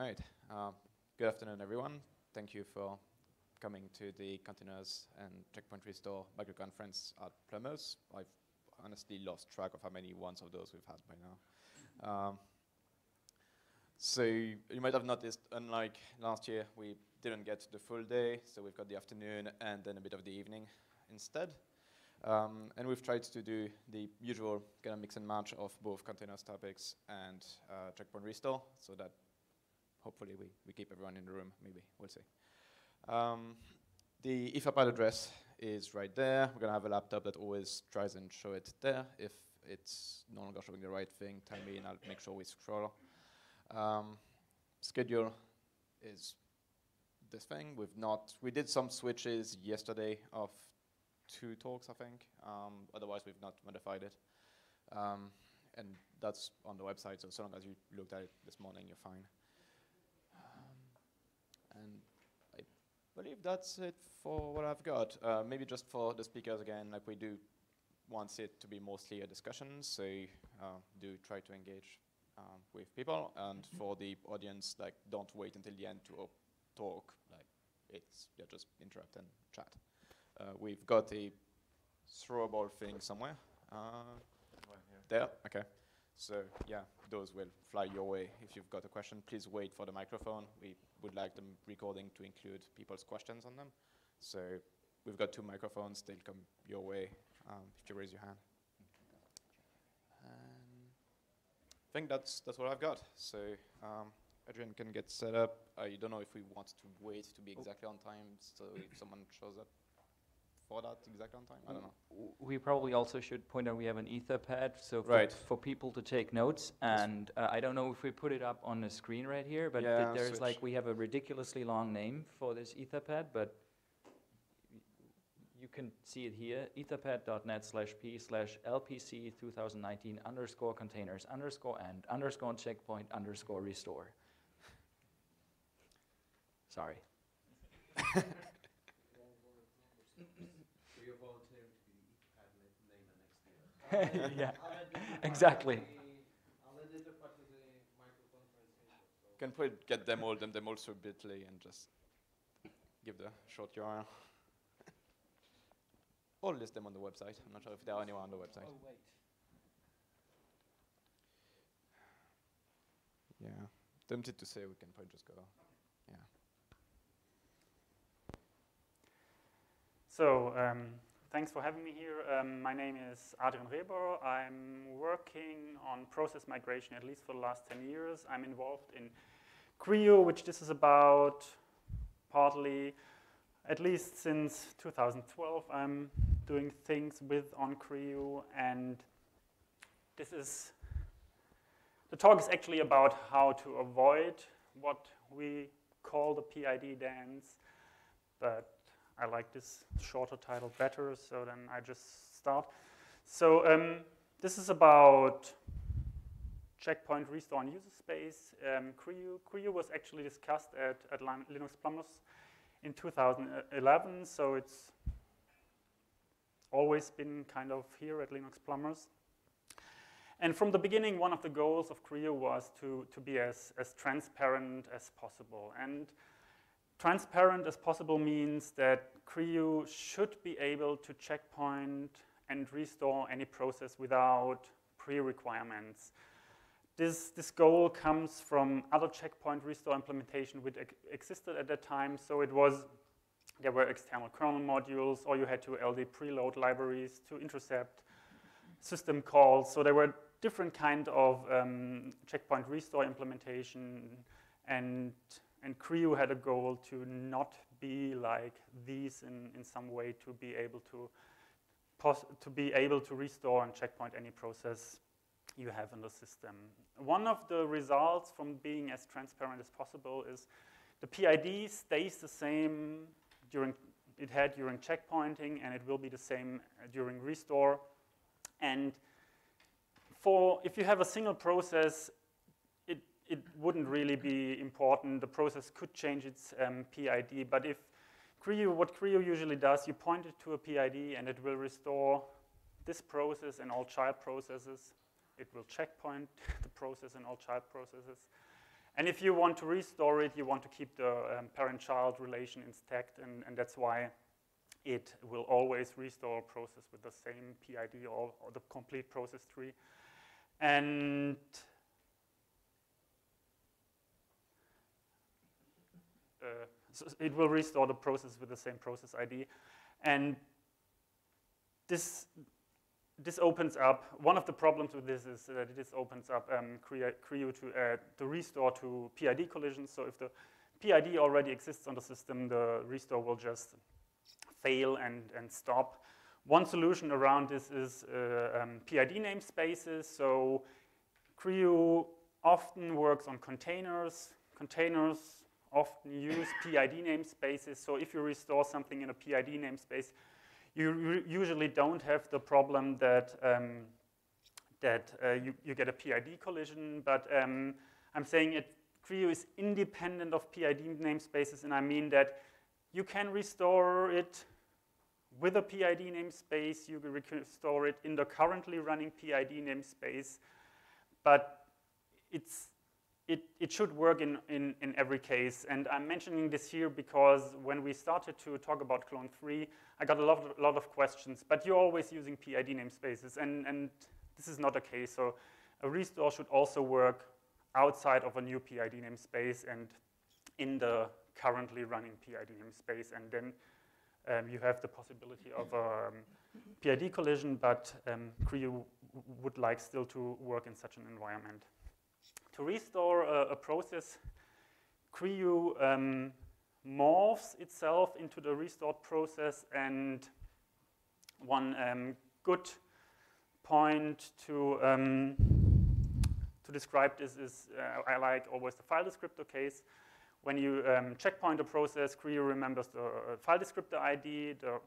right. Uh, good afternoon, everyone. Thank you for coming to the Containers and Checkpoint Restore micro conference at Plumbers. I've honestly lost track of how many ones of those we've had by now. Um, so you might have noticed, unlike last year, we didn't get the full day, so we've got the afternoon and then a bit of the evening instead. Um, and we've tried to do the usual kind of mix and match of both containers topics and uh, checkpoint restore, so that hopefully we, we keep everyone in the room, maybe, we'll see. Um, the Etherpad address is right there. We're gonna have a laptop that always tries and show it there. If it's no longer showing the right thing, tell me and I'll make sure we scroll. Um, schedule is this thing. We've not, we did some switches yesterday of two talks, I think. Um, otherwise, we've not modified it. Um, and that's on the website, so so long as you looked at it this morning, you're fine. Um, and I believe that's it for what I've got. Uh, maybe just for the speakers again, like we do want it to be mostly a discussion, so uh, do try to engage um, with people. And for the audience, like don't wait until the end to talk. Like it's yeah, just interrupt and chat. Uh, we've got a throwable thing somewhere. Uh, there, okay. So yeah, those will fly your way. If you've got a question, please wait for the microphone. We would like the recording to include people's questions on them. So we've got two microphones. They'll come your way um, if you raise your hand. Um, I think that's that's what I've got. So um, Adrian can get set up. I don't know if we want to wait to be exactly on time, so if someone shows up for that on time? I don't know. We probably also should point out we have an Etherpad, so for, right. for people to take notes. And uh, I don't know if we put it up on the screen right here, but yeah, th there's switch. like, we have a ridiculously long name for this Etherpad, but you can see it here, etherpad.net slash p slash lpc 2019 underscore containers underscore and underscore checkpoint underscore restore. Sorry. yeah, exactly. Can probably get them all, them, them also bitly and just give the short URL. or list them on the website. I'm not sure if there are anywhere on the website. Oh, wait. Yeah. Tempted to say we can probably just go. Yeah. So, um, thanks for having me here. Um, my name is Adrian Reber. I'm working on process migration at least for the last 10 years. I'm involved in CRIU, which this is about partly, at least since 2012, I'm doing things with on CRIU. And this is, the talk is actually about how to avoid what we call the PID dance. But I like this shorter title better, so then I just start. So um, this is about checkpoint restore and user space. Um, CRIU, CRIU was actually discussed at, at Linux Plumbers in 2011, so it's always been kind of here at Linux Plumbers. And from the beginning, one of the goals of CRIU was to, to be as, as transparent as possible. And transparent as possible means that CRIU should be able to checkpoint and restore any process without pre-requirements. This, this goal comes from other checkpoint restore implementation which existed at that time. So it was, there were external kernel modules, or you had to LD preload libraries to intercept system calls. So there were different kind of um, checkpoint restore implementation and and CRIU had a goal to not be like these in, in some way to be able to to be able to restore and checkpoint any process you have in the system. One of the results from being as transparent as possible is the PID stays the same during it had during checkpointing and it will be the same during restore. And for if you have a single process it wouldn't really be important. The process could change its um, PID, but if CRIU, what CRIU usually does, you point it to a PID and it will restore this process and all child processes. It will checkpoint the process and all child processes. And if you want to restore it, you want to keep the um, parent-child relation intact, and, and that's why it will always restore a process with the same PID or, or the complete process tree. And uh, so it will restore the process with the same process ID. And this, this opens up, one of the problems with this is that this opens up um, CRIU to, uh, to restore to PID collisions. So if the PID already exists on the system, the restore will just fail and, and stop. One solution around this is uh, um, PID namespaces. So CRIU often works on containers. Containers often use PID namespaces. So if you restore something in a PID namespace, you usually don't have the problem that um, that uh, you, you get a PID collision, but um, I'm saying it CRIU is independent of PID namespaces, and I mean that you can restore it with a PID namespace, you can restore it in the currently running PID namespace, but it's, it, it should work in, in, in every case. And I'm mentioning this here because when we started to talk about Clone 3, I got a lot, of, lot of questions, but you're always using PID namespaces, and, and this is not the case. So a restore should also work outside of a new PID namespace and in the currently running PID namespace, and then um, you have the possibility of a um, PID collision, but um, CRIU would like still to work in such an environment. To restore a, a process, CRIU um, morphs itself into the restored process, and one um, good point to um, to describe this is uh, I like always the file descriptor case. When you um, checkpoint a process, CRIU remembers the uh, file descriptor ID, the,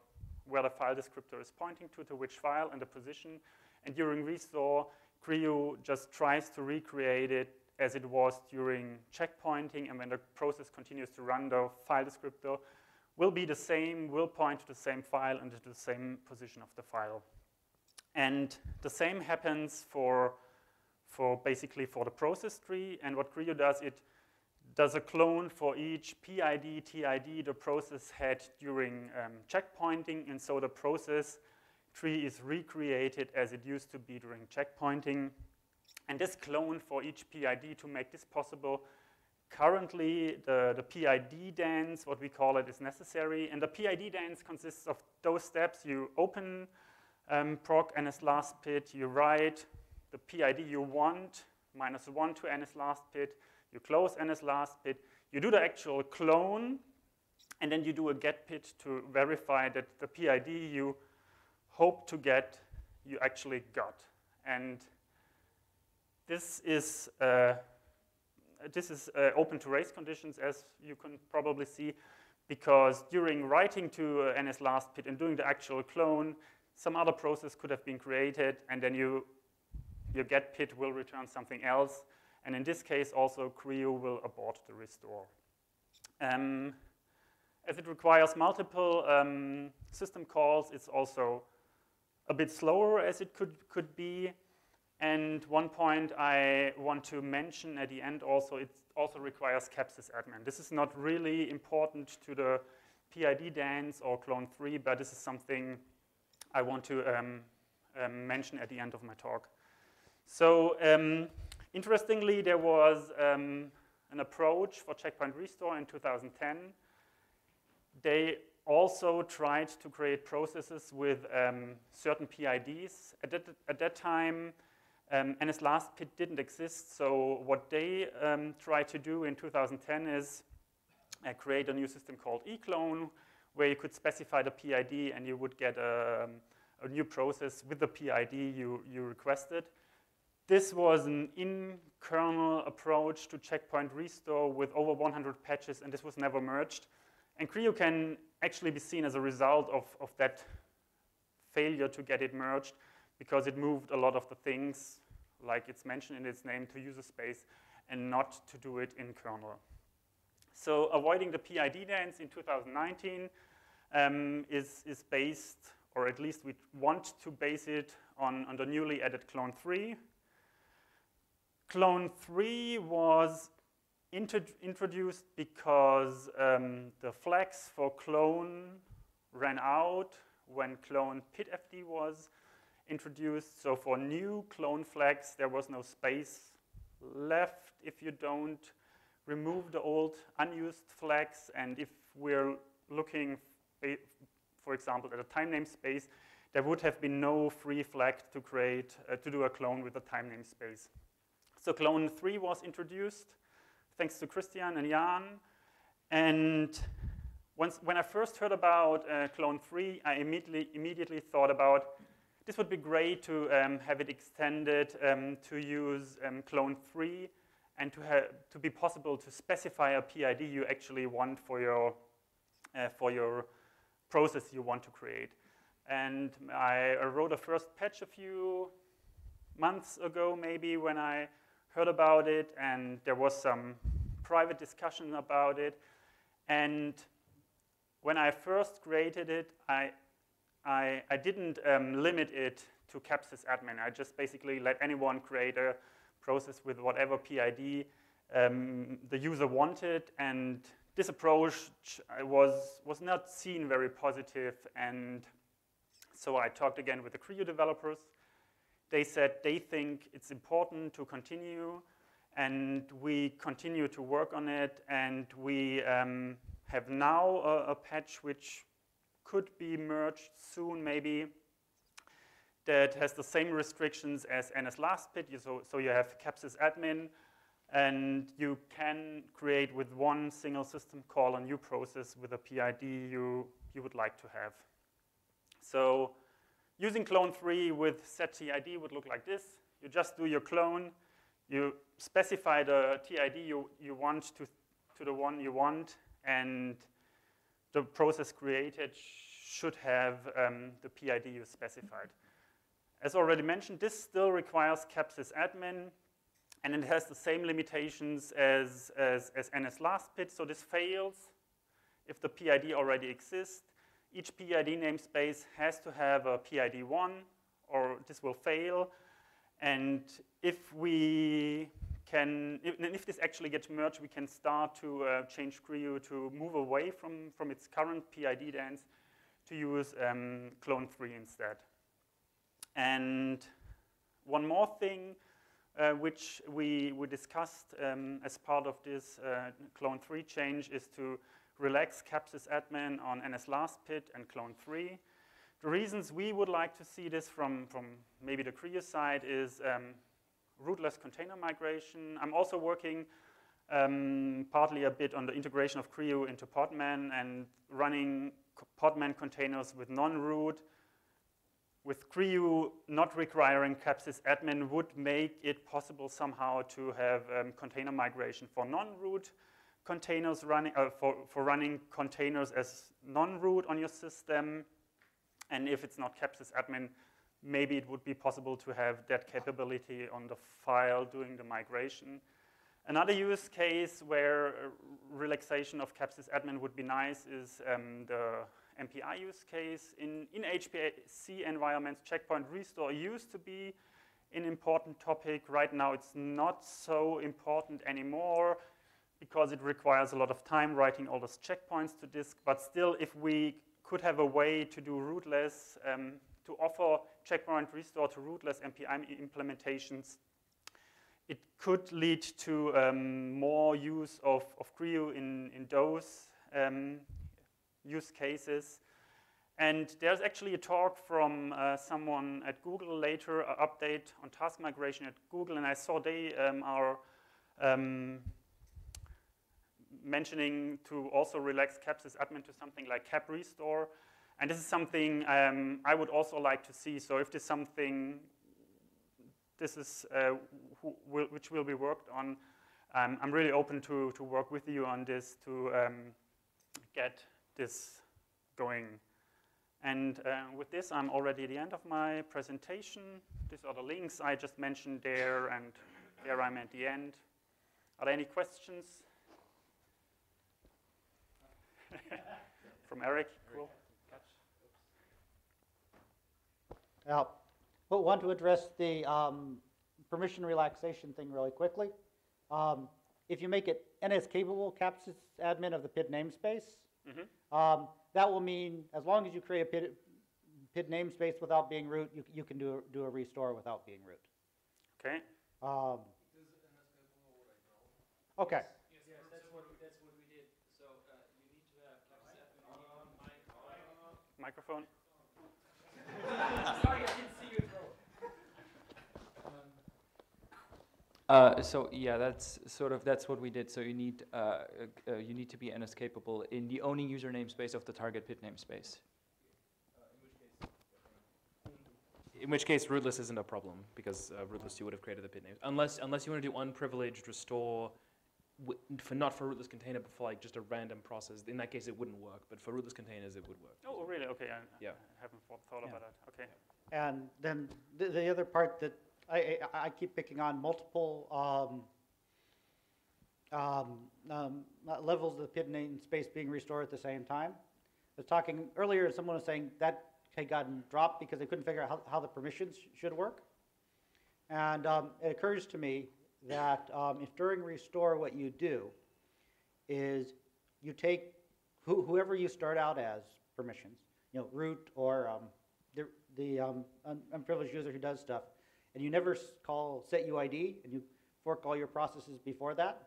where the file descriptor is pointing to, to which file, and the position. And during restore, CRIU just tries to recreate it as it was during checkpointing, and when the process continues to run, the file descriptor will be the same, will point to the same file and to the same position of the file. And the same happens for, for basically for the process tree, and what CRIU does, it does a clone for each PID, TID the process had during um, checkpointing, and so the process tree is recreated as it used to be during checkpointing. And this clone for each PID to make this possible, currently the, the PID dance, what we call it, is necessary. And the PID dance consists of those steps. You open um, proc ns_last_pid, you write the PID you want, minus one to ns last pit, you close ns_last_pid, you do the actual clone, and then you do a getpid to verify that the PID you hope to get, you actually got. And this is, uh, this is uh, open to race conditions, as you can probably see, because during writing to uh, ns_last_pid and doing the actual clone, some other process could have been created, and then you, your getpid will return something else. And in this case, also CRIU will abort the restore. Um, as it requires multiple um, system calls, it's also a bit slower as it could, could be. And one point I want to mention at the end also, it also requires CAP_SYS_ADMIN. This is not really important to the PID dance or clone 3, but this is something I want to um, um, mention at the end of my talk. So um, Interestingly, there was um, an approach for checkpoint restore in 2010. They also tried to create processes with um, certain PIDs. At that, at that time, um, pit didn't exist, so what they um, tried to do in 2010 is uh, create a new system called eClone, where you could specify the PID and you would get a, a new process with the PID you, you requested. This was an in-kernel approach to checkpoint restore with over 100 patches, and this was never merged. And CRIU can actually be seen as a result of, of that failure to get it merged because it moved a lot of the things, like it's mentioned in its name, to user space and not to do it in kernel. So avoiding the PID dance in 2019 um, is, is based, or at least we want to base it on, on the newly added clone 3, Clone 3 was introduced because um, the flags for clone ran out when clone pidfd was introduced. So for new clone flags, there was no space left if you don't remove the old unused flags. And if we're looking, for example, at a time namespace, there would have been no free flag to create, uh, to do a clone with a time namespace. So clone 3 was introduced, thanks to Christian and Jan. And once, when I first heard about uh, clone 3, I immediately, immediately thought about this would be great to um, have it extended um, to use um, clone 3 and to, to be possible to specify a PID you actually want for your, uh, for your process you want to create. And I wrote a first patch a few months ago, maybe, when I heard about it, and there was some private discussion about it. And when I first created it, I I, I didn't um, limit it to CAP_SYS_ADMIN. I just basically let anyone create a process with whatever PID um, the user wanted. And this approach was, was not seen very positive. And so I talked again with the CRIU developers. They said they think it's important to continue. And we continue to work on it. And we um, have now a, a patch which could be merged soon maybe that has the same restrictions as ns_last_pid. So, so you have CAP_SYS_ADMIN, and you can create with one single system call a new process with a PID you, you would like to have. So using clone 3 with set TID would look like this. You just do your clone. You specify the TID you, you want to, to the one you want, and the process created should have um, the PID you specified. As already mentioned, this still requires CAP_SYS_ADMIN, and it has the same limitations as, as, as ns_last_pid, so this fails if the PID already exists. Each PID namespace has to have a PID1, or this will fail. And if we can, if, if this actually gets merged, we can start to uh, change CRIU to move away from, from its current PID dance to use um, clone 3 instead. And one more thing uh, which we, we discussed um, as part of this uh, clone 3 change is to relax CAP_SYS_ADMIN on ns_last_pid and clone 3. The reasons we would like to see this from, from maybe the CRIU side is um, rootless container migration. I'm also working um, partly a bit on the integration of CRIU into Podman and running Podman containers with non-root. With CRIU not requiring CAP_SYS_ADMIN would make it possible somehow to have um, container migration for non-root containers running, uh, for, for running containers as non-root on your system. And if it's not CAP_SYS_ADMIN, maybe it would be possible to have that capability on the file doing the migration. Another use case where relaxation of CAP_SYS_ADMIN would be nice is um, the MPI use case. In, in HPC environments, checkpoint restore used to be an important topic. Right now, it's not so important anymore because it requires a lot of time writing all those checkpoints to disk. But still, if we could have a way to do rootless, um, to offer checkpoint restore to rootless MPI implementations, it could lead to um, more use of, of CRIU in, in those um, use cases. And there's actually a talk from uh, someone at Google later, an update on task migration at Google, and I saw they um, are um, mentioning to also relax CAP_SYS_ADMIN to something like cap restore. And this is something um, I would also like to see. So if this is something this is uh, will, which will be worked on. Um, I'm really open to, to work with you on this to um, get this going. And uh, with this, I'm already at the end of my presentation. These are the links I just mentioned there, and there I'm at the end. Are there any questions? From Eric? Cool. Yeah. But want to address the um, permission relaxation thing really quickly. Um, if you make it NS capable CAPSIS admin of the PID namespace, Mhm. um, that will mean as long as you create a PID, PID namespace without being root, you, you can do, a- do a restore without being root. Okay. Um, okay. Yes, that's what, that's what we did. So you need to have Microphone. Sorry, I didn't see you throw. Uh, so yeah, that's sort of that's what we did. So you need uh, uh, uh, you need to be NS capable in the owning user namespace of the target PID namespace. In which case, rootless isn't a problem because uh, rootless you would have created the pit name, unless unless you want to do unprivileged restore, for not for rootless container, but for like just a random process. In that case, it wouldn't work, but for rootless containers, it would work. Oh, really? Okay. I, Yeah. I haven't thought, thought Yeah. about that. Okay. And then the, the other part that I, I, I keep picking on multiple um, um, um, levels of the PID namespace being restored at the same time. I was talking earlier, someone was saying that had gotten dropped because they couldn't figure out how, how the permissions sh- should work. And um, it occurs to me that um, if during restore what you do is you take who, whoever you start out as permissions, you know, root or um, the, the um, un- unprivileged user who does stuff, and you never call set UID and you fork all your processes before that.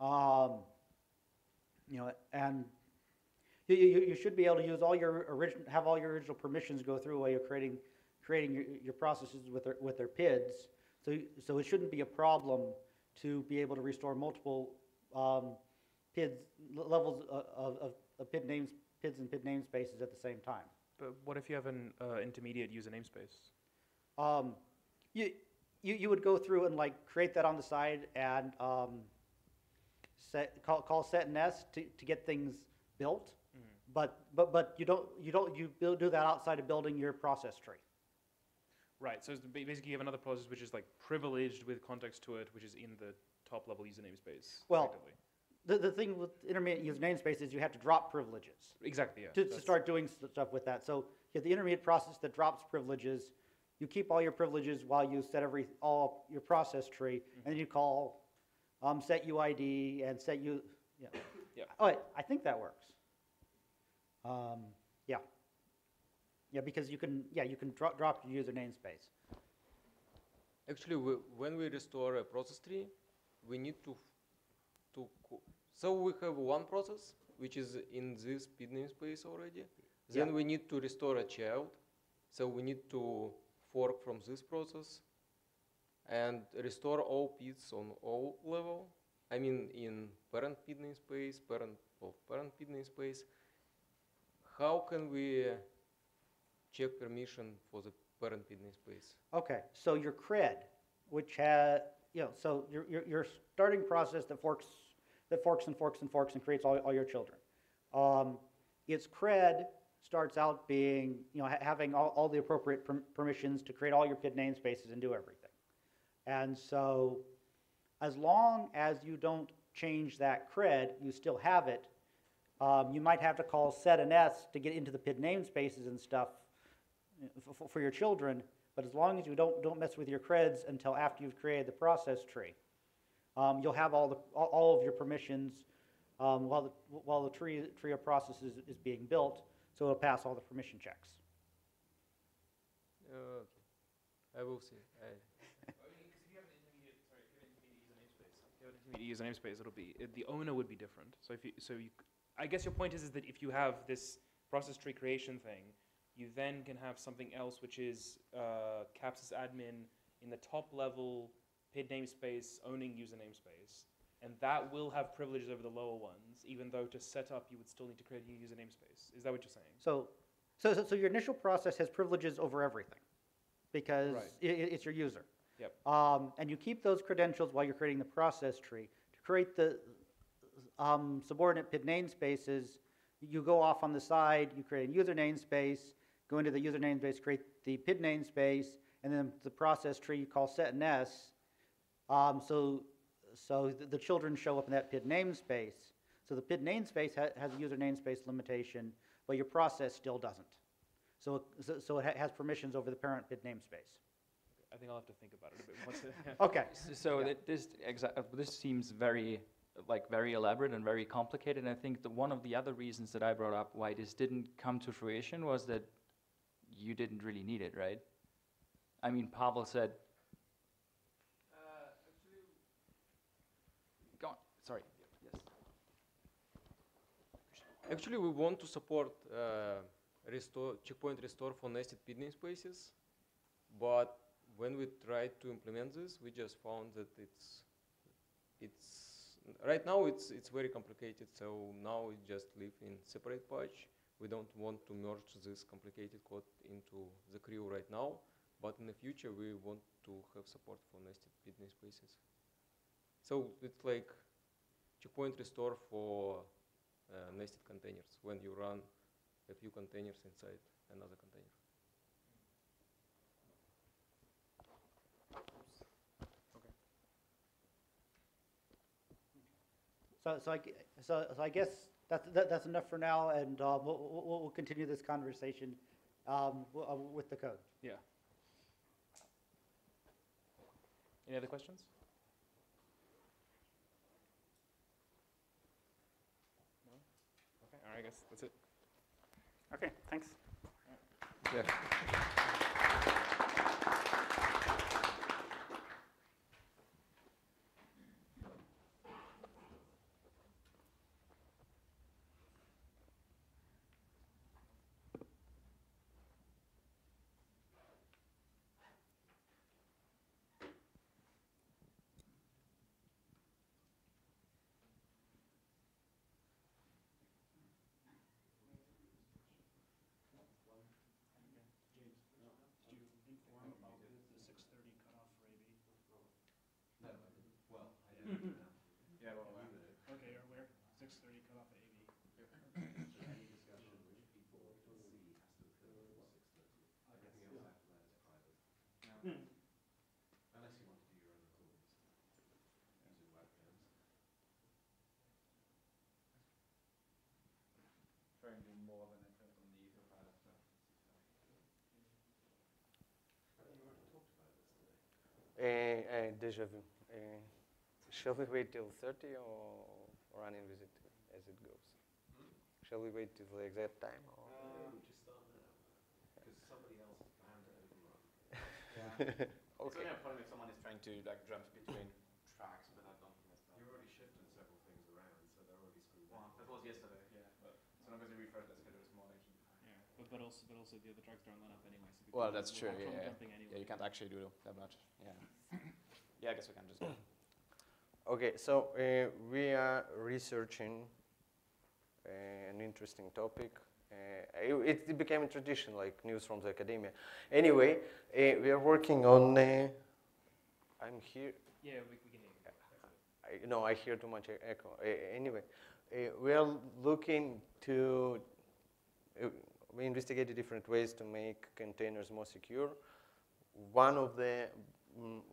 Um, you know, and you, you, you should be able to use all your original, have all your original permissions go through while you're creating, creating your, your processes with their, with their PIDs. So, so it shouldn't be a problem to be able to restore multiple um, PIDs, levels of, of, of- of PID names, PIDs and PID namespaces at the same time. But what if you have an uh, intermediate user namespace? Um, you, you, you would go through and like create that on the side and um, set, call, call setns to, to get things built. But, but, but you don't, you don't, you build, do that outside of building your process tree. Right. So basically, you have another process which is like privileged with context to it, which is in the top level user namespace. Well. The, the thing with intermediate user namespace is you have to drop privileges exactly. Yeah. to, to start doing stuff with that. So you have the intermediate process that drops privileges. You keep all your privileges while you set every, all your process tree, and then you call um, set UID and set you. yeah. Yeah. Oh, I- I think that works. Um, yeah. Yeah, because you can, yeah, you can drop, drop your user namespace. Actually, we, when we restore a process tree, we need to, to, so we have one process, which is in this PID namespace already. Then Yeah. we need to restore a child, so we need to fork from this process and restore all PIDs on all level. I mean, in parent PID namespace, parent of parent PID namespace. How can we check permission for the parent PID namespace? Okay, so your CRED, which has, you know, so your, your, your starting process that forks, that forks and forks and forks and creates all, all your children. Um, its CRED starts out being, you know, ha- having all, all the appropriate perm- permissions to create all your PID namespaces and do everything. And so, as long as you don't change that CRED, you still have it. Um, you might have to call setns to get into the PID namespaces and stuff for, for your children, but as long as you don't, don't mess with your creds until after you've created the process tree, um, you'll have all the, all, all of your permissions, um, while the, while the tree, tree of processes is being built, so it'll pass all the permission checks. Uh, okay. I will see. I, If you have an intermediate user namespace, it'll be it, the owner would be different. So if you so you, c- I guess your point is is that if you have this process tree creation thing, you then can have something else which is uh, CAP_SYS_ADMIN in the top level PID namespace owning user namespace, and that will have privileges over the lower ones. Even though to set up you would still need to create a new user namespace. Is that what you're saying? So, so, so- so your initial process has privileges over everything, because Right. i- i- it's your user. Yep. Um, and you keep those credentials while you're creating the process tree. To create the um, subordinate PID namespaces, you go off on the side, you create a user namespace, go into the user namespace, create the PID namespace, and then the process tree you call setns. Um, so, so the, the children show up in that PID namespace. So the PID namespace ha- has a user namespace limitation, but your process still doesn't. So, it- so, so it ha- has permissions over the parent PID namespace. I think I'll have to think about it a bit. Once Okay, S- So Yeah. this exa- uh, this seems very like very elaborate and very complicated. And I think that one of the other reasons that I brought up why this didn't come to fruition was that you didn't really need it, right? I mean, Pavel said. Go on. Sorry. Yes. Actually, we want to support uh, restore, checkpoint restore for nested PID namespaces, but when we tried to implement this, we just found that it's it's right now it's it's very complicated. So now we just live in separate patch. We don't want to merge this complicated code into the CRIU right now, but in the future we want to have support for nested PID namespaces. So it's like checkpoint restore for uh, nested containers when you run a few containers inside another container. so, so I, so, so I guess that's, that, that's enough for now, and, uh, we'll, we'll, we'll continue this conversation, um, w- uh, with the code. yeah. Any other questions? No? Okay, all right, I guess that's it. Okay, thanks. Yeah. Okay, you're aware, six thirty cutoff at AV. Trying to do more than I on the Etherpad stuff. Uh, uh, deja vu. Uh, shall we wait till 30 or run in with it as it goes? Shall we wait till the exact time? Or? Yeah. It's okay. only a problem if someone is trying to like jump between tracks, but I don't think that's that. You already shifted several things around, so they're already screwed Well, in. that was yesterday, yeah. But as long as you refresh the schedule this morning, should be fine. Yeah, but, but also, but also the other tracks don't line up anyway, so Well, that's true, yeah, yeah. anyway. Yeah, you can't actually do that much. Yeah. yeah, I guess we can just go. Okay, so uh, we are researching uh, an interesting topic. Uh, it, it became a tradition, like news from the academia. Anyway, uh, we are working on. Uh, I'm here. Yeah, we, we can hear you. I, no, I hear too much echo. Uh, anyway, uh, we are looking to. Uh, we investigated different ways to make containers more secure. One of the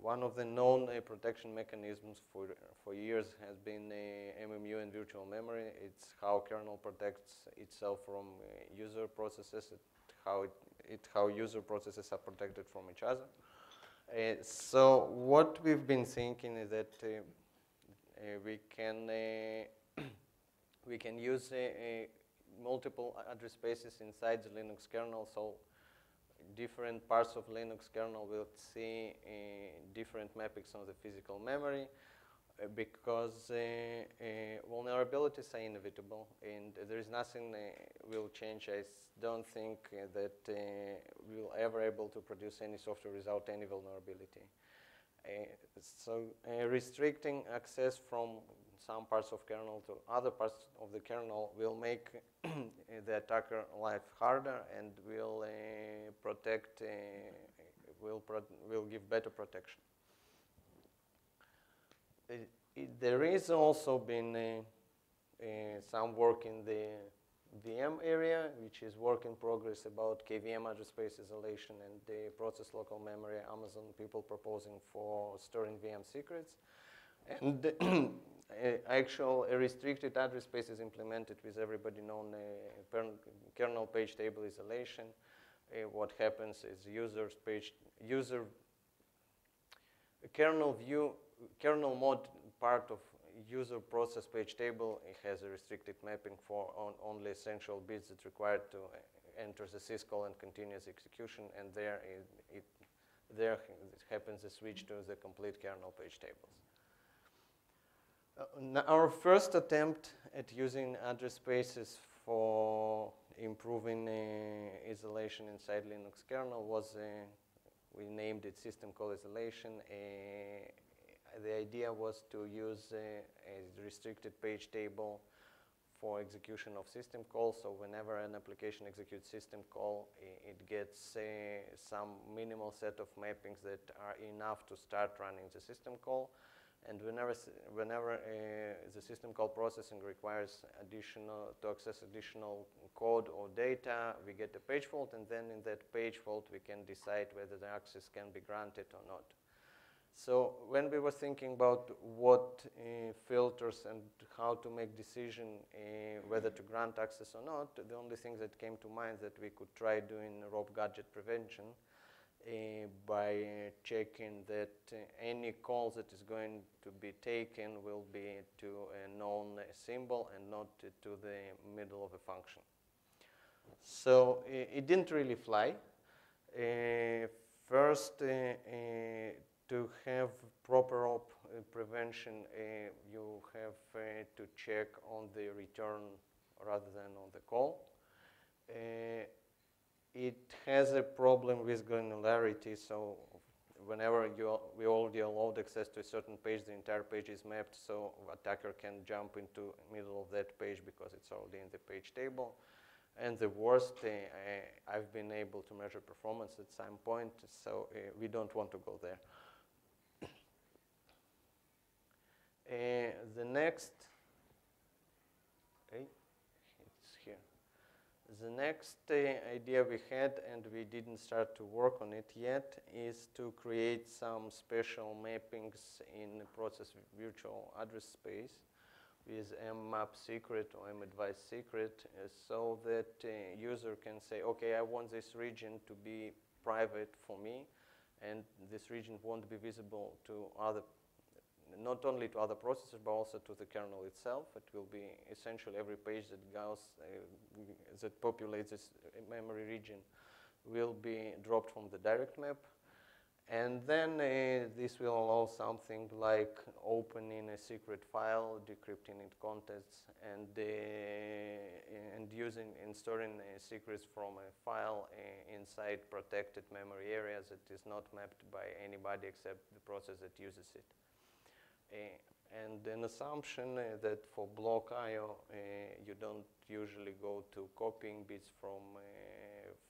one of the known uh, protection mechanisms for for years has been uh, MMU and virtual memory. It's how kernel protects itself from uh, user processes. It, how it, it how user processes are protected from each other. Uh, so what we've been thinking is that uh, uh, we can we can use multiple address spaces inside the Linux kernel. So different parts of Linux kernel will see uh, different mappings on the physical memory uh, because uh, vulnerabilities are inevitable and there is nothing will change. I don't think that we'll ever able to produce any software without any vulnerability. Uh, so uh, restricting access from some parts of kernel to other parts of the kernel will make the attacker life harder and will uh, protect, uh, will, pro will give better protection. Uh, it- there is also been uh, uh, some work in the VM area, which is work in progress about KVM address space isolation and the process local memory. Amazon people proposing for storing VM secrets. And actual restricted address space is implemented with everybody known uh, kernel page table isolation. Uh, what happens is users page user kernel view, kernel mode part of user process page table it has a restricted mapping for on only essential bits that required to uh, enter the syscall and continuous execution, and there it, it there it happens a switch to the complete kernel page tables. Uh, our first attempt at using address spaces for improving uh, isolation inside Linux kernel was uh, we named it system call isolation. Uh, the idea was to use uh, a restricted page table for execution of system calls. So whenever an application executes system call, it gets uh, some minimal set of mappings that are enough to start running the system call. And whenever, whenever uh, the system call processing requires additional, to access additional code or data, we get a page fault, and then in that page fault, we can decide whether the access can be granted or not. So when we were thinking about what uh, filters and how to make decision uh, whether to grant access or not, the only thing that came to mind that we could try doing ROP gadget prevention uh, by checking that uh, any call that is going to be taken will be to a known symbol and not to, the middle of a function. So it didn't really fly. Uh, first, to have proper op prevention, you have to check on the return rather than on the call. Uh, it has a problem with granularity, so whenever you we already allowed access to a certain page, the entire page is mapped, so attacker can jump into middle of that page because it's already in the page table. And the worst, uh, I, I've been able to measure performance at some point, so uh, we don't want to go there. Uh, the next, okay, it's here. The next uh, idea we had, and we didn't start to work on it yet, is to create some special mappings in the process virtual address space with mmap secret or madvise secret, uh, so that uh, user can say, okay, I want this region to be private for me, and this region won't be visible to other not only to other processors but also to the kernel itself. It will be essentially every page that goes uh, that populates this memory region will be dropped from the direct map. And then uh, this will allow something like opening a secret file, decrypting its contents, and uh, and using and storing uh, secrets from a file uh, inside protected memory areas that is not mapped by anybody except the process that uses it. Uh, and an assumption uh, that for block I/O uh, you don't usually go to copying bits from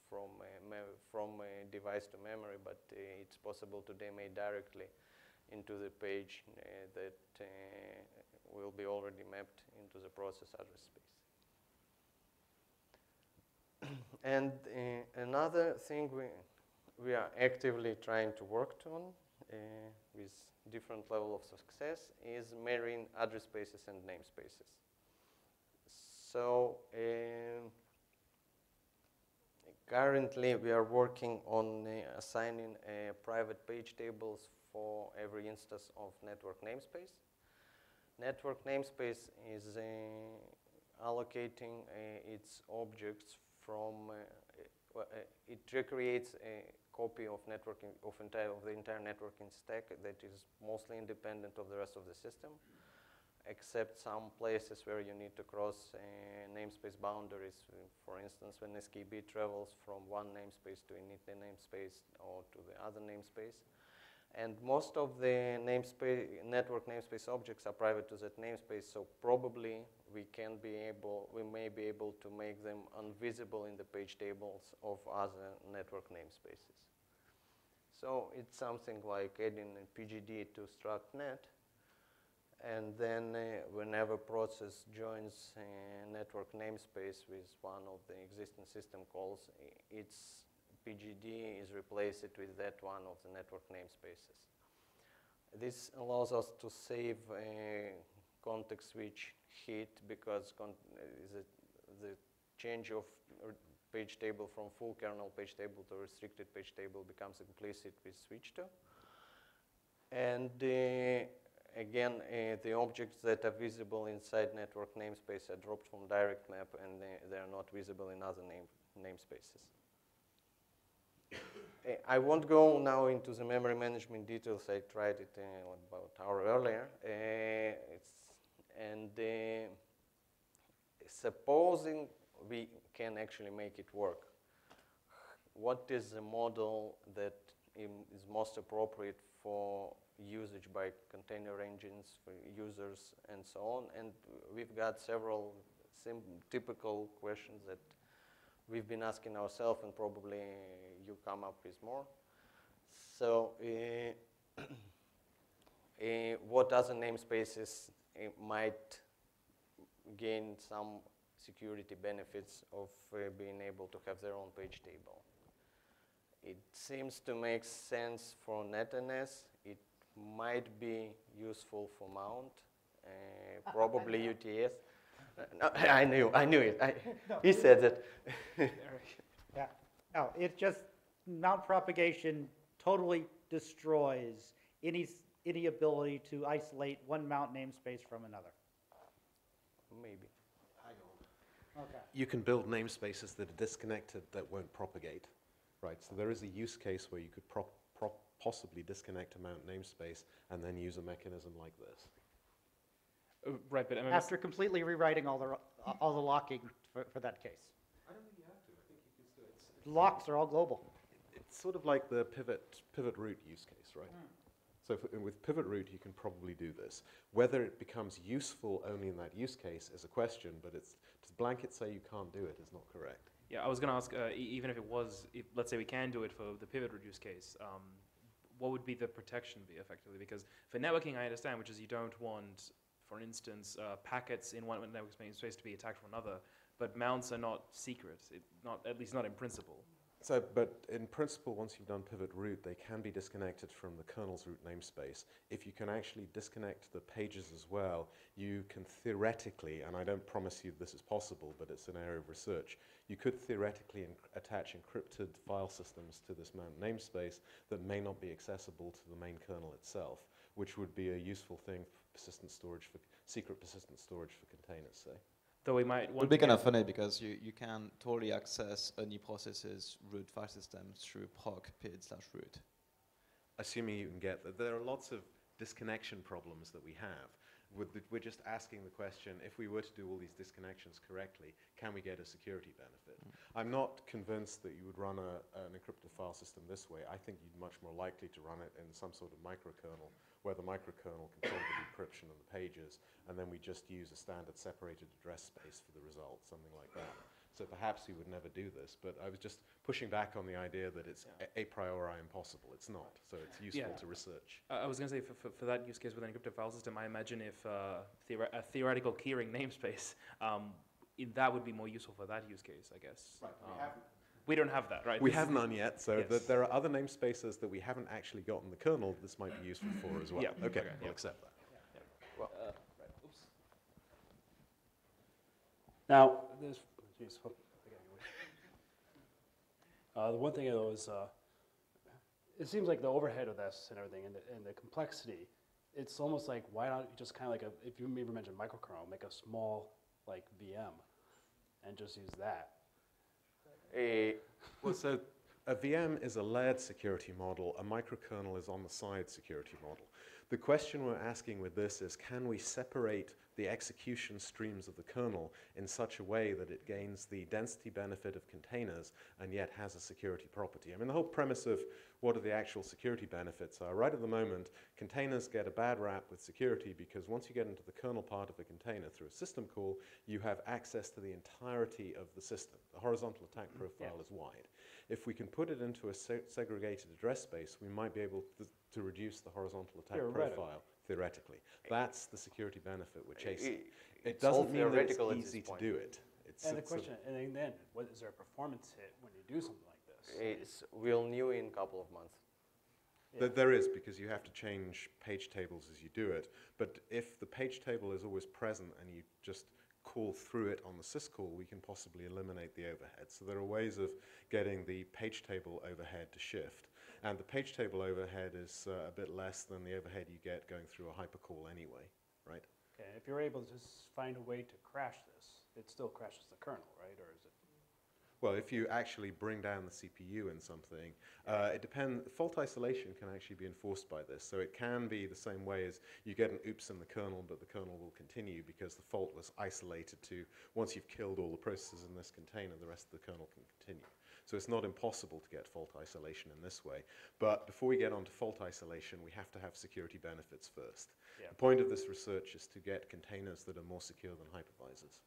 from from device to memory, but it's possible to demate directly into the page that will be already mapped into the process address space. and uh, another thing we we are actively trying to work on uh, with different level of success is marrying address spaces and namespaces. So um, currently we are working on uh, assigning uh, private page tables for every instance of network namespace. Network namespace is uh, allocating uh, its objects from uh, it recreates copy of networking of entire of the entire networking stack that is mostly independent of the rest of the system, except some places where you need to cross uh, namespace boundaries. For instance, when SKB travels from one namespace to another namespace or to the other namespace. And most of the namespace, network namespace objects are private to that namespace, so probably we can be able, we may be able to make them invisible in the page tables of other network namespaces. So it's something like adding a PGD to struct net, and then uh, whenever process joins a network namespace with one of the existing system calls, its PGD is replaced with that one of the network namespaces. This allows us to save a context switch hit because uh, the, the change of page table from full kernel page table to restricted page table becomes implicit with switch to. And uh, again, uh, the objects that are visible inside network namespace are dropped from direct map and they, they are not visible in other name, namespaces. Uh, I won't go now into the memory management details. I tried it uh, about an hour earlier. Uh, it's, and uh, supposing we can actually make it work, what is the model that is most appropriate for usage by container engines, for users, and so on? And we've got several typical questions that we've been asking ourselves, and probably you come up with more. So, uh, uh, what other namespaces uh, might gain some security benefits of uh, being able to have their own page table? It seems to make sense for NetNS. It might be useful for Mount, uh, probably UTS. No, I knew, I knew it. I, he said that. Yeah, no, it just, mount propagation totally destroys any, any ability to isolate one mount namespace from another. Maybe. Okay. You can build namespaces that are disconnected that won't propagate, right? So there is a use case where you could prop, prop, possibly disconnect a mount namespace and then use a mechanism like this. Uh, right, but MMS After completely rewriting all the, ro- all the locking for, for that case. I don't think you have to. I think you can still. It's, Locks are all global. it's sort of like the pivot pivot root use case, right? So with pivot root, you can probably do this. Whether it becomes useful only in that use case is a question, but it's to blanket say you can't do it is not correct. Yeah, I was going to ask, uh, even if it was, if, let's say we can do it for the pivot reduce case, um, what would be the protection be effectively? Because for networking, I understand, which is you don't want, for instance, uh, packets in one network space to be attacked from another, but mounts are not secret, it, not at least not in principle. So, but in principle, once you've done pivot root, they can be disconnected from the kernel's root namespace. If you can actually disconnect the pages as well, you can theoretically, and I don't promise you this is possible, but it's an area of research, you could theoretically attach encrypted file systems to this mount namespace that may not be accessible to the main kernel itself, which would be a useful thing for persistent storage, for secret persistent storage for containers, say. Though we might It want would be kind of funny because you, you can totally access any process's root file system through proc pid slash root. assuming you can get that there are lots of disconnection problems that we have. We're just asking the question, if we were to do all these disconnections correctly, can we get a security benefit? Mm. I'm not convinced that you would run a, an encrypted file system this way. I think you'd much more likely to run it in some sort of microkernel, where the microkernel controls the decryption of the pages, and then we just use a standard separated address space for the result, something like that. So perhaps we would never do this, but I was just pushing back on the idea that it's a, a priori impossible. It's not, so it's useful Yeah. to research. Uh, I was going to say, for, for, for that use case with an encrypted file system, I imagine if uh, theore- a theoretical keyring namespace, um, in that would be more useful for that use case, I guess. Um, we don't have that, right? We This have none yet, so Yes. that there are other namespaces that we haven't actually gotten the kernel this might be useful for as well. Yeah, Okay, okay, we'll yeah. accept that. Now, there's, geez, oh, I gotta get away. Uh, the one thing though is, uh, it seems like the overhead of this and everything and the, and the complexity, it's almost like, why not just kind of like a, if you even mentioned microkernel, make a small like VM and just use that. Uh, Well, so a VM is a layered security model, a microkernel is on the side security model. The question we're asking with this is can we separate the execution streams of the kernel in such a way that it gains the density benefit of containers and yet has a security property? I mean, the whole premise of what are the actual security benefits are right at the moment, containers get a bad rap with security because once you get into the kernel part of a container through a system call, you have access to the entirety of the system. The horizontal attack profile is wide. If we can put it into a se- segregated address space, we might be able to, to reduce the horizontal attack Theoretically. profile theoretically. That's the security benefit we're chasing. i- It doesn't mean that it's theoretical easy to do it. It's, And the it's a- question, and then- then, what, is there a performance hit when you do something like this? It's, we'll know in a couple of months. There, there is, because you have to change page tables as you do it. But if the page table is always present and you just call through it on the syscall, we can possibly eliminate the overhead. So there are ways of getting the page table overhead to shift. And the page table overhead is uh, a bit less than the overhead you get going through a hypercall anyway, right? Okay, if you're able to find a way to crash this, it still crashes the kernel, right? Or is it? Well, if you actually bring down the CPU in something, uh, it depends. Fault isolation can actually be enforced by this. So it can be the same way as you get an oops in the kernel, but the kernel will continue because the fault was isolated to once you've killed all the processes in this container, the rest of the kernel can continue. So it's not impossible to get fault isolation in this way. But before we get on to fault isolation, we have to have security benefits first. Yeah. The point of this research is to get containers that are more secure than hypervisors.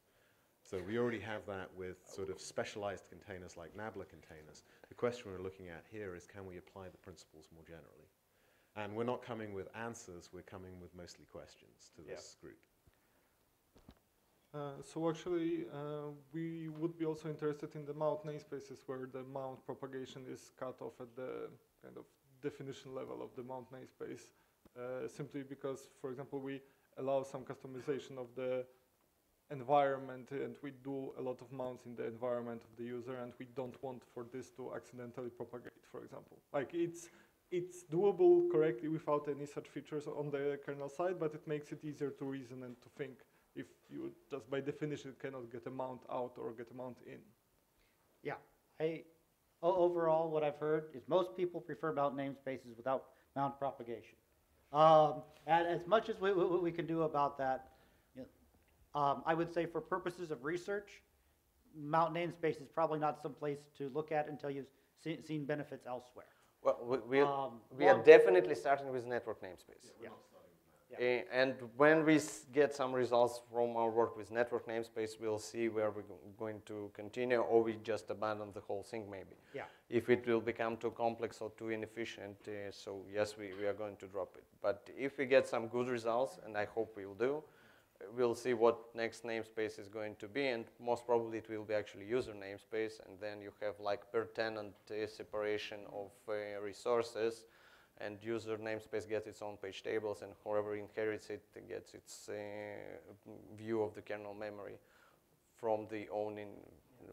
So we already have that with sort of specialized containers like Nabla containers. The question we're looking at here is can we apply the principles more generally? And we're not coming with answers, we're coming with mostly questions to Yeah. this group. Uh, so actually, uh, we would be also interested in the mount namespaces where the mount propagation is cut off at the kind of definition level of the mount namespace, uh, simply because, for example, we allow some customization of the environment and we do a lot of mounts in the environment of the user and we don't want for this to accidentally propagate, for example. Like it's, it's doable correctly without any such features on the kernel side, but it makes it easier to reason and to think if you just by definition cannot get a mount out or get a mount in. Yeah. I, o- overall, what I've heard is most people prefer mount namespaces without mount propagation. Um, and as much as we, we, we can do about that, you know, um, I would say for purposes of research, mount namespace is probably not some place to look at until you've seen, seen benefits elsewhere. Well, we, we, are, Um, we are definitely starting with network namespace. Yeah. Eh, and when we get some results from our work with network namespace, we'll see where we're going to continue, or we just abandon the whole thing maybe. Yeah. If it will become too complex or too inefficient, uh, so yes, we, we are going to drop it. But if we get some good results, and I hope we will do, we'll see what next namespace is going to be, and most probably it will be actually user namespace, and then you have like per tenant uh, separation of uh, resources, and user namespace gets its own page tables, and whoever inherits it gets its uh, view of the kernel memory from the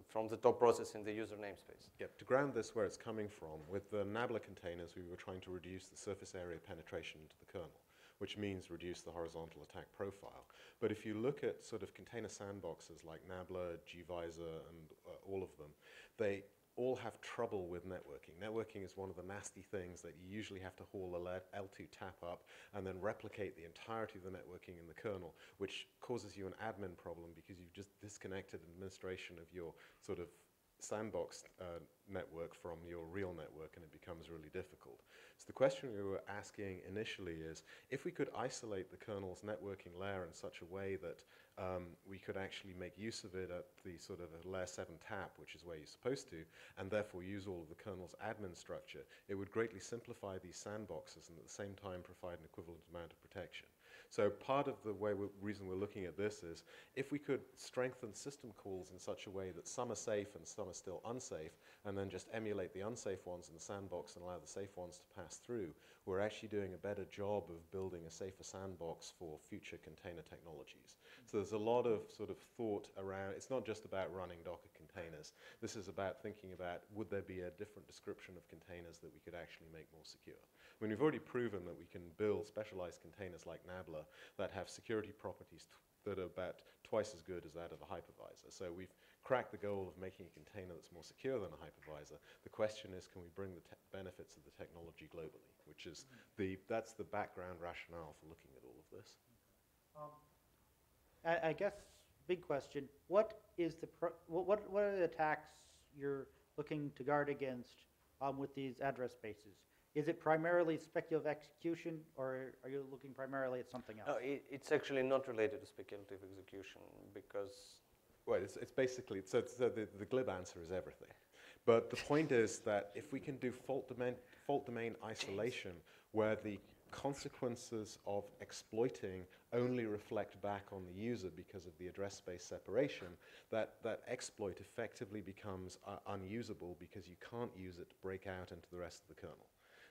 from the top process in the user namespace. Yeah, to ground this where it's coming from, with the Nabla containers, we were trying to reduce the surface area penetration into the kernel, which means reduce the horizontal attack profile. But if you look at sort of container sandboxes like Nabla, gvisor, and uh, all of them, they all have trouble with networking. Networking is one of the nasty things that you usually have to haul a le- L2 tap up and then replicate the entirety of the networking in the kernel, which causes you an admin problem because you've just disconnected administration of your sort of sandbox uh, network from your real network and it becomes really difficult. So the question we were asking initially is if we could isolate the kernel's networking layer in such a way that um, we could actually make use of it at the sort of layer 7 tap, which is where you're supposed to, and therefore use all of the kernel's admin structure, it would greatly simplify these sandboxes and at the same time provide an equivalent amount of protection. So part of the way we reason we're looking at this is if we could strengthen system calls in such a way that some are safe and some are still unsafe, and then just emulate the unsafe ones in the sandbox and allow the safe ones to pass through, we're actually doing a better job of building a safer sandbox for future container technologies. So there's a lot of sort of thought around, it's not just about running Docker containers. This is about thinking about would there be a different description of containers that we could actually make more secure. I mean, we've already proven that we can build specialized containers like Nabla that have security properties that are about twice as good as that of a hypervisor. So we've cracked the goal of making a container that's more secure than a hypervisor. The question is, can we bring the benefits of the technology globally? Which is the that's the background rationale for looking at all of this. I, I guess, big question, what is the, what, what what are the attacks you're looking to guard against um, with these address spaces? Is it primarily speculative execution, or are you looking primarily at something else? No, it, it's actually not related to speculative execution because Well, it's, it's basically, so, so the, the glib answer is everything. But the point is that if we can do fault domain, fault domain isolation, where the consequences of exploiting only reflect back on the user because of the address space separation, that, that exploit effectively becomes uh, unusable because you can't use it to break out into the rest of the kernel.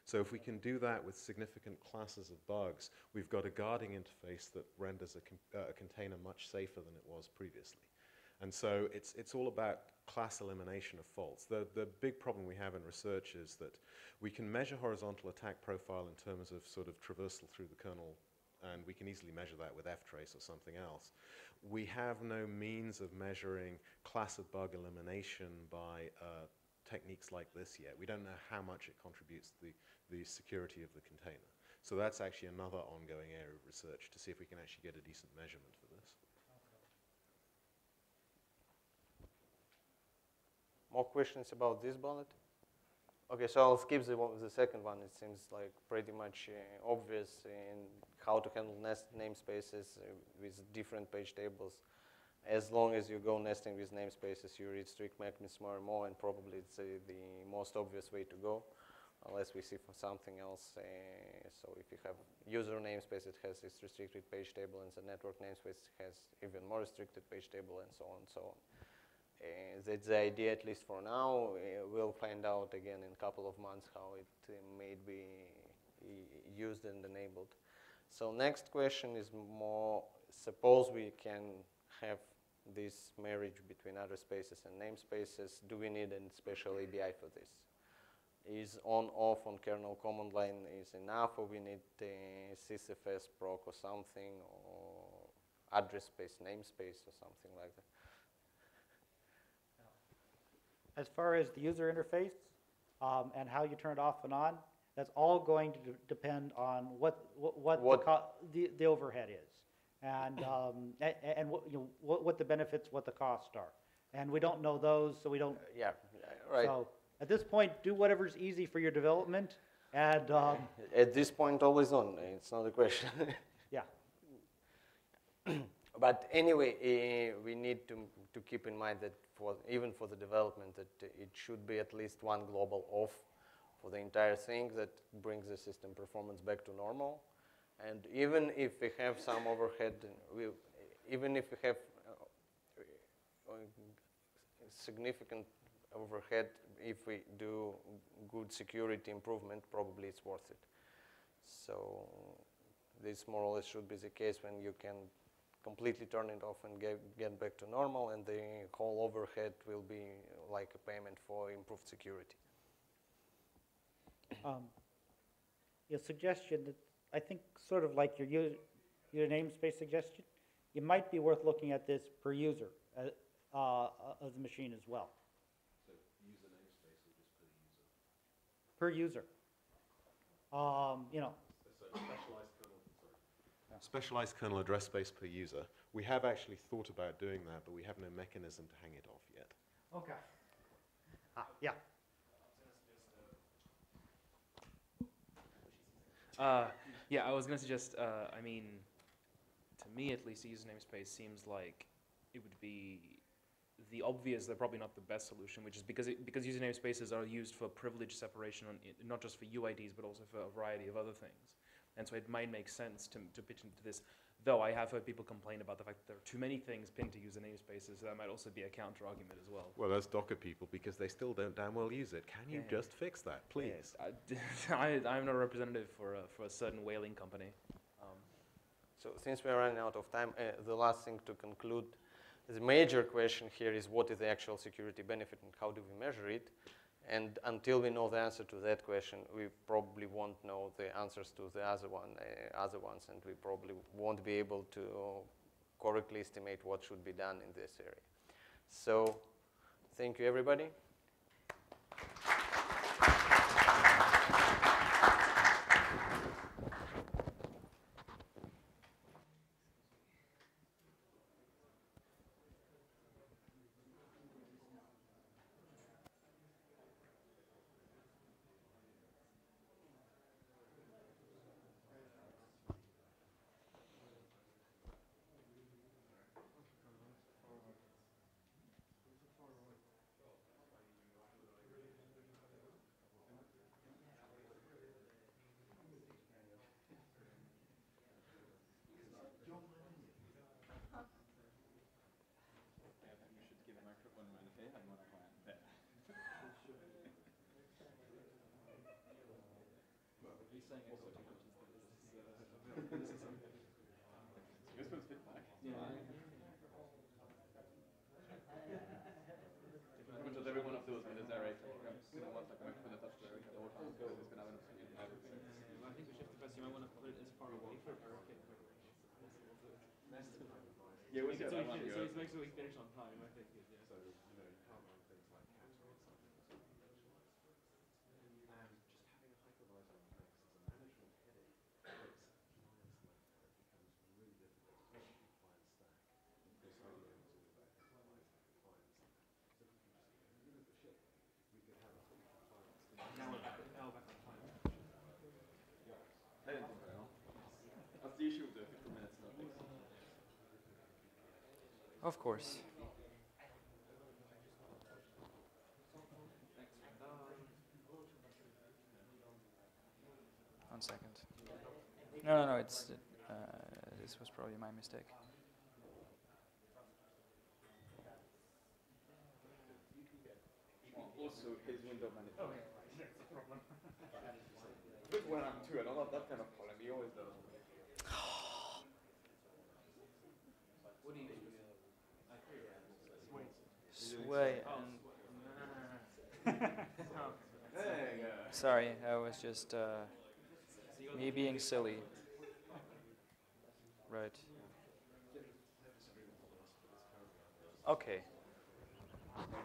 So if we can do that with significant classes of bugs, we've got a guarding interface that renders a, uh, a container much safer than it was previously. And so it's, it's all about class elimination of faults. The, the big problem we have in research is that we can measure horizontal attack profile in terms of sort of traversal through the kernel, and we can easily measure that with ftrace or something else. We have no means of measuring class of bug elimination by uh, techniques like this yet. We don't know how much it contributes to the, the security of the container. So that's actually another ongoing area of research to see if we can actually get a decent measurement for this. More questions about this bullet? Okay, so I'll skip the, one, the second one. It seems like pretty much uh, obvious in how to handle nest namespaces uh, with different page tables. As long as you go nesting with namespaces, you read strict mechanisms more and more, and probably it's uh, the most obvious way to go, unless we see for something else. Uh, so if you have user namespace, it has its restricted page table, and the network namespace has even more restricted page table, and so on and so on. Uh, that's the idea, at least for now. Uh, we'll find out again in a couple of months how it uh, may be used and enabled. So next question is more, suppose we can have this marriage between address spaces and namespaces. Do we need a special ABI for this? Is on-off on kernel command line is enough, or we need a sysfs proc or something, or address space namespace or something like that? As far as the user interface um, and how you turn it off and on, that's all going to depend on what, what, what the, the, the overhead is. And, um, a- a- and what, you know, what, what the benefits, what the costs are. And we don't know those, so we don't, Uh, Yeah, right. so at this point, do whatever's easy for your development. And, um, At this point, always on. It's not a question. yeah, But anyway, uh, we need to, to keep in mind that for, even for the development, that uh, it should be at least one global off for the entire thing that brings the system performance back to normal. And even if we have some overhead, we, even if we have uh, significant overhead, if we do good security improvement, probably it's worth it. So this more or less should be the case when you can completely turn it off and get, get back to normal and the whole overhead will be like a payment for improved security. um, a suggestion that, I think sort of like your user, your namespace suggestion, it might be worth looking at this per user, uh, uh, of the machine as well. Per user. Um, you know, Specialized kernel address space per user. We have actually thought about doing that, but we have no mechanism to hang it off yet. Okay. Ah, yeah. Uh, yeah, I was going to suggest, uh, I mean, to me at least, a user namespace seems like it would be the obvious, they're probably not the best solution, which is because, it, because user namespaces are used for privilege separation, on, not just for UIDs, but also for a variety of other things. And so it might make sense to, to pitch into this, though I have heard people complain about the fact that there are too many things pinned to user namespaces, so that might also be a counter argument as well. Well, those Docker people, because they still don't damn well use it. Can you Yeah. just fix that, please? I, I'm not a representative for a, for a certain whaling company. Um, So since we're running out of time, uh, the last thing to conclude, the major question here is what is the actual security benefit and how do we measure it? And until we know the answer to that question, we probably won't know the answers to the other one, uh, other ones, and we probably won't be able to correctly estimate what should be done in this area. So, thank you, everybody. he's saying also this is uh, a. This one's bit back. Yeah. Which is every one of those when it's? You know, like when touch the whole time, it's going to have. I think we you might want to put it as far away Yeah, we'll that one. So, Of course. One second. No, no, no, it's, uh, this was probably my mistake. Also, his window management. But when I'm too, I don't have that kind of problem. He always does. What do you do? Sway and There you go. sorry, I was just uh, me being silly. Right. Okay.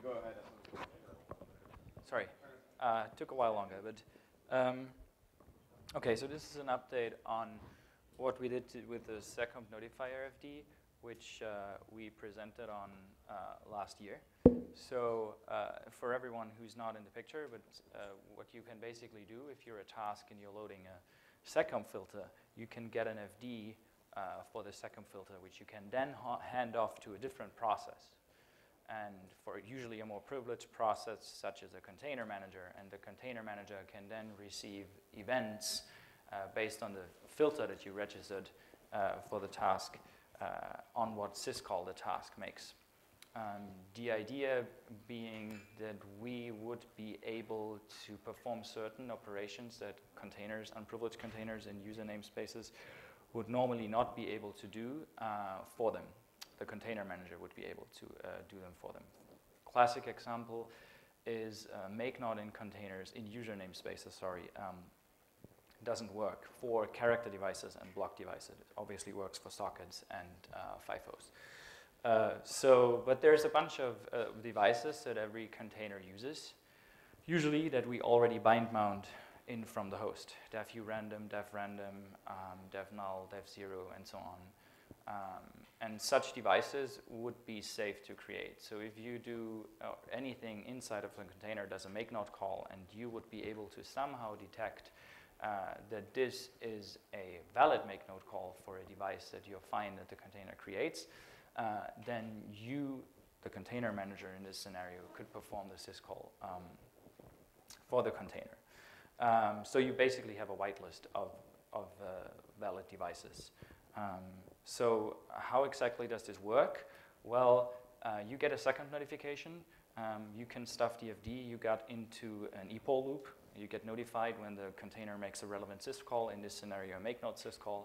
Go ahead. Sorry, uh, took a while longer, but um, okay. So this is an update on what we did to, with the SecComp Notifier FD, which uh, we presented on uh, last year. So uh, for everyone who's not in the picture, but uh, what you can basically do if you're a task and you're loading a SecComp filter, you can get an FD for the SecComp filter, which you can then ha- hand off to a different process and for usually a more privileged process such as a container manager, and the container manager can then receive events uh, based on the filter that you registered uh, for the task on what syscall the task makes. Um, the idea being that we would be able to perform certain operations that containers, unprivileged containers and user namespaces would normally not be able to do uh, for them the container manager would be able to uh, do them for them. Classic example is uh, mknod in containers in user namespaces, sorry, um, doesn't work for character devices and block devices. It obviously works for sockets and uh, FIFOs. Uh, so, but there's a bunch of uh, devices that every container uses, usually that we already bind mount in from the host, dev urandom, dev random, um, dev null, dev zero, and so on. Um, and such devices would be safe to create. So if you do uh, anything inside of a container does a mknod call, and you would be able to somehow detect uh, that this is a valid mknod call for a device that you find that the container creates, uh, then you, the container manager in this scenario, could perform the syscall um, for the container. Um, so you basically have a whitelist of, of uh, valid devices. Um, so how exactly does this work? Well, uh, you get a seccomp notification. Um, you can stuff DFD. You got into an epoll loop. You get notified when the container makes a relevant syscall, in this scenario, a mknod syscall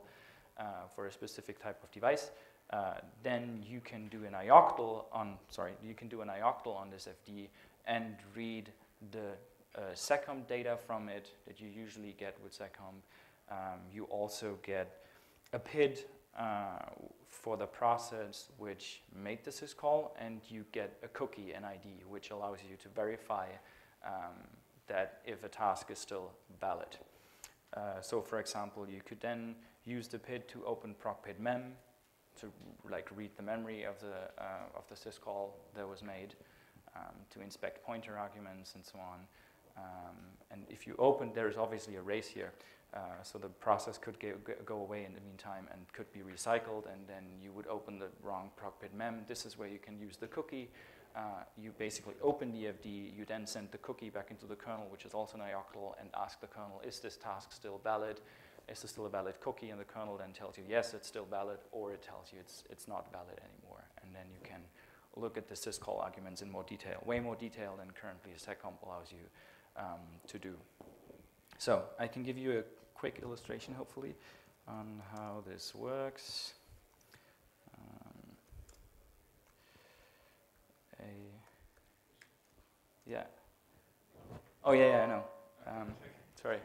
uh, for a specific type of device. Uh, then you can do an ioctl on, sorry, you can do an ioctl on this FD and read the uh, data from it that you usually get with SecComp. Um, you also get a PID uh, for the process which made the syscall, and you get a cookie, an ID, which allows you to verify um, that if a task is still valid. Uh, so, for example, you could then use the PID to open procpid mem to like read the memory of the uh, of the syscall that was made, um, to inspect pointer arguments and so on. Um, and if you open, there is obviously a race here. Uh, so the process could go, go away in the meantime and could be recycled, and then you would open the wrong procpid mem. This is where you can use the cookie. Uh, you basically open the FD, you then send the cookie back into the kernel, which is also ioctl, and ask the kernel, is this task still valid? Is this still a valid cookie? And the kernel then tells you, yes, it's still valid, or it tells you it's, it's not valid anymore. And then you can look at the syscall arguments in more detail, way more detail than currently SecComp allows you um, to do. So I can give you a quick illustration, hopefully, on how this works. a yeah. Oh yeah, yeah, I know. Um, sorry.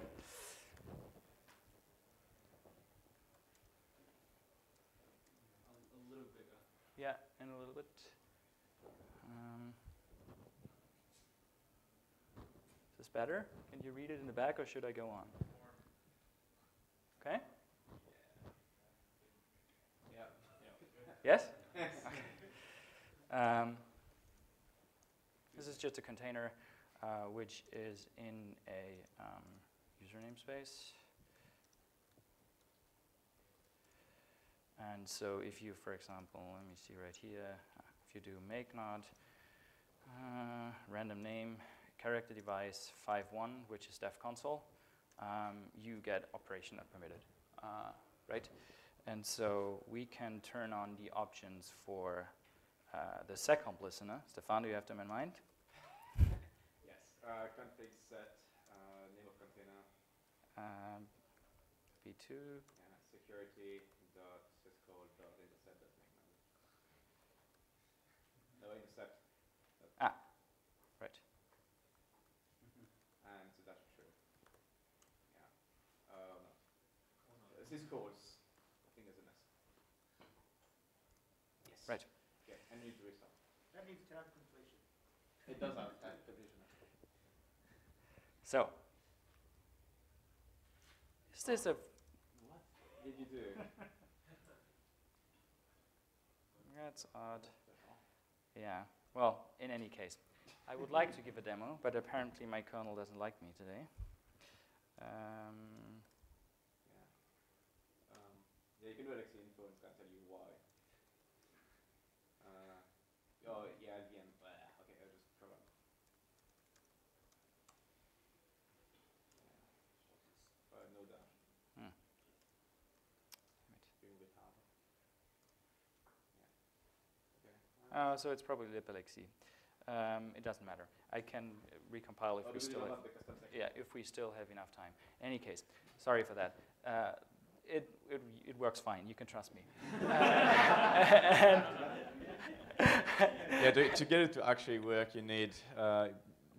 Yeah, and a little bit. Um, is this better? Can you read it in the back, or should I go on? Okay. Yes. Okay. Um, this is just a container uh, which is in a um, user namespace. And so if you, for example, let me see right here, if you do mknod, uh, random name, character device 5.1, which is dev console, um, you get operation not permitted, uh, right? And so we can turn on the options for uh, the seccomp listener. Stefan, do you have them in mind? Yes. Uh, config set uh, name of container. Um, v2. Yeah, security dot syscall dot intercept dot No intercept. Ah, right. And so that's true. Yeah. Uh. Syscalls. I think there's a nest. Yes. Right. Yeah, and need to restart. That needs tab completion. It does have tab completion. So, is this a What did you do? That's odd. Yeah. Well, in any case, I would like to give a demo, but apparently my kernel doesn't like me today. Um, yeah. Um, yeah, you can do lxc-info and it's going to tell you why. Uh, oh, yeah, Okay, I'll just. Yeah. Uh, no dash. Hmm. Bit harder. Yeah. Okay. uh, so it's probably liblxc. Um, it doesn't matter. I can recompile if Oh, we still have, have the custom section. yeah, if we still have enough time. In Any case, sorry for that. Uh, it, it, it works fine. You can trust me. And- yeah, to, to get it to actually work, you need, uh,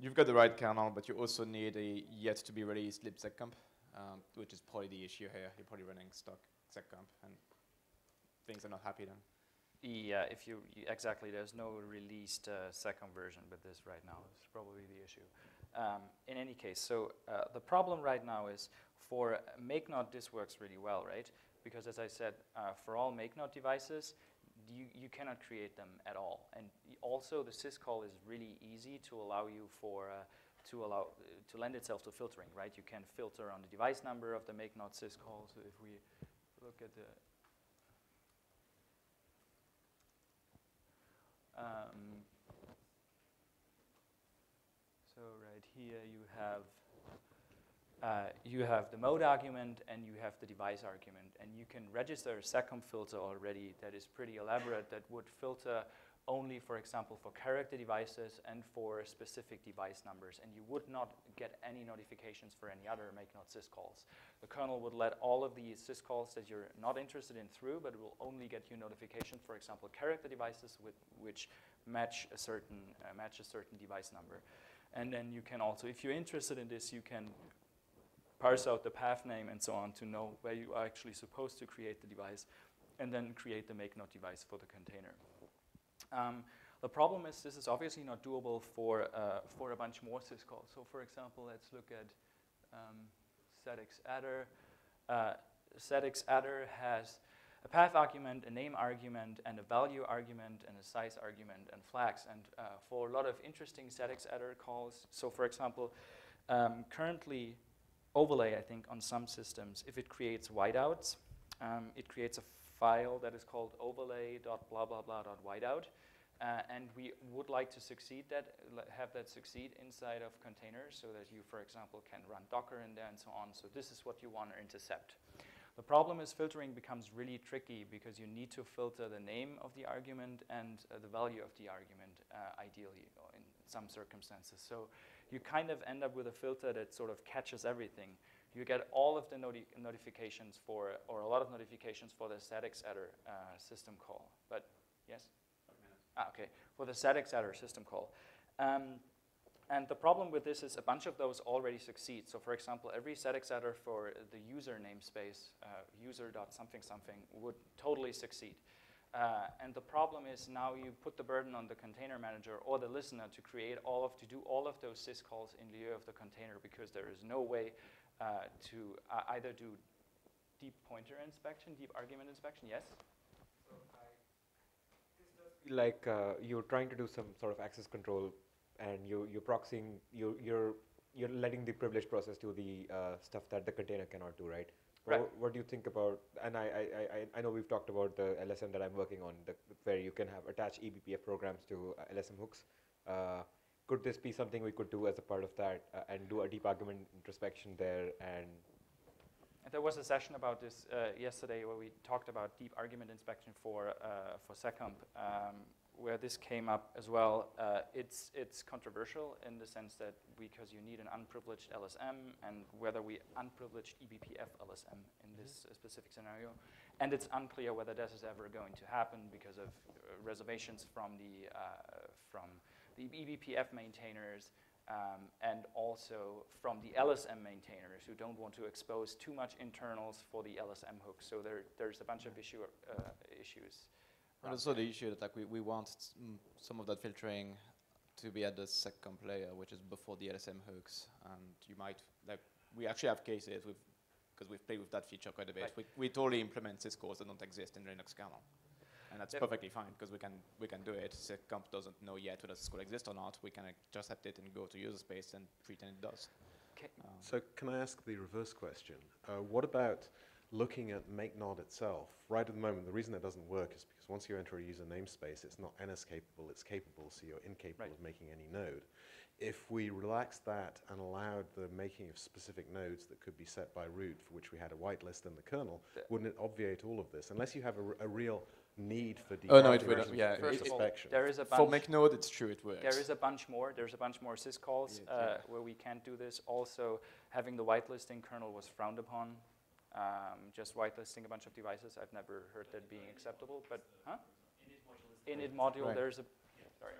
you've got the right kernel, but you also need a yet to be released libseccomp, um, which is probably the issue here. You're probably running stock seccomp and things are not happy then. Yeah, if you, exactly, there's no released uh, seccomp version with this right now. It's probably the issue. Um, in any case, so uh, the problem right now is for mknod, this works really well, right? Because as I said, uh, for all mknod devices, you, you cannot create them at all. And also, the syscall is really easy to allow you for uh, to allow uh, to lend itself to filtering, right? You can filter on the device number of the mknod syscall. So if we look at the Um, so right here you have uh, you have the mode argument and you have the device argument, and you can register a seccomp filter already that is pretty elaborate that would filter only, for example, for character devices and for specific device numbers, and you would not get any notifications for any other mknod syscalls. The kernel would let all of the syscalls that you're not interested in through, but it will only get you notification, for example, character devices with which match a certain uh, match a certain device number. And then you can also, if you're interested in this, you can parse out the path name and so on to know where you are actually supposed to create the device, and then create the mknod device for the container. Um, the problem is this is obviously not doable for, uh, for a bunch more syscalls. So for example, let's look at um, setxattr. Uh, adder has a path argument, a name argument, and a value argument, and a size argument, and flags. And uh, for a lot of interesting setxattr calls, so for example, um, currently overlay, I think, on some systems, if it creates whiteouts, um, it creates a file that is called overlay.blah blah blah dot whiteout. Uh, and we would like to succeed that, have that succeed inside of containers so that you, for example, can run Docker in there and so on. So this is what you want to intercept. The problem is filtering becomes really tricky because you need to filter the name of the argument and uh, the value of the argument, uh, ideally, in some circumstances. So you kind of end up with a filter that sort of catches everything. You get all of the noti- notifications for, or a lot of notifications for the setxattr uh, system call. But yes? Ah, okay, for the setxattr system call. Um, and the problem with this is a bunch of those already succeed. So for example, every setxattr for the user namespace, uh, something something, would totally succeed. Uh, and the problem is now you put the burden on the container manager or the listener to create all of, to do all of those syscalls in lieu of the container because there is no way uh, to uh, either do deep pointer inspection, deep argument inspection, yes? like uh, you're trying to do some sort of access control and you, you're proxying, you, you're, you're letting the privilege process do the uh, stuff that the container cannot do, right? Right. What, what do you think about, and I, I, I, I know we've talked about the LSM that I'm working on, the, where you can have attach eBPF programs to uh, LSM hooks. Uh, could this be something we could do as a part of that uh, and do a deep argument introspection there and And there was a session about this uh, yesterday where we talked about deep argument inspection for, uh, for SecComp, um, where this came up as well. Uh, it's, it's controversial in the sense that because you need an unprivileged LSM and whether we unprivileged eBPF LSM in this uh, specific scenario. And it's unclear whether this is ever going to happen because of uh, reservations from the, uh, from the eBPF maintainers um, and also from the LSM maintainers who don't want to expose too much internals for the LSM hook. So there, there's a bunch of issue, uh, issues. And also the issue that like we, we want mm, some of that filtering to be at the SecComp layer, which is before the LSM hooks. And you might, like, we actually have cases with, because we've played with that feature quite a bit. Right. We, we totally implement syscalls that don't exist in Linux kernel. And that's Yep. perfectly fine because we can we can do it. SecComp doesn't know yet whether syscall exists or not. We can uh, just accept it and go to user space and pretend it does. Okay. Um, So can I ask the reverse question? Uh, what about looking at mknod itself? Right at the moment, the reason it doesn't work is because once you enter a user namespace, it's not NS capable, it's capable, so you're incapable Right. of making any node. If we relaxed that and allowed the making of specific nodes that could be set by root, for which we had a whitelist in the kernel, The- wouldn't it obviate all of this? Unless you have a, r- a real need for Oh, no, it wouldn't, yeah, First of all, introspection. there is a for bunch. mknod, it's true, it works. There is a bunch more. There's a bunch more syscalls Yeah, uh, yeah. where we can't do this. Also, having the whitelisting kernel was frowned upon. Um, just whitelisting a bunch of devices, I've never heard that being acceptable. But huh? Init module, Right. there's a sorry.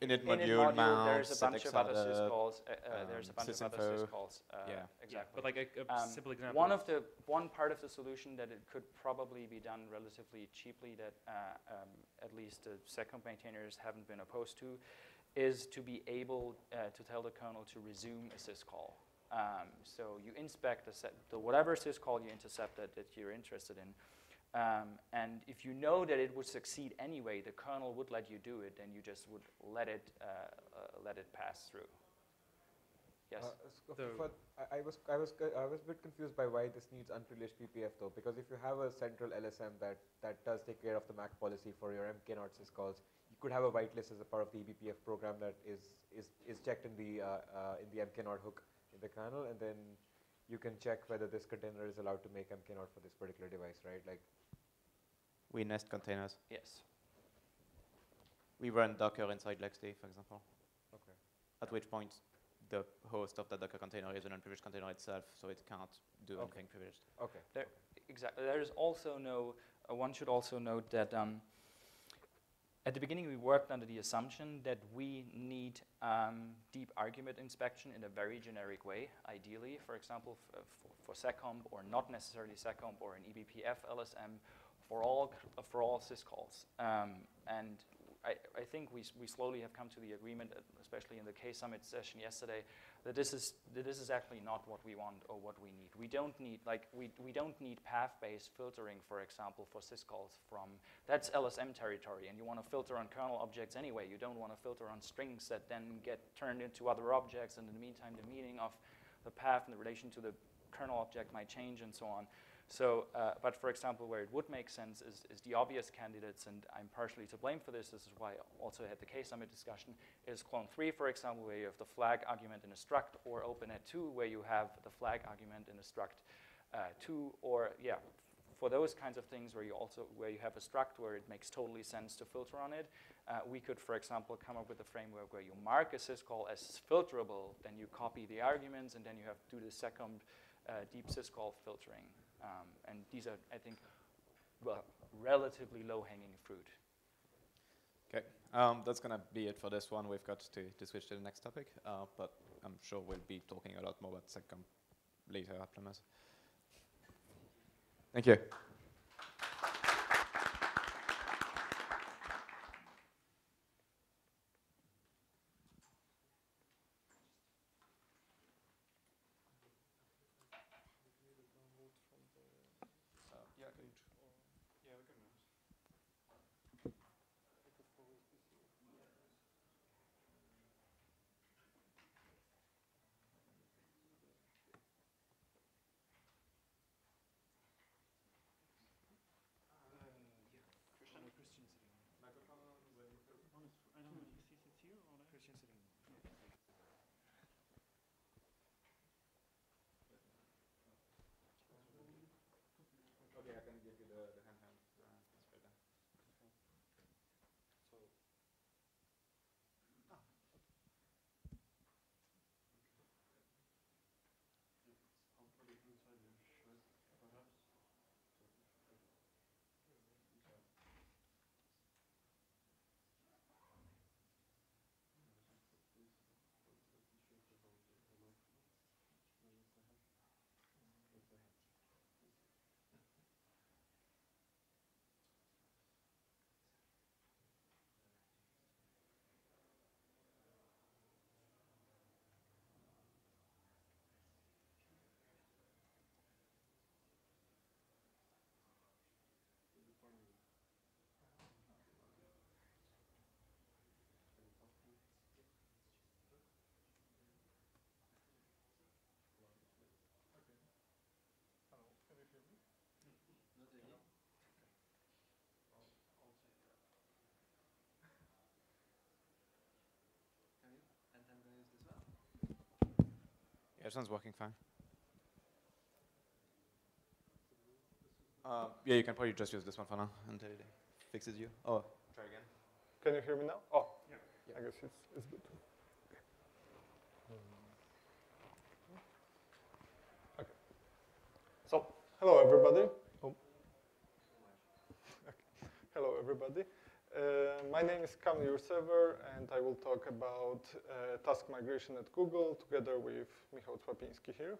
init Init module, module, there's a bunch of other syscalls. Uh, uh, there's a um, bunch of other syscalls. Uh, Yeah. exactly. But like a, a Um, simple example. One of the one part of the solution that it could probably be done relatively cheaply that uh, um, at least the seccomp maintainers haven't been opposed to is to be able uh, to tell the kernel to resume a syscall. Um, so you inspect the, set, the whatever syscall you intercepted that you're interested in. Um, and if you know that it would succeed anyway, the kernel would let you do it, and you just would let it uh, uh, let it pass through. Yes. Uh, So- for- I, I was I was I was a bit confused by why this needs unprivileged BPF though, because if you have a central LSM that that does take care of the MAC policy for your mknod syscalls, you could have a whitelist as a part of the eBPF program that is is is checked in the uh, uh, in the mknod hook in the kernel, and then you can check whether this container is allowed to make mknod for this particular device, right? Like We nest containers. yes. We run Docker inside LXD, for example. okay. At which point, the host of that Docker container is an unprivileged container itself, so it can't do Okay. anything privileged. Okay. Exactly. There is also no, uh, one should also note that um, at the beginning we worked under the assumption that we need um, deep argument inspection in a very generic way, ideally, for example, uh, for, SecComp or not necessarily SecComp or an eBPF LSM for all, for all syscalls. Um, and I, I think we, we slowly have come to the agreement, uh, especially in the K-Summit session yesterday, that this is that this is actually not what we want or what we need. We don't need like we, we don't need path-based filtering, for example, for syscalls from that's LSM territory, and you want to filter on kernel objects anyway. You don't want to filter on strings that then get turned into other objects, and in the meantime, the meaning of the path and the relation to the kernel object might change, and so on. So, uh, but for example, where it would make sense is, is the obvious candidates, and I'm partially to blame for this. This is why I also had the K-Summit discussion, is clone 3, for example, where you have the flag argument in a struct, or openat 2, where you have the flag argument in a struct uh, 2, or, yeah, for those kinds of things where you also, where you have a struct where it makes totally sense to filter on it, uh, we could, for example, come up with a framework where you mark a syscall as filterable, then you copy the arguments, and then you have to do the seccomp uh, deep syscall filtering. Um, and these are, I think, well, relatively low-hanging fruit. Okay, um, that's gonna be it for this one. We've got to, to switch to the next topic, uh, but I'm sure we'll be talking a lot more about SecComp later at Plumbers. Thank you. Yeah, this working fine. Um, yeah, you can probably just use this one for now until it fixes you. Oh, try again. Can you hear me now? Oh, yeah. I guess it's, it's good. Okay. So, hello everybody. Oh. Okay. Hello everybody. Uh, my name is Kamil Yurtsever and I will talk about uh, task migration at Google together with Michał Człapiński here.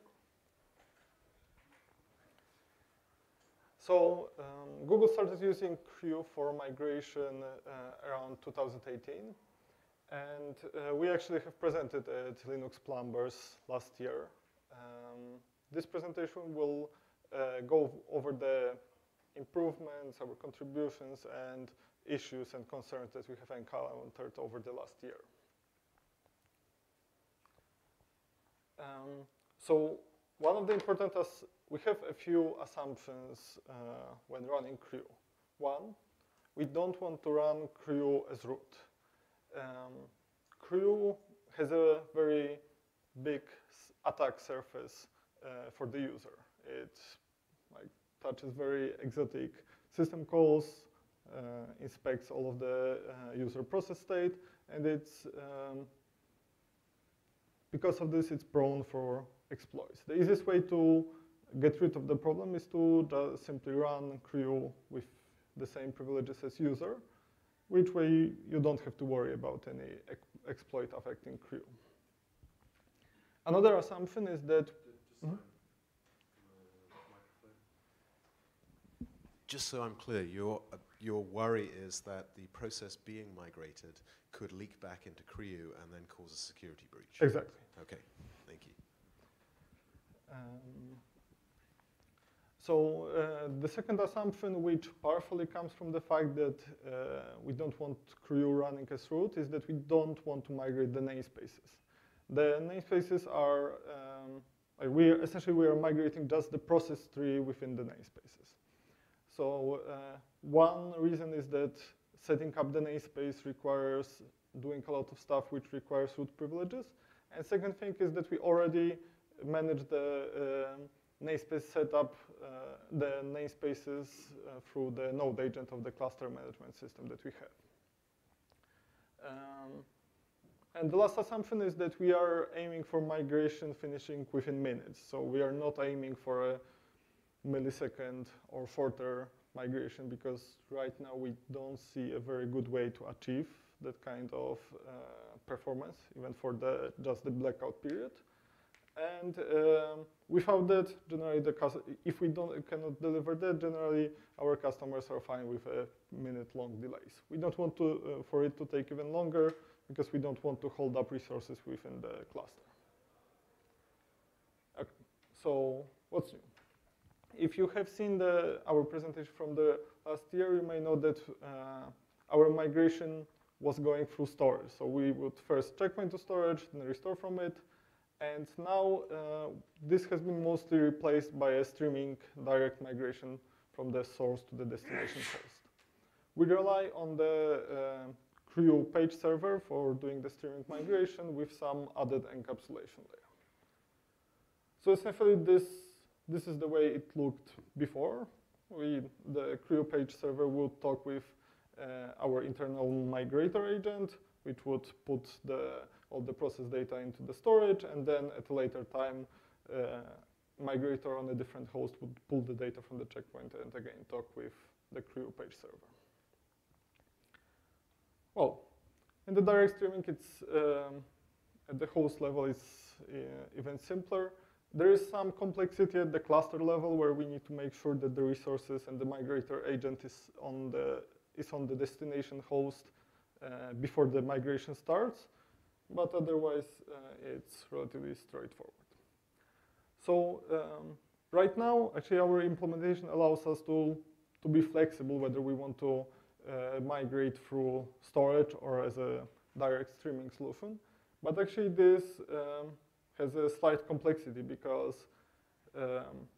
So um, Google started using CRIU for migration uh, around 2018. And uh, we actually have presented at Linux Plumbers last year. Um, this presentation will uh, go over the improvements, our contributions, and issues and concerns that we have encountered over the last year. Um, so one of the important, as we have a few assumptions uh, when running CRIU. One, we don't want to run CRIU as root. Um, CRIU has a very big attack surface uh, for the user. It like, touches very exotic system calls, inspects all of the uh, user process state, and it's um, because of this, it's prone for exploits. The easiest way to get rid of the problem is to just simply run CRIU with the same privileges as user, which way you don't have to worry about any ex exploit affecting CRIU. Another assumption is that. Just so I'm clear, your, uh, your worry is that the process being migrated could leak back into CRIU and then cause a security breach. Exactly. Okay, thank you. Um, so uh, the second assumption, which powerfully comes from the fact that uh, we don't want CRIU running as root, is that we don't want to migrate the namespaces. The namespaces are, um, we are, essentially we are migrating just the process tree within the namespaces. So uh, one reason is that setting up the namespace requires doing a lot of stuff which requires root privileges. And second thing is that we already manage the uh, namespace setup, uh, the namespaces uh, through the node agent of the cluster management system that we have. Um, and the last assumption is that we are aiming for migration finishing within minutes. So we are not aiming for a millisecond or shorter migration because right now we don't see a very good way to achieve that kind of uh, performance, even for the just the blackout period. And um, without that, generally, the if we don't cannot deliver that, generally our customers are fine with a minute-long delays. We don't want to uh, for it to take even longer because we don't want to hold up resources within the cluster. Okay. So what's new? If you have seen the, our presentation from the last year, you may know that uh, our migration was going through storage. So we would first checkpoint to storage, then restore from it. And now uh, this has been mostly replaced by a streaming direct migration from the source to the destination host. We rely on the uh, CRIU page server for doing the streaming migration with some added encapsulation layer. So essentially this, this is the way it looked before. We, the CRIU page server would talk with uh, our internal migrator agent, which would put the, all the process data into the storage, and then at a later time, uh, migrator on a different host would pull the data from the checkpoint and again talk with the CRIU page server. Well, in the direct streaming, it's um, at the host level, it's uh, even simpler. There is some complexity at the cluster level where we need to make sure that the resources and the migrator agent is on the is on the destination host uh, before the migration starts, but otherwise uh, it's relatively straightforward. So um, right now, actually our implementation allows us to, to be flexible whether we want to uh, migrate through storage or as a direct streaming solution. But actually this um, has a slight complexity because um,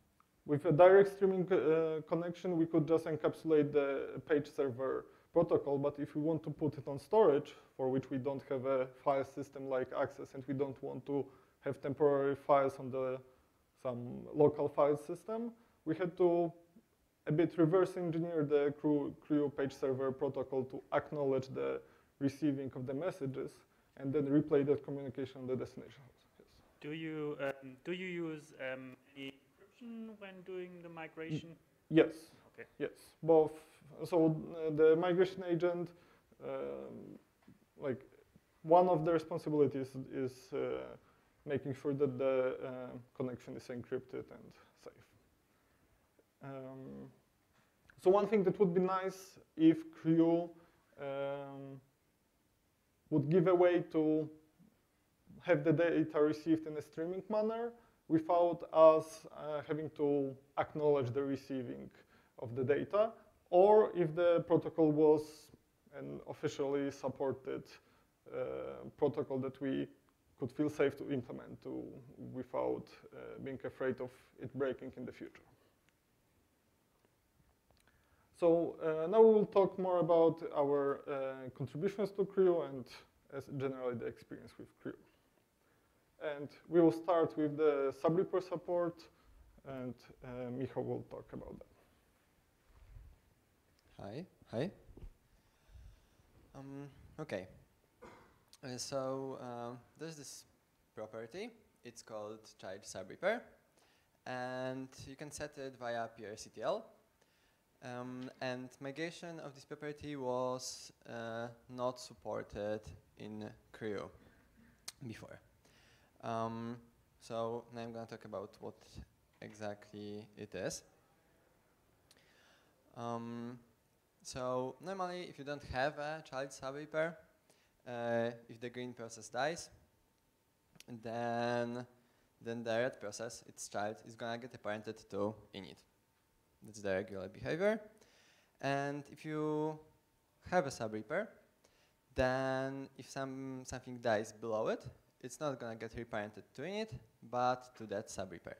with a direct streaming uh, connection, we could just encapsulate the page server protocol, but if we want to put it on storage, for which we don't have a file system like Access and we don't want to have temporary files on the some local file system, we had to a bit reverse engineer the CRIU page server protocol to acknowledge the receiving of the messages and then replay that communication on the destination. Do you um, do you use um, any encryption when doing the migration? Yes. Okay. Yes. Both. So uh, the migration agent, um, like one of the responsibilities is uh, making sure that the uh, connection is encrypted and safe. Um, so one thing that would be nice if CRIU um, would give a way to have the data received in a streaming manner without us uh, having to acknowledge the receiving of the data, or if the protocol was an officially supported uh, protocol that we could feel safe to implement to, without uh, being afraid of it breaking in the future. So uh, now we will talk more about our uh, contributions to CRIU and as generally the experience with CRIU. And we will start with the subreaper support, and uh, will talk about that. Hi, hi. Um, okay. Uh, so um, there's this property. It's called child subreaper, and you can set it via PRCTL. Um, and migration of this property was uh, not supported in CRIU before. Um, so now I'm going to talk about what exactly it is. Um, so normally, if you don't have a child subreaper, uh, if the green process dies, then then the red process, its child, is gonna get appointed to init. That's the regular behavior. And if you have a subreaper, then if some something dies below it, it's not gonna get reparented to init, but to that subreaper.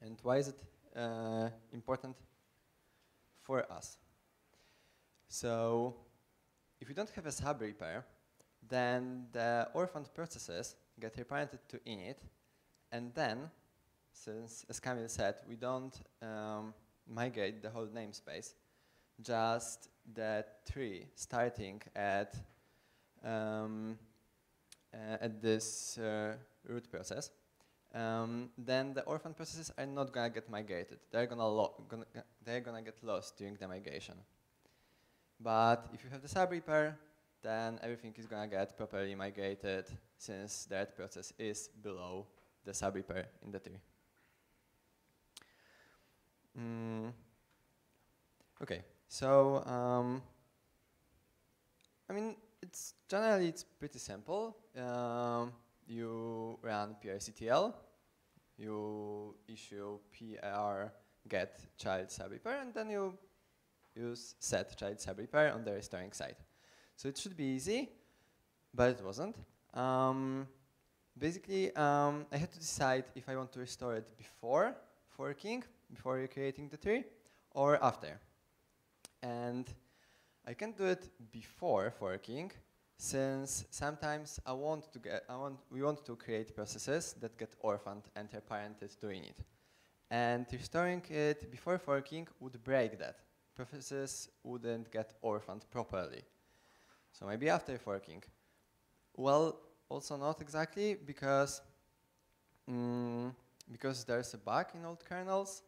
And why is it uh, important for us? So if you don't have a subreaper, then the orphaned processes get reparented to init, and then, since as Kamil said, we don't um, migrate the whole namespace, just the tree starting at um, at this uh, root process, um, then the orphan processes are not gonna get migrated. They're gonna they're gonna get lost during the migration. But if you have the subreaper, then everything is gonna get properly migrated since that process is below the subreaper in the tree. Mm. Okay, so um, I mean, it's generally it's pretty simple. Um, you run PRCTL, you issue PR get child subreaper, and then you use set child subreaper on the restoring side. So it should be easy, but it wasn't. Um, basically, um, I had to decide if I want to restore it before forking, before recreating the tree, or after. And I can do it before forking, since sometimes I want to get, I want, we want to create processes that get orphaned and are parented to init. And restoring it before forking would break that. Processes wouldn't get orphaned properly. So maybe after forking. Well, also not exactly, because mm, because there's a bug in old kernels,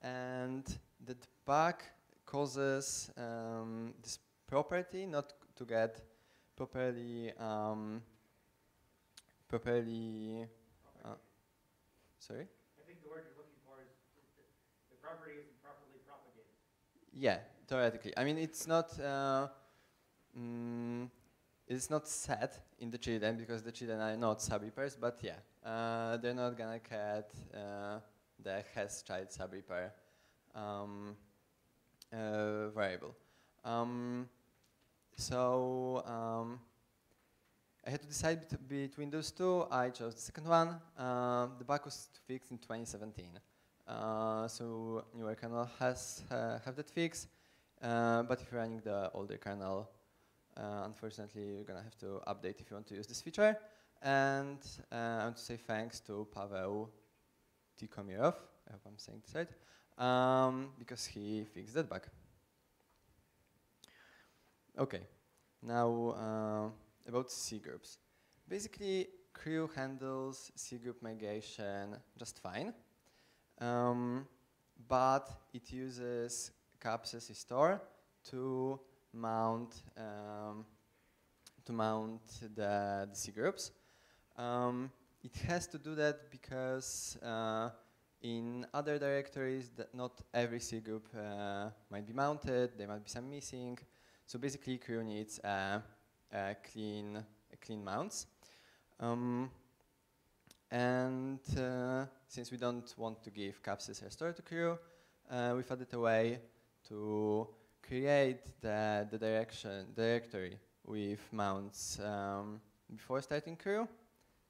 and that bug causes um, this property not to get properly um, properly. Uh, sorry. I think the word you're looking for is the property isn't properly propagated. Yeah, theoretically. I mean, it's not. Uh, mm, it's not set in the children because the children are not subreapers, but yeah, uh, they're not gonna get uh, the has child subreaper um, uh, variable. Um, so um, I had to decide bet between those two. I chose the second one. Uh, the bug was fixed in 2017. Uh, so newer kernel has have that fix, uh, but if you're running the older kernel, uh, unfortunately, you're gonna have to update if you want to use this feature. And uh, I want to say thanks to Pavel Tikhomirov, I hope I'm saying this right, um, because he fixed that bug. Okay, now uh, about C groups. Basically, CRIU handles C group migration just fine, um, but it uses capses store to mount um, to mount the, the C groups. Um, it has to do that because uh, in other directories that not every C group uh, might be mounted, there might be some missing. So basically CRIU needs a, a clean, clean mounts. Um, and uh, since we don't want to give capses restore to CRIU, uh, we've added a way to create the, the direction directory with mounts um, before starting CRIU,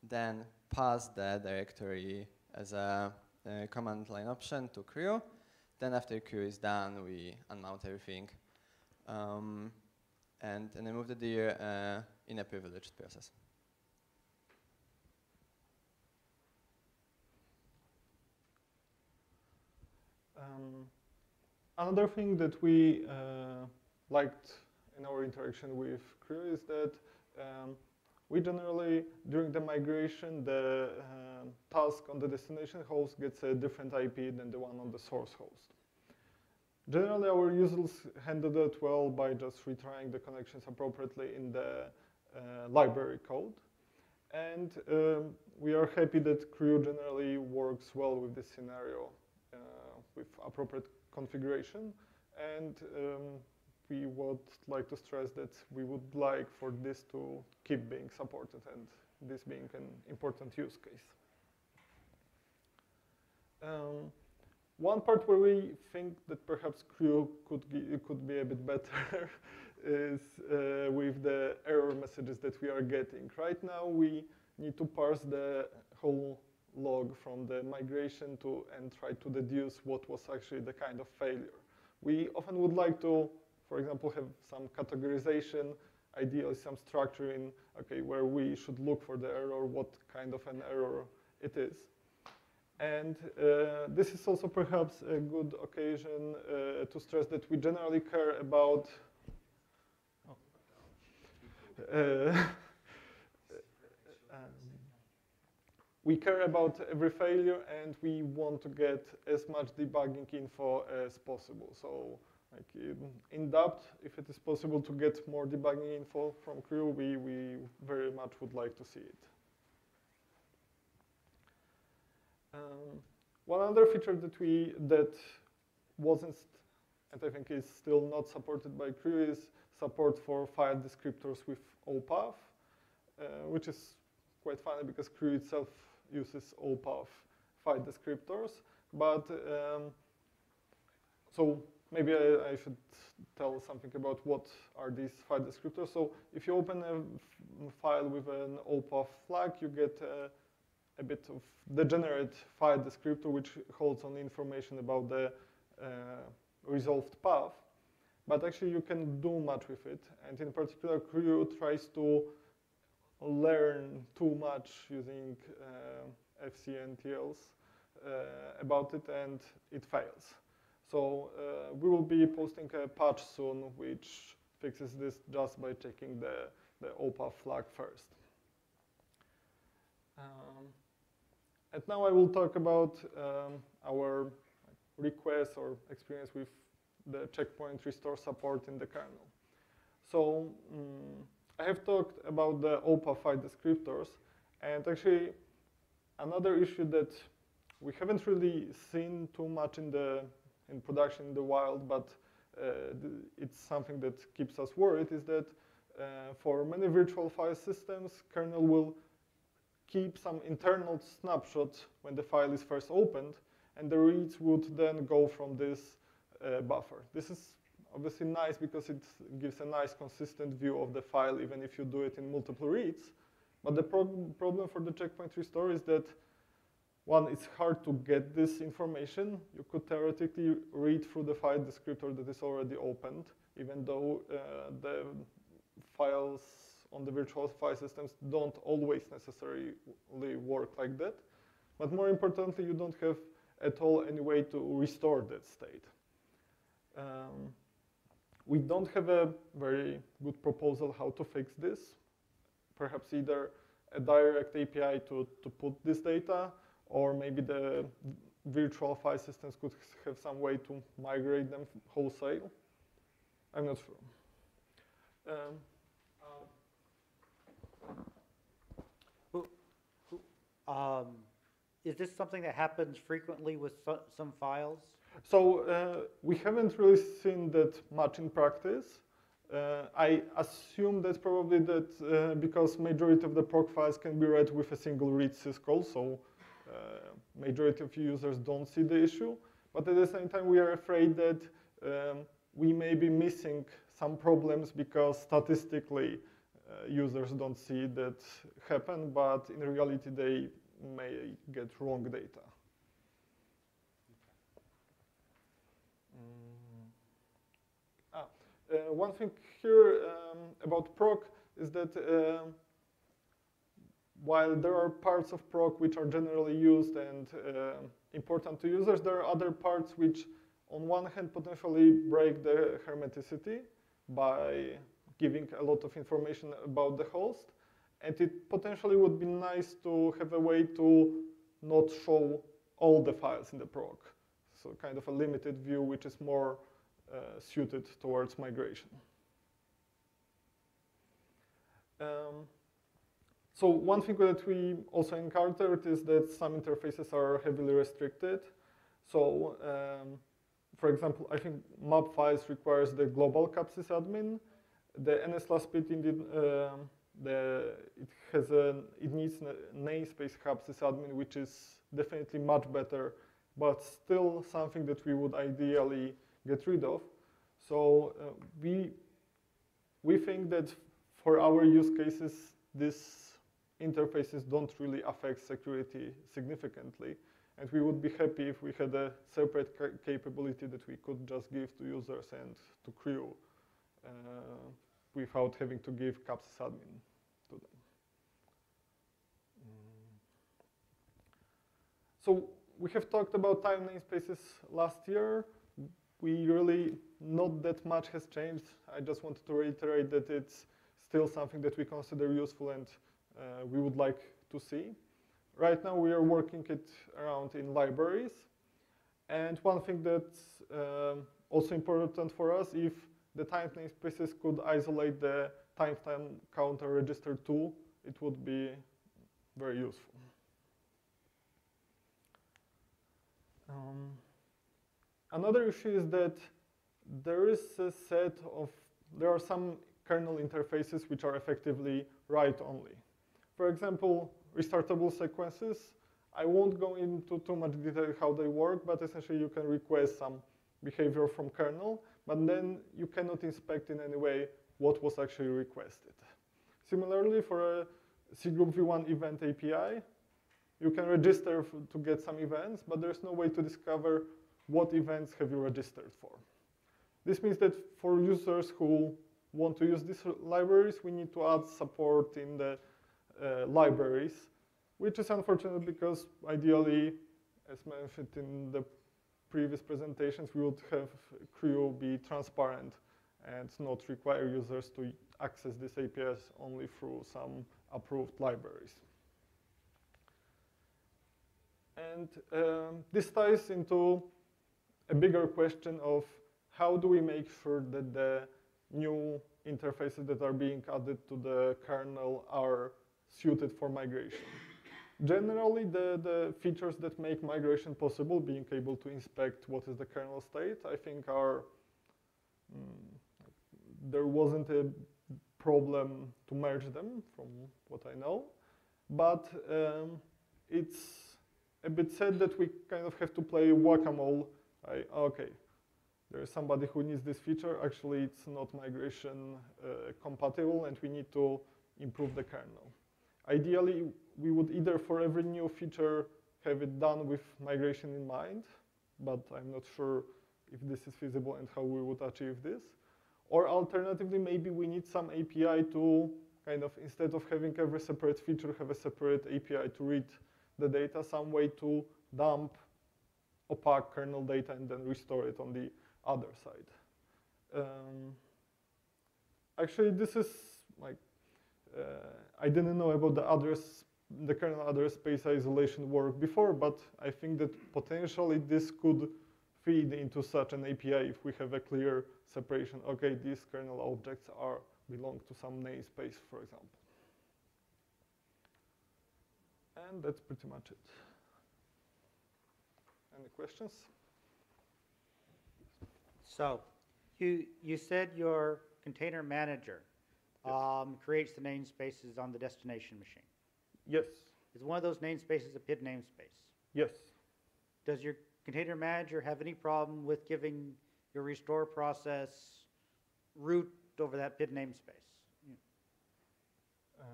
then pass the directory as a, a, command line option to CRIU. Then after CRIU is done, we unmount everything um, and, and remove the dir uh, in a privileged process. Um, another thing that we uh, liked in our interaction with CRIU is that um, we generally, during the migration, the uh, task on the destination host gets a different IP than the one on the source host. Generally, our users handle that well by just retrying the connections appropriately in the uh, library code. And um, we are happy that CRIU generally works well with this scenario uh, with appropriate configuration. And um, we would like to stress that we would like for this to keep being supported and this being an important use case. Um, one part where we think that perhaps CRIU could, could be a bit better is uh, with the error messages that we are getting. Right now we need to parse the whole log from the migration to and try to deduce what was actually the kind of failure. We often would like to, for example, have some categorization, ideally some structure in, okay, where we should look for the error, what kind of an error it is. And uh, this is also perhaps a good occasion uh, to stress that we generally care about uh, we care about every failure and we want to get as much debugging info as possible. So like in, in depth, if it is possible to get more debugging info from CRIU, we, we very much would like to see it. Um, one other feature that we that wasn't and I think is still not supported by CRIU is support for file descriptors with O_PATH, uh, which is quite funny because CRIU itself uses O_PATH file descriptors. But um, so maybe I, I, should tell something about what are these file descriptors. So if you open a file with an O_PATH flag, you get uh, a bit of degenerate file descriptor which holds on information about the uh, resolved path. but actually you can do much with it. And in particular, CRIU tries to learn too much using uh, FCNTLs uh, about it, and it fails. So uh, we will be posting a patch soon which fixes this just by checking the, the O_PATH flag first. Um, and now I will talk about um, our requests or experience with the checkpoint restore support in the kernel. So um, I have talked about the O_PATH file descriptors, and actually another issue that we haven't really seen too much in the in production in the wild, but uh, it's something that keeps us worried, is that uh, for many virtual file systems, kernel will keep some internal snapshot when the file is first opened, and the reads would then go from this uh, buffer. This is obviously nice because it gives a nice consistent view of the file even if you do it in multiple reads. But the problem for the checkpoint restore is that one, it's hard to get this information. You could theoretically read through the file descriptor that is already opened, even though uh, the files on the virtual file systems don't always necessarily work like that. But more importantly, you don't have at all any way to restore that state. Um, we don't have a very good proposal how to fix this. Perhaps either a direct API to, to put this data, or maybe the virtual file systems could have some way to migrate them wholesale. I'm not sure. Um, um, is this something that happens frequently with so, some files? So uh, we haven't really seen that much in practice. Uh, I assume that's probably that uh, because majority of the proc files can be read with a single read syscall, so majority of users don't see the issue. But at the same time, we are afraid that um, we may be missing some problems because statistically uh, users don't see that happen, but in reality they may get wrong data. Mm. Ah, uh, one thing here um, about proc is that uh, while there are parts of proc which are generally used and uh, important to users, there are other parts which on one hand potentially break the hermeticity by giving a lot of information about the host. And it potentially would be nice to have a way to not show all the files in the proc. So kind of a limited view, which is more uh, suited towards migration. Um, so one thing that we also encountered is that some interfaces are heavily restricted. So um, for example, I think map files requires the global CAP_SYS_ADMIN. the ns_last_pid indeed, uh, the, it has a, it needs namespace CAP_SYS_ADMIN, which is definitely much better, but still something that we would ideally get rid of. So uh, we, we think that for our use cases, these interfaces don't really affect security significantly. And we would be happy if we had a separate ca capability that we could just give to users and to CRIU Uh, without having to give CAP_SYS_ADMIN to them. Mm. So we have talked about time namespaces last year. We really, not that much has changed. I just wanted to reiterate that it's still something that we consider useful and we would like to see. Right now we are working it around in libraries. And one thing that's uh, also important for us, if the time namespaces could isolate the timestamp counter register too, it would be very useful. Um, another issue is that there is a set of, there are some kernel interfaces which are effectively write-only. For example, restartable sequences. I won't go into too much detail how they work, but essentially you can request some behavior from kernel, but then you cannot inspect in any way what was actually requested. Similarly, for a cgroup v1 event API, you can register to get some events, but there's no way to discover what events have you registered for. This means that for users who want to use these libraries, we need to add support in the uh, libraries, which is unfortunate because ideally, as mentioned in the previous presentations, we would have CRIU be transparent and not require users to access these APIs only through some approved libraries. And um, this ties into a bigger question of how do we make sure that the new interfaces that are being added to the kernel are suited for migration. Generally, the, the features that make migration possible, being able to inspect what is the kernel state, I think are, mm, there wasn't a problem to merge them from what I know, but um, it's a bit sad that we kind of have to play whack-a-mole. okay, there is somebody who needs this feature. Actually, it's not migration uh, compatible, and we need to improve the kernel. Ideally, we would either for every new feature have it done with migration in mind, but I'm not sure if this is feasible and how we would achieve this. Or alternatively, maybe we need some API to kind of, instead of having every separate feature, have a separate API to read the data, some way to dump opaque kernel data and then restore it on the other side. Um, actually, this is like, Uh, I didn't know about the address, the kernel address space isolation work before, but I think that potentially this could feed into such an API if we have a clear separation. Okay, these kernel objects are belong to some namespace, for example. And that's pretty much it. Any questions? So, you, you said your container manager um, creates the namespaces on the destination machine. Yes. Is one of those namespaces a PID namespace? Yes. Does your container manager have any problem with giving your restore process root over that PID namespace? Uh,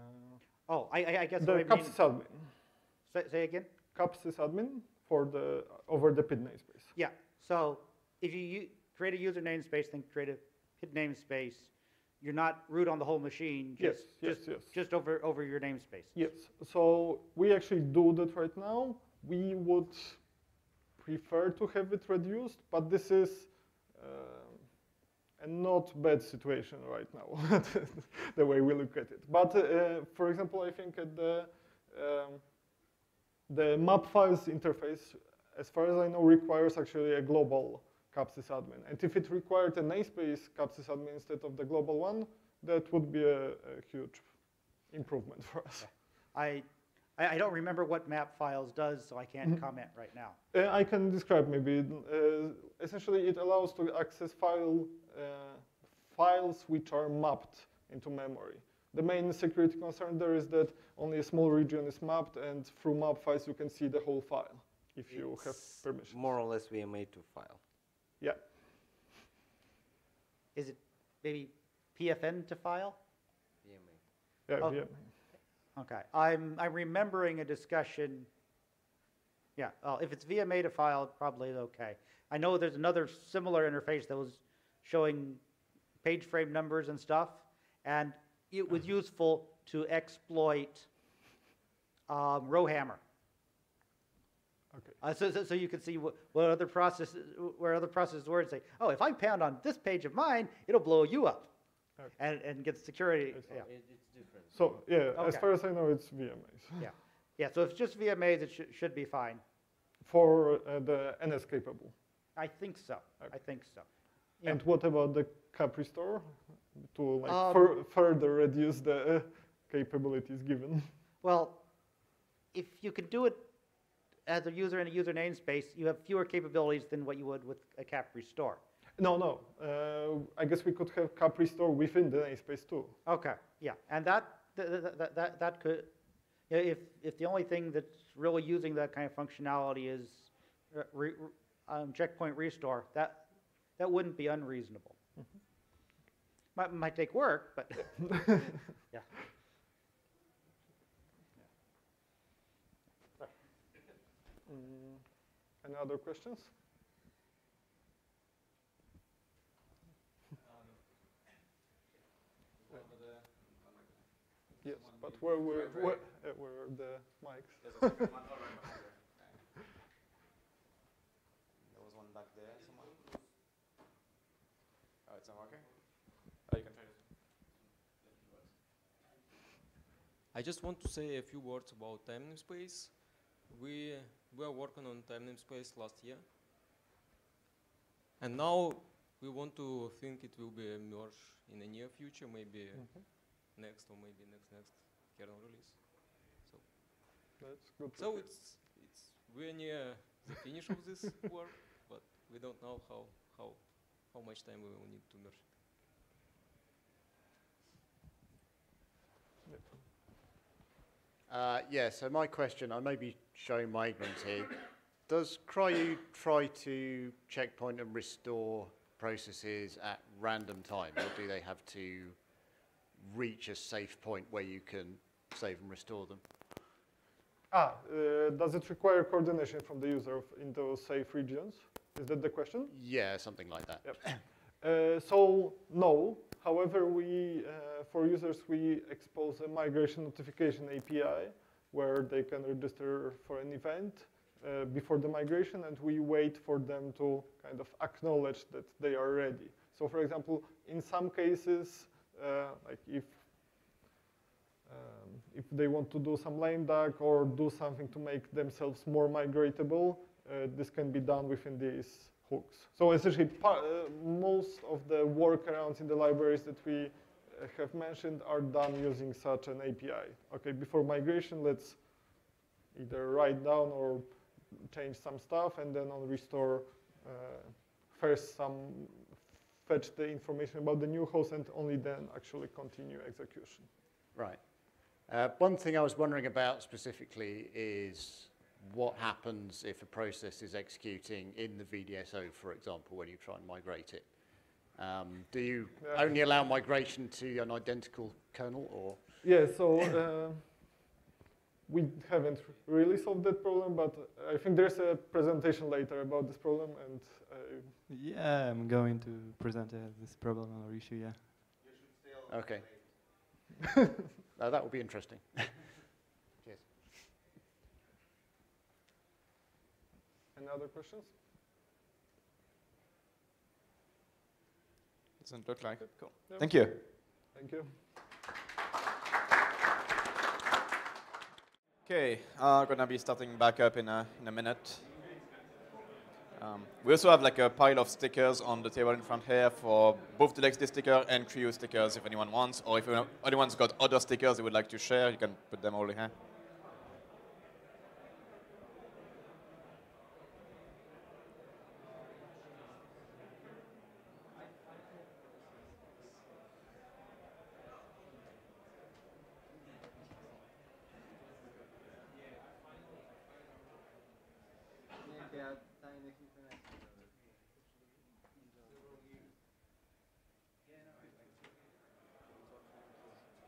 oh, I, I, I guess the what I mean. CAP_SYS_ADMIN. Say, say again? CAP_SYS_ADMIN for the over the PID namespace. Yeah. So if you create a user namespace, then create a PID namespace, you're not root on the whole machine. Yes, Just, yes, just, yes. just over over your namespace. Yes. So we actually do that right now. We would prefer to have it reduced, but this is uh, a not bad situation right now, the way we look at it. But uh, for example, I think at the um, the map files interface, as far as I know, requires actually a global CAP_SYS_ADMIN. And if it required a namespace CAP_SYS_ADMIN instead of the global one, that would be a, a huge improvement for us. I, I I don't remember what map files does, so I can't Mhm. comment right now. Uh, I can describe maybe. Uh, essentially, it allows to access file uh, files which are mapped into memory. The main security concern there is that only a small region is mapped, and through map files you can see the whole file if you have permission. More or less VMA to file. Yeah. Is it maybe PFN to file? VMA. Yeah, Oh. yeah. Okay, I'm, I'm remembering a discussion. Yeah, oh, if it's VMA to file, probably okay. I know there's another similar interface that was showing page frame numbers and stuff, and it was useful to exploit um, Rowhammer. Okay. Uh, so, so, so you can see what, what other processes, where other processes were, and say, oh, if I pound on this page of mine, it'll blow you up, Okay. and, and get security. I. Yeah. It, it's different. So yeah, as far as I know, it's VMAs. Yeah. yeah, so if it's just VMAs, it should, should be fine. For uh, the NS capable. I think so. I think so. Yeah. And what about the cap restore to like Um, fur- further reduce the uh, capabilities given? Well, if you could do it as a user in a user namespace, you have fewer capabilities than what you would with a cap restore. No, no. Uh, I guess we could have cap restore within the namespace too. Okay, yeah, and that, that, that, that, that could, if, if the only thing that's really using that kind of functionality is uh, re, um, checkpoint restore, that, that wouldn't be unreasonable. Might, might take work, but, yeah. Any other questions? Yes, but where were, where, uh, where the mics? Yes, there was one back there somewhere. Oh, it's not working? Oh, you can try it. I just want to say a few words about time space. We we are working on time namespace last year, and now we want to think it will be a merge in the near future, maybe next or maybe next next kernel release. So That's good. so it's it's we're near the finish of this work, but we don't know how how how much time we will need to merge. Uh, yeah, so my question, I may be showing my ignorance here. Does CRIU try to checkpoint and restore processes at random times, or do they have to reach a safe point where you can save and restore them? Ah, uh, does it require coordination from the user of, in those safe regions? Is that the question? Yeah, something like that. Yep. Uh, so no. However, we uh, for users we expose a migration notification API where they can register for an event uh, before the migration, and we wait for them to kind of acknowledge that they are ready. So, for example, in some cases, uh, like if um, if they want to do some lame duck or do something to make themselves more migratable, uh, this can be done within these hooks. So essentially, uh, most of the workarounds in the libraries that we uh, have mentioned are done using such an API. Okay, before migration, let's either write down or change some stuff, and then on restore, uh, first some fetch the information about the new host, and only then actually continue execution. Right. Uh, one thing I was wondering about specifically is what happens if a process is executing in the VDSO, for example, when you try and migrate it. Um, do you Yeah. only allow migration to an identical kernel, or Yeah, so uh, we haven't really solved that problem, but I think there's a presentation later about this problem, and uh, Yeah, I'm going to present uh, this problem or issue, yeah. okay? no, that would be interesting. any other questions? Doesn't look like it. Cool. Yep. Thank you. Thank you. Okay, uh, gonna be starting back up in a, in a minute. Um, we also have like a pile of stickers on the table in front here for both the LXD sticker and CRIU stickers if anyone wants, or if anyone- anyone's got other stickers they would like to share, you can put them all in here.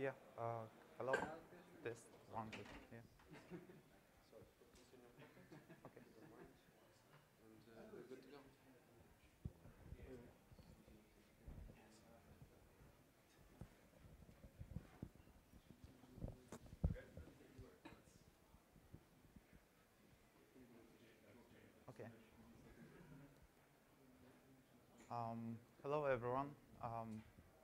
Yeah. Uh, hello. This one. good, Yeah. Okay. Um, hello, everyone. Um,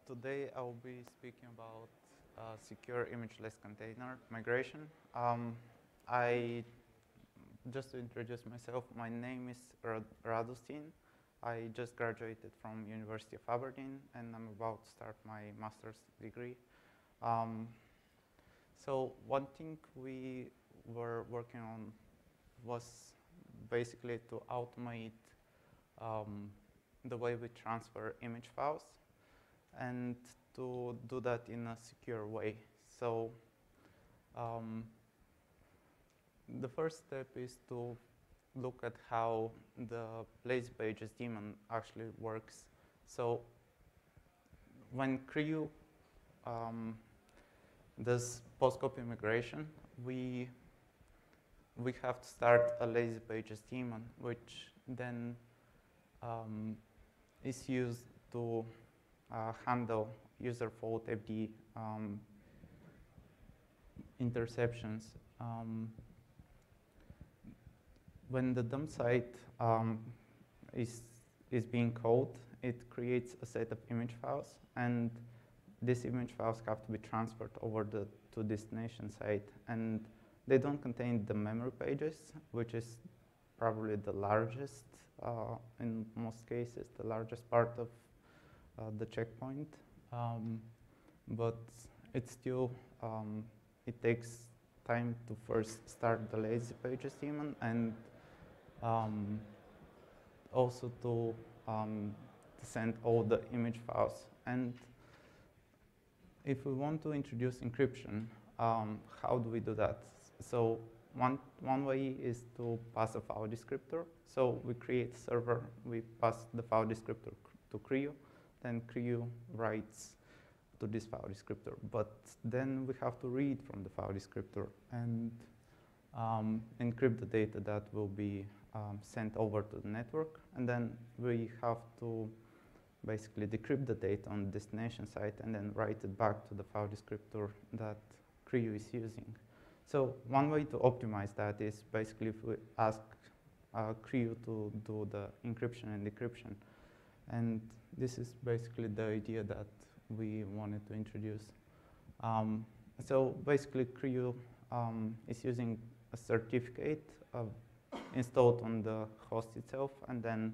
today I will be speaking about uh, secure imageless container migration. Um, I just to introduce myself, my name is Rad Radustin. I just graduated from University of Aberdeen, and I'm about to start my master's degree. Um, so one thing we were working on was basically to automate um, the way we transfer image files and to do that in a secure way. So um, the first step is to look at how the lazy pages daemon actually works. So when CRIU um, does post-copy migration, we we have to start a lazy pages daemon, which then um, is used to uh, handle userfaultfd um, interceptions. Um, when the dump site um, is, is being called, it creates a set of image files, and these image files have to be transferred over the to destination site, and they don't contain the memory pages, which is probably the largest in most cases, the largest part of uh, the checkpoint. Um, but it still, um, it takes time to first start the lazy pages daemon and um, also to, um, to send all the image files. And if we want to introduce encryption, um, how do we do that? So one, one way is to pass a file descriptor. So we create server, we pass the file descriptor to CRIU, then CRIU writes to this file descriptor. But then we have to read from the file descriptor and um, encrypt the data that will be um, sent over to the network. And then we have to basically decrypt the data on the destination site and then write it back to the file descriptor that CRIU is using. So one way to optimize that is basically if we ask uh, CRIU to do the encryption and decryption. And this is basically the idea that we wanted to introduce. Um, so basically CRIU um, is using a certificate installed on the host itself and then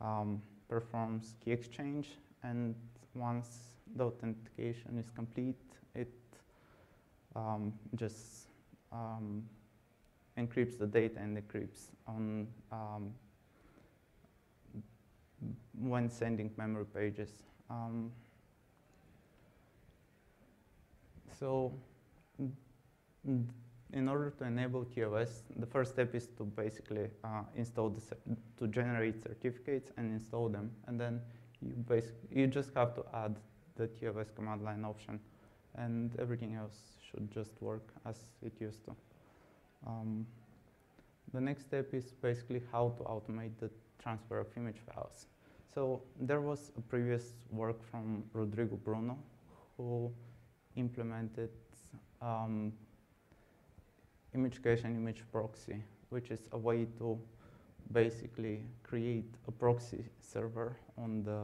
um, performs key exchange and once the authentication is complete, it um, just um, encrypts the data and decrypts on um, when sending memory pages. Um, so in order to enable TLS, the first step is to basically uh, install the to generate certificates and install them, and then you basically you just have to add the TLS command line option, and everything else should just work as it used to. Um, the next step is basically how to automate the transfer of image files. So there was a previous work from Rodrigo Bruno who implemented um, image cache and image proxy, which is a way to basically create a proxy server on the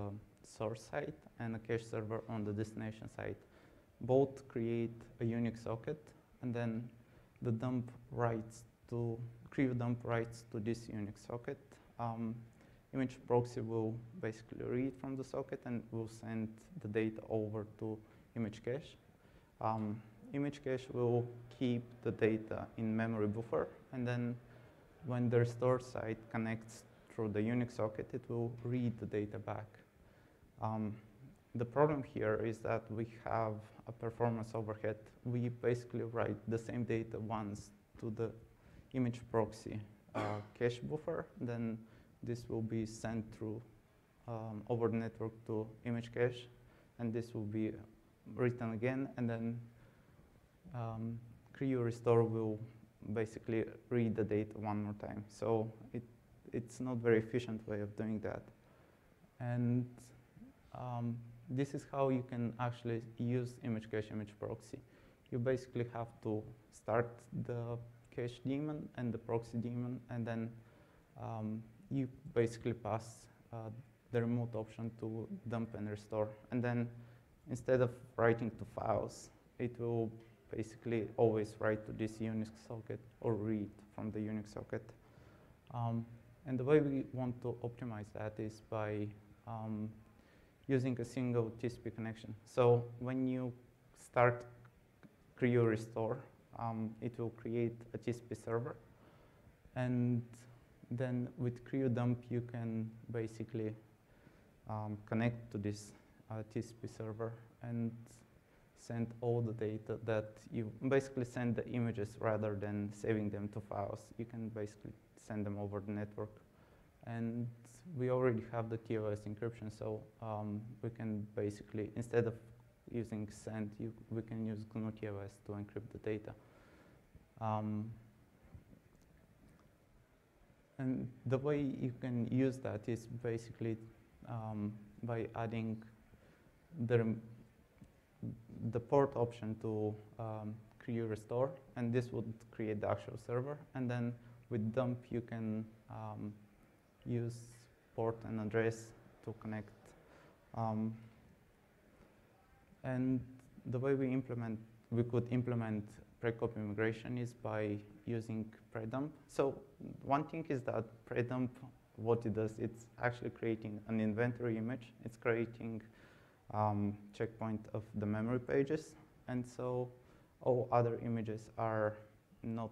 source side and a cache server on the destination side both create a Unix socket, and then the dump writes to, CRIU dump writes to this Unix socket. Um, image proxy will basically read from the socket and will send the data over to image cache. Um, image cache will keep the data in memory buffer, and then when the restore site connects through the Unix socket, it will read the data back. Um, the problem here is that we have a performance overhead. We basically write the same data once to the image proxy uh, cache buffer, then this will be sent through um, over the network to image cache, and this will be written again, and then um, CRIU restore will basically read the data one more time. So it, it's not very efficient way of doing that. And um, this is how you can actually use image cache image proxy. You basically have to start the cache daemon and the proxy daemon, and then um, you basically pass uh, the remote option to dump and restore. And then instead of writing to files, it will basically always write to this Unix socket or read from the Unix socket. Um, and the way we want to optimize that is by um, using a single TCP connection. So when you start CRIU restore, um, it will create a TCP server. And then with CRIU dump, you can basically um, connect to this uh, TCP server and send all the data that you basically send the images rather than saving them to files. You can basically send them over the network. And we already have the TLS encryption, so um, we can basically, instead of using send, you, we can use GnuTLS to encrypt the data. Um, and the way you can use that is basically um, by adding the, the port option to um, CRIU restore, and this would create the actual server. And then with dump, you can um, use port and address to connect. Um, and the way we implement, we could implement pre-copy migration is by using predump. So one thing is that predump, what it does, it's actually creating an inventory image. It's creating um, checkpoint of the memory pages. And so all other images are not,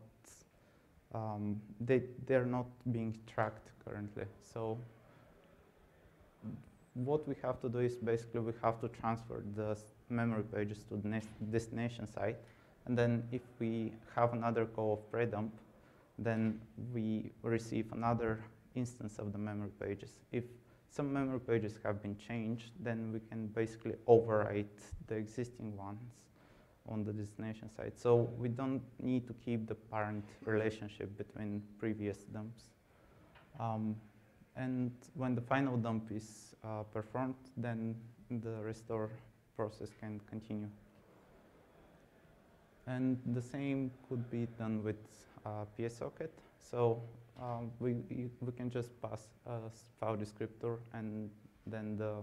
um, they, they're not being tracked currently. So what we have to do is basically we have to transfer the memory pages to the next destination site. And then if we have another call of predump, then we receive another instance of the memory pages. If some memory pages have been changed, then we can basically overwrite the existing ones on the destination side. So we don't need to keep the parent relationship between previous dumps. Um, and when the final dump is uh, performed, then the restore process can continue. And the same could be done with uh, PSSocket. So um, we, we can just pass a file descriptor and then the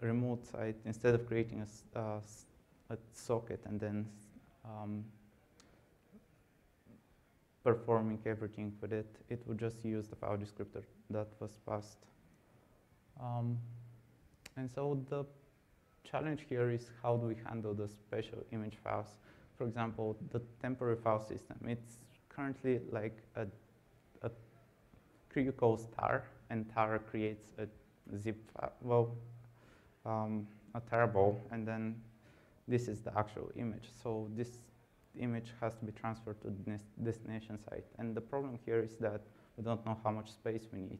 remote site, instead of creating a, uh, a socket and then um, performing everything with it, it would just use the file descriptor that was passed. Um, and so the challenge here is how do we handle the special image files? For example, the temporary file system, it's currently like a, a CRIU calls tar, and tar creates a zip file, well, um, a tarball, and then this is the actual image. So this image has to be transferred to the destination site. And the problem here is that we don't know how much space we need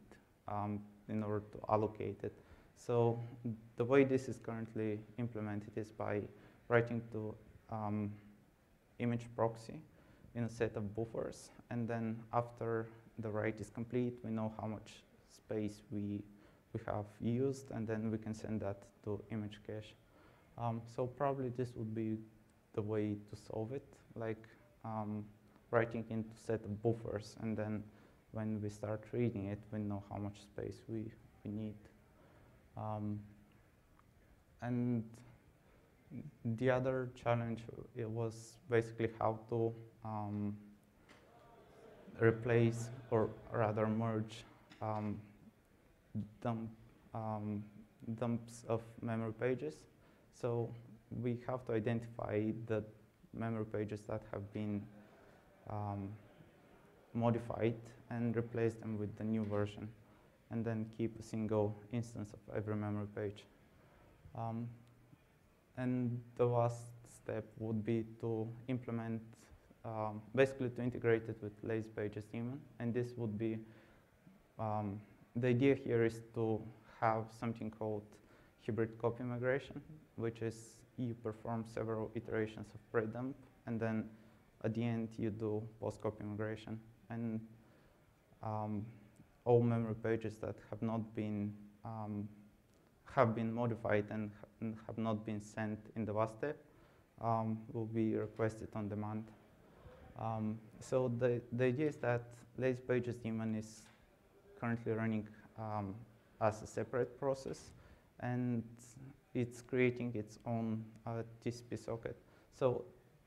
um, in order to allocate it. So the way this is currently implemented is by writing to um, image proxy in a set of buffers. And then after the write is complete, we know how much space we, we have used, and then we can send that to image cache. Um, so probably this would be the way to solve it, like um, writing into set of buffers, and then when we start reading it, we know how much space we, we need. Um, and the other challenge it was basically how to um, replace or rather merge um, dump, um, dumps of memory pages. So we have to identify the memory pages that have been um, modified and replace them with the new version and then keep a single instance of every memory page. Um, and the last step would be to implement, um, basically to integrate it with lazy pages daemon. And this would be, um, the idea here is to have something called hybrid copy migration, which is you perform several iterations of predump, and then at the end you do post-copy migration. And um, all memory pages that have not been um, have been modified and, ha have not been sent in the last step um, will be requested on demand. Um, so the, the idea is that Lazy Pages daemon is currently running um, as a separate process and it's creating its own uh, TCP socket. So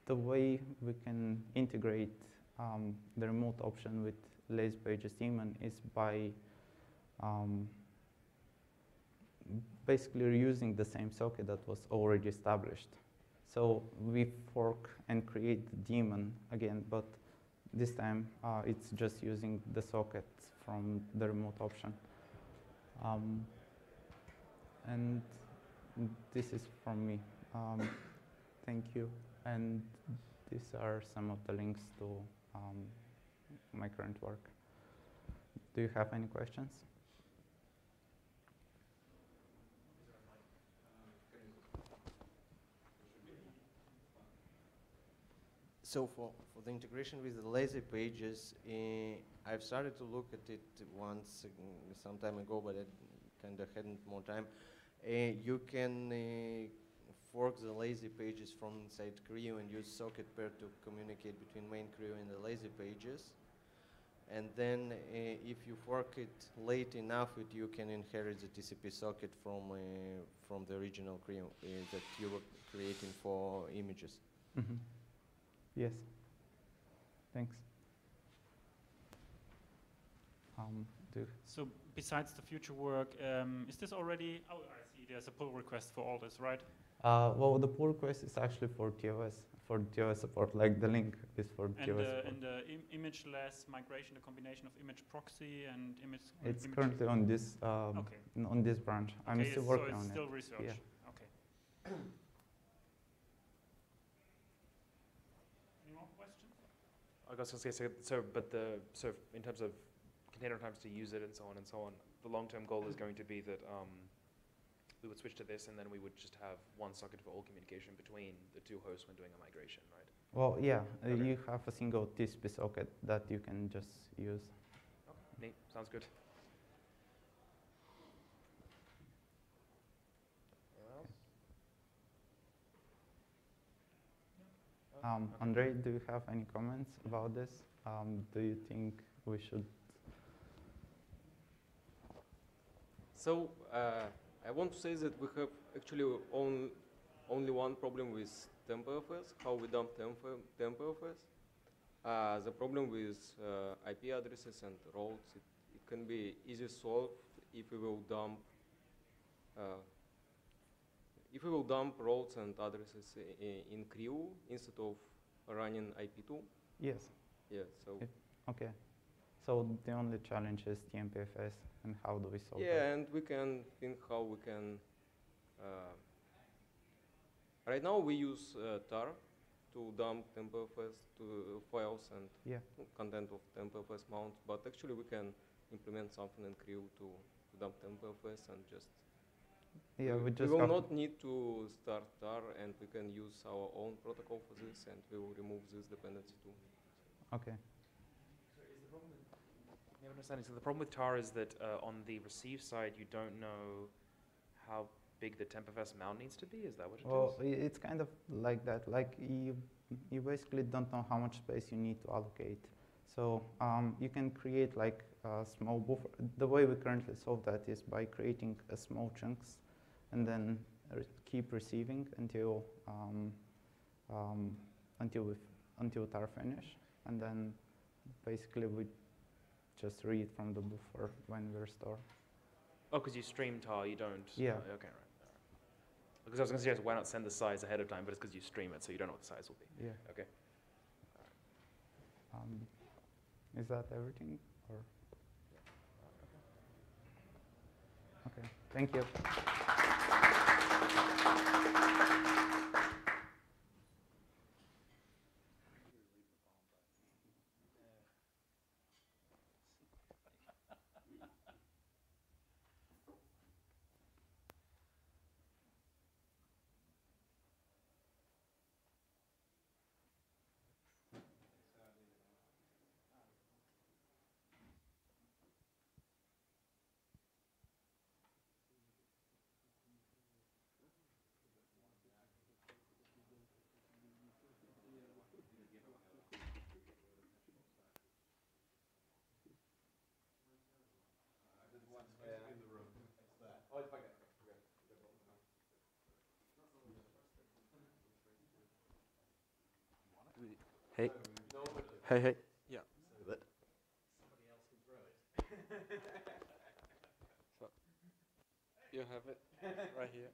the way we can integrate um, the remote option with lazy pages daemon is by um, basically reusing the same socket that was already established. So we fork and create the daemon again, but this time uh, it's just using the socket from the remote option. Um, and this is from me. Um, thank you. And these are some of the links to um, my current work. Do you have any questions? So for, for the integration with the lazy pages, uh, I've started to look at it once uh, some time ago, but I kind of hadn't more time. Uh, you can uh, fork the lazy pages from inside CRIU and use socket pair to communicate between main CRIU and the lazy pages. And then uh, if you fork it late enough, it, you can inherit the TCP socket from, uh, from the original CRIU uh, that you were creating for images. Mhm. Yes. Thanks. Um, do So besides the future work, um, is this already? Oh, I see. There's a pull request for all this, right? uh, well, the pull request is actually for TLS, for TLS support. Like the link is for And TLS the support. and the Im- imageless migration, the combination of image proxy and image. It's image currently on this um, Okay. on this branch. I'm Okay, still so working it's on still it. research. Yeah. Okay. Any more questions? I was going to say, so, so, but the, so in terms of container times to use it and so on and so on, the long-term goal is going to be that um, we would switch to this and then we would just have one socket for all communication between the two hosts when doing a migration, right? Well, yeah, uh, Okay. you have a single TCP socket that you can just use. Neat, sounds good. Um, Andrei, do you have any comments about this? Um, do you think we should? So uh, I want to say that we have actually on, only one problem with TempFS, how we dump temp- TempFS. Uh, the problem with uh, IP addresses and routes, it, it can be easily solved if we will dump uh, if we will dump routes and addresses in CRIU instead of running IP2. Yes. Yeah, so okay. So the only challenge is TMPFS, and how do we solve it? Yeah, that? and we can think how we can. Uh, right now we use uh, tar to dump TempFS to files and Yeah. content of TempFS mount, but actually we can implement something in CRIU to, to dump TempFS and just. Yeah, we just we will not need to start tar, and we can use our own protocol for this, and we will remove this dependency too. Okay. An understanding. So the problem with tar is that uh, on the receive side, you don't know how big the TempFS mount needs to be. Is that what it is? Well, i- it's kind of like that. Like you, you basically don't know how much space you need to allocate. So um, you can create like a small buffer. The way we currently solve that is by creating a small chunks, and then re- keep receiving until um, um, until we until tar finish, and then basically we just read from the buffer when we restore. Oh, because you stream tar, you don't. Yeah. uh, okay, right. right. Because I was going to suggest why not send the size ahead of time, but it's because you stream it, so you don't know what the size will be. Yeah. Okay. Um, is that everything? Or? Okay, thank you. Hey. Hey, hey. Yeah. You have it right here.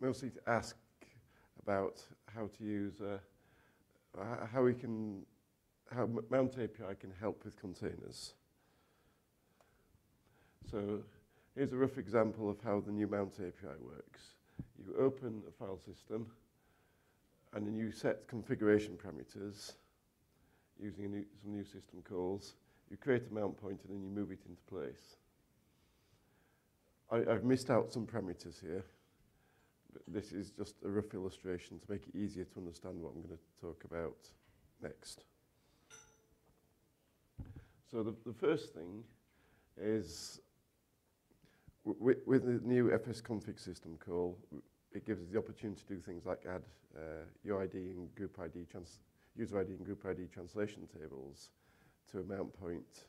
Mostly to ask about how to use, uh, how we can, how Mount API can help with containers. So here's a rough example of how the new Mount API works. You open a file system, and then you set configuration parameters using new, some new system calls. You create a mount point, and then you move it into place. I, I've missed out some parameters here. This is just a rough illustration to make it easier to understand what I'm going to talk about next. So the, the first thing is with, the new fsconfig system call, it gives us the opportunity to do things like add uh, UID and group ID, user ID and group ID translation tables to a mount point,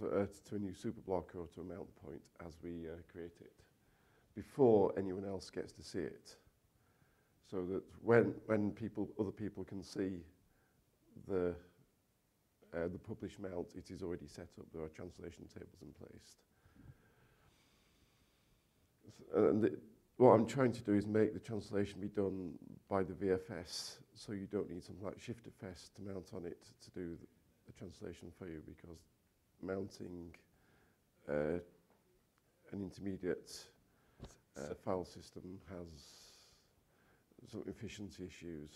so, uh, to a new super block or to a mount point as we uh, create it, before anyone else gets to see it. So that when, when people, other people can see the, uh, the published mount, it is already set up, there are translation tables in place. And the, what I'm trying to do is make the translation be done by the VFS, so you don't need something like ShiftFS to mount on it to do the, the translation for you, because mounting uh, an intermediate uh, file system has some efficiency issues.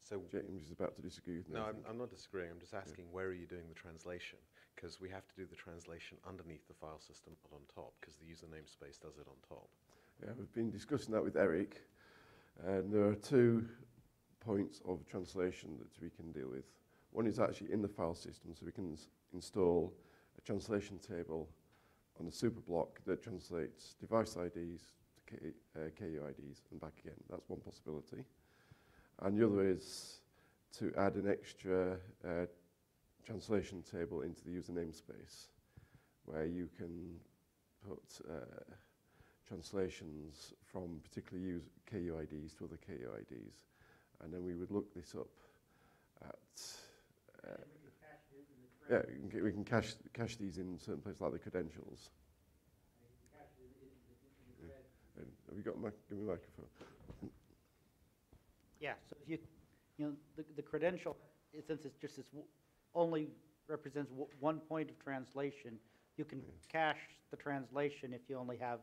So James is about to disagree with me. No, I'm. I'm not disagreeing. I'm just asking where are you doing the translation? Because we have to do the translation underneath the file system, not on top, because the user namespace does it on top. Yeah, we've been discussing that with Eric, and there are two points of translation that we can deal with. One is actually in the file system, so we can s- install translation table on the super block that translates device IDs to K, uh, KUIDs and back again. That's one possibility. And the other is to add an extra uh, translation table into the user namespace, where you can put uh, translations from particular use KUIDs to other KUIDs. And then we would look this up at. Uh, yeah, we can, get- we can cache, cache these in certain places like the credentials. Yeah. Have you got a mic? Give me a microphone. Yeah, so if you, you know, the, the credential, since it's just this, only represents w- one point of translation, you can cache the translation if you only have,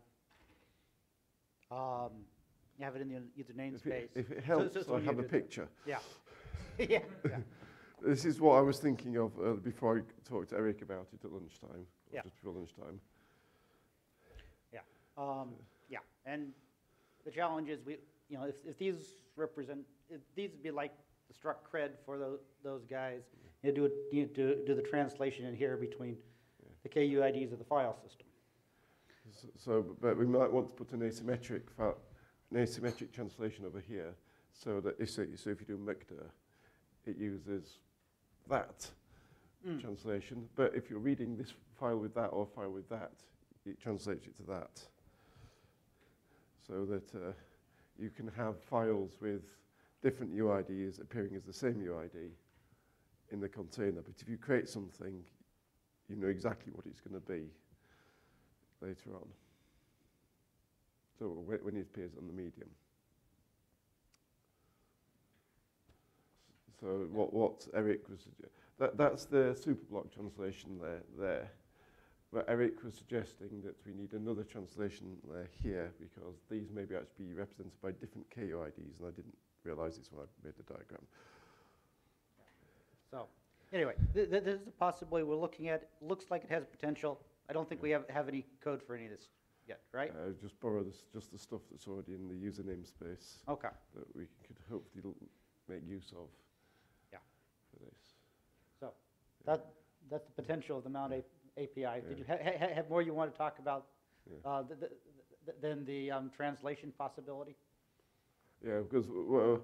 um, you have it in the user If it, namespace. if it helps, so- so I have a do that. picture. Yeah, yeah, yeah. This is what I was thinking of uh, before I talked to Eric about it at lunchtime, or Yeah. just before lunchtime. Yeah, um, yeah, and the challenge is we, you know, if, if these represent, if these would be like the struct cred for those, those guys, you do, it- you do, do the translation in here between the KUIDs of the file system. So, so, but we might want to put an asymmetric, an asymmetric translation over here, so that if, so, so if you do Mukta, it uses that Mm. translation. But if you're reading this file with that or file with that, it translates it to that. So that uh, you can have files with different UIDs appearing as the same UID in the container. But if you create something, you know exactly what it's going to be later on. So when, when it appears on the medium. So what, what Eric was, that, that's the superblock translation there there. But Eric was suggesting that we need another translation there here because these may be actually be represented by different KUIDs and I didn't realise this when I made the diagram. So, anyway, th- th- this is a possibility we're looking at, looks like it has potential. I don't think we have, have any code for any of this yet, right? Uh, just borrow this, just the stuff that's already in the user namespace. Okay. That we could hopefully make use of. Yeah. For this. So, that, that's the potential of the Mount A- API. Did you ha- ha- have more you want to talk about Yeah. uh, th- th- th- than the um, translation possibility? Yeah, because well,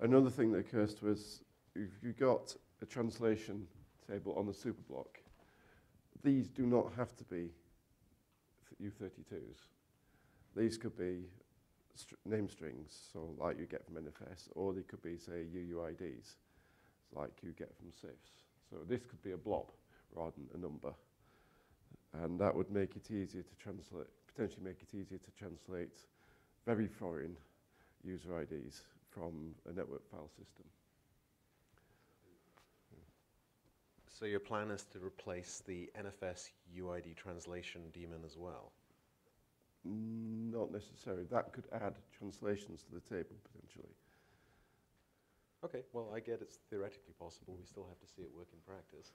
another thing that occurs to us, if you got a translation table on the superblock, these do not have to be U32s. These could be str- name strings, so like you get from NFS, or they could be, say, UUIDs, like you get from CIFS. So this could be a blob rather than a number. And that would make it easier to translate, potentially make it easier to translate very foreign user IDs from a network file system. So your plan is to replace the NFS UID translation daemon as well? Not necessarily. That could add translations to the table potentially. Okay, well, I get it's theoretically possible. We still have to see it work in practice.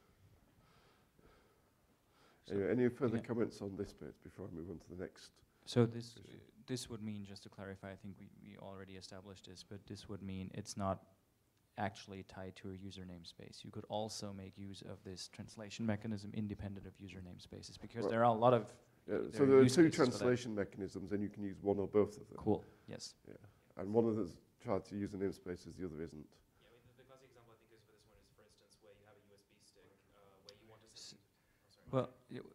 Anyway, any further yeah. comments on this bit before I move on to the next? So this issue? this would mean, just to clarify, I think we, we already established this, but this would mean it's not actually tied to a user namespace. You could also make use of this translation mechanism independent of user namespaces because Right. there are a lot of Yeah, there so are there are two cases for that. translation mechanisms, and you can use one or both of them. Cool. Yes. Yeah, and one of them's tried to use a namespace, as the other isn't. Yeah, I mean, the, the classic example I think is for this one is, for instance, where you have a USB stick uh, where you want to send. oh. Well,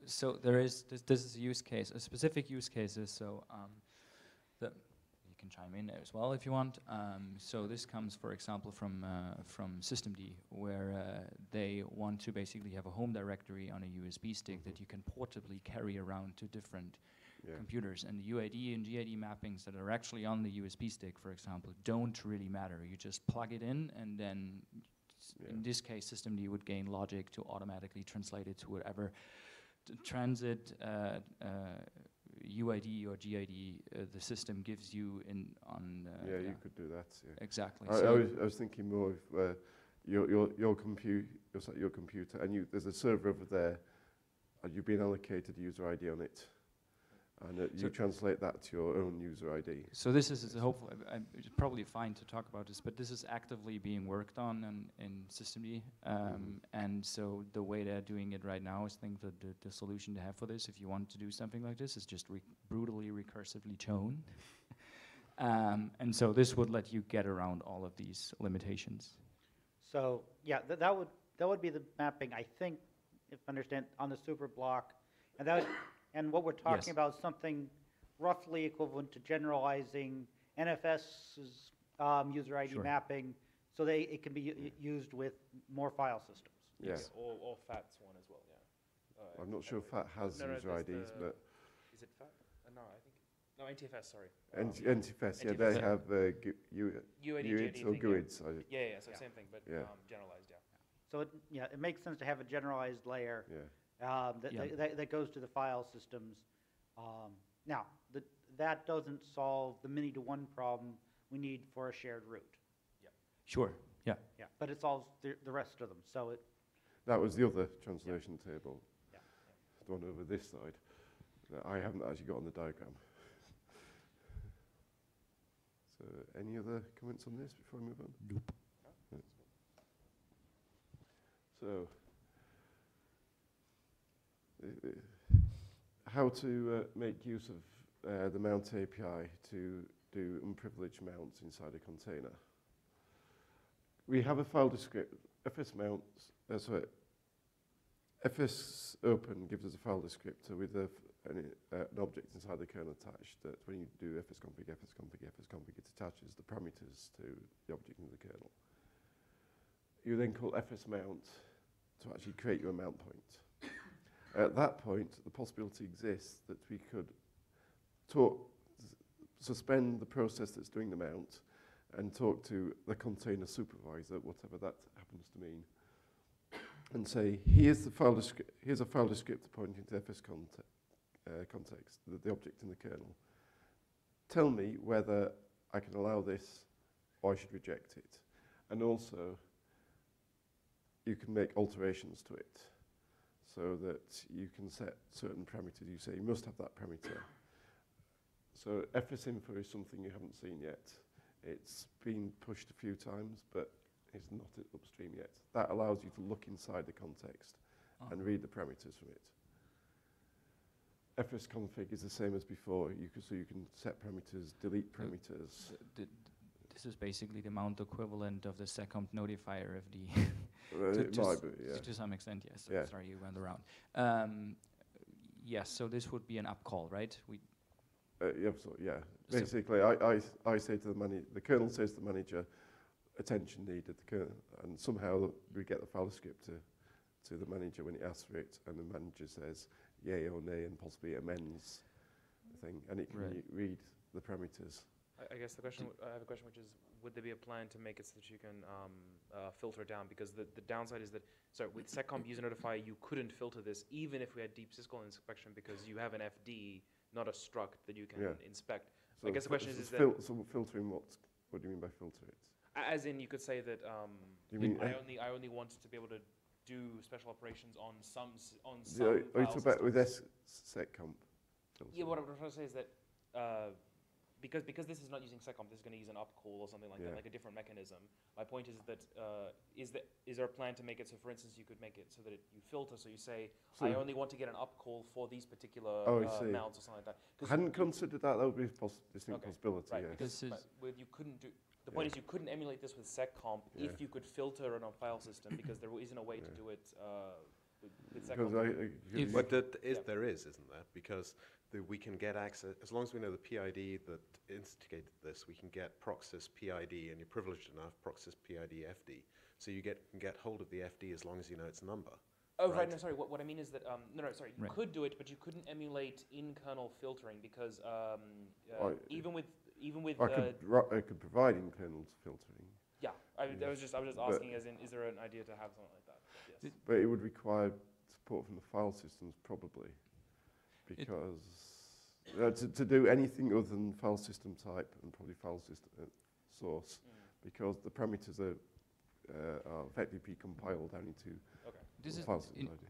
so there is this, this is a use case, a specific use cases. So um, the you can chime in there as well if you want. Um, so this comes, for example, from uh, from systemd, where uh, they want to basically have a home directory on a USB stick that you can portably carry around to different Yeah. computers. And the UID and GID mappings that are actually on the USB stick, for example, don't really matter. You just plug it in, and then Yeah. in this case, systemd would gain logic to automatically translate it to whatever transit uh, uh, UID or GID uh, the system gives you in on. Uh, yeah, you could do that. Yeah. Exactly. I, I, was, I was thinking more of uh, your your your computer, your, your computer, and you there's a server over there, and you've been allocated user ID on it, and uh, you So- translate that to your own user ID. So this is hopefully it's probably fine to talk about this, but this is actively being worked on in, in systemd, um, and so the way they're doing it right now is I think that the, the solution to have for this, if you want to do something like this, is just re- brutally recursively chown, um, and so this would let you get around all of these limitations. So, yeah, th- that would, that would be the mapping, I think, if I understand, on the super block. And that, and what we're Yes. talking about is something roughly equivalent to generalizing NFS's um, user ID Sure. mapping, so they, it can be u- used with more file systems. Yeah. Or, or FAT's one as well, yeah. Uh, I'm not sure if that has no, no, user there's IDs, the- but Is it FAT? Uh, no, I think, no, NTFS, sorry. NT, Um, NTFS, yeah, NTFS. they have uh, gu- U, UID, UIDs GID or thing, yeah. GUIDs. I- Yeah, yeah, so Yeah. same thing, but Yeah. um, generalized, yeah. So, it, yeah, it makes sense to have a generalized layer Yeah. Um, that, Yeah. that- that, that goes to the file systems. Um, Now, the, that doesn't solve the many-to-one problem we need for a shared route. Sure. Yeah. Yeah, but it solves the, the rest of them, so it, That was the other translation table. Yeah. The one over this side. that I haven't actually got on the diagram. So, any other comments on this before I move on? Nope. So, how to uh, make use of uh, the mount API to do unprivileged mounts inside a container. We have a file descriptor, fs mounts, uh, sorry, fsopen gives us a file descriptor with a, an, uh, an object inside the kernel attached that when you do fsconfig, fsconfig, fsconfig, it attaches the parameters to the object in the kernel. You then call fsmount to actually create your mount point. At that point, the possibility exists that we could talk, suspend the process that's doing the mount and talk to the container supervisor, whatever that happens to mean, and say, here's, the file here's a file descriptor pointing to FS context, uh, context the, the object in the kernel. Tell me whether I can allow this or I should reject it. And also, you can make alterations to it. So that you can set certain parameters. You say you must have that parameter. So fsinfo is something you haven't seen yet. It's been pushed a few times, but it's not upstream yet. That allows you to look inside the context and ah. read the parameters from it. fsconfig is the same as before. You can, so you can set parameters, delete uh, parameters. The, the This is basically the mount equivalent of the seccomp notifier of the. Uh, to, to might s- be, yeah. To some extent, yes. Yeah. Sorry, you went around. Um, yes, so this would be an up call, right? We Uh, yeah, so, yeah. So- Basically, I, I, s- I say to the manager, the kernel says to the manager, attention needed, the kernel, and somehow we get the file script to, to the manager when he asks for it, and the manager says yay or nay, and possibly amends the thing, and it can Right. re- read the parameters. I, I guess the question, w- I have a question, which is, would there be a plan to make it so that you can um, uh, filter down? Because the, the downside is that, sorry, with seccomp user notify, you couldn't filter this even if we had deep syscall inspection because you have an FD, not a struct that you can Yeah. inspect. So I guess the question is, is that, fil- so filtering what? What do you mean by filter it? as in, you could say that um, You mean I only, I only want to be able to do special operations on some, on So some are you talking about with. S seccomp? Yeah, what I'm trying to say is that uh, because because this is not using seccomp, this is going to use an upcall or something like Yeah. that, like a different mechanism. My point is that uh, is that is there a plan to make it so, for instance, you could make it so that it, you filter, so you say I only want to get an upcall for these particular Oh, uh, mounts or something like that. 'Cause I hadn't considered that. That would be a poss- distinct Okay, possibility. Right, yes. because This but is- with you couldn't do. The point Yeah. is you couldn't emulate this with seccomp Yeah. if you could filter on a file system because there isn't a way to do it uh, with, with seccomp. I, I, But that is, Yeah. there is, isn't there? Because the, we can get access, as long as we know the PID that instigated this, we can get Proxys PID, and you're privileged enough, Proxys PID FD. So you get, can get hold of the FD as long as you know its number. Oh, right. right. No, sorry. What, what I mean is that um, no, no, sorry. You Right. could do it, but you couldn't emulate in-kernel filtering because um, uh, I- even with even with I uh, could, I could provide in-kernel filtering, yeah, I, yeah. I was just I was just But- asking as in, is there an idea to have something like that? Yes. but it would require support from the file systems probably, because uh, to, to do anything other than file system type and probably file system uh, source, Mm. because the parameters are, uh, are effectively compiled down into Okay. This the is file system in, ID.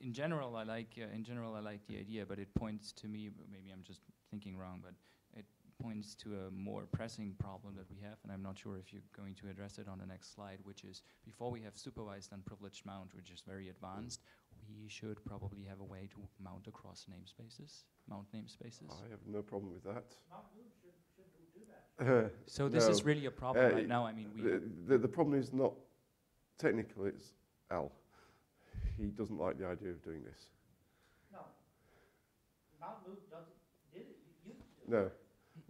in, in general, I like uh, in general I like the idea, but it points to me. Maybe I'm just thinking wrong, but it points to a more pressing problem that we have, and I'm not sure if you're going to address it on the next slide, which is before we have supervised unprivileged mount, which is very advanced, we should probably have a way to mount across namespaces, mount namespaces. I have no problem with that. So this is really a problem Uh, right now. I mean, we The, the, the problem is not technical, it's Al. He doesn't like the idea of doing this. No. Mount Move doesn't, did it, you, No,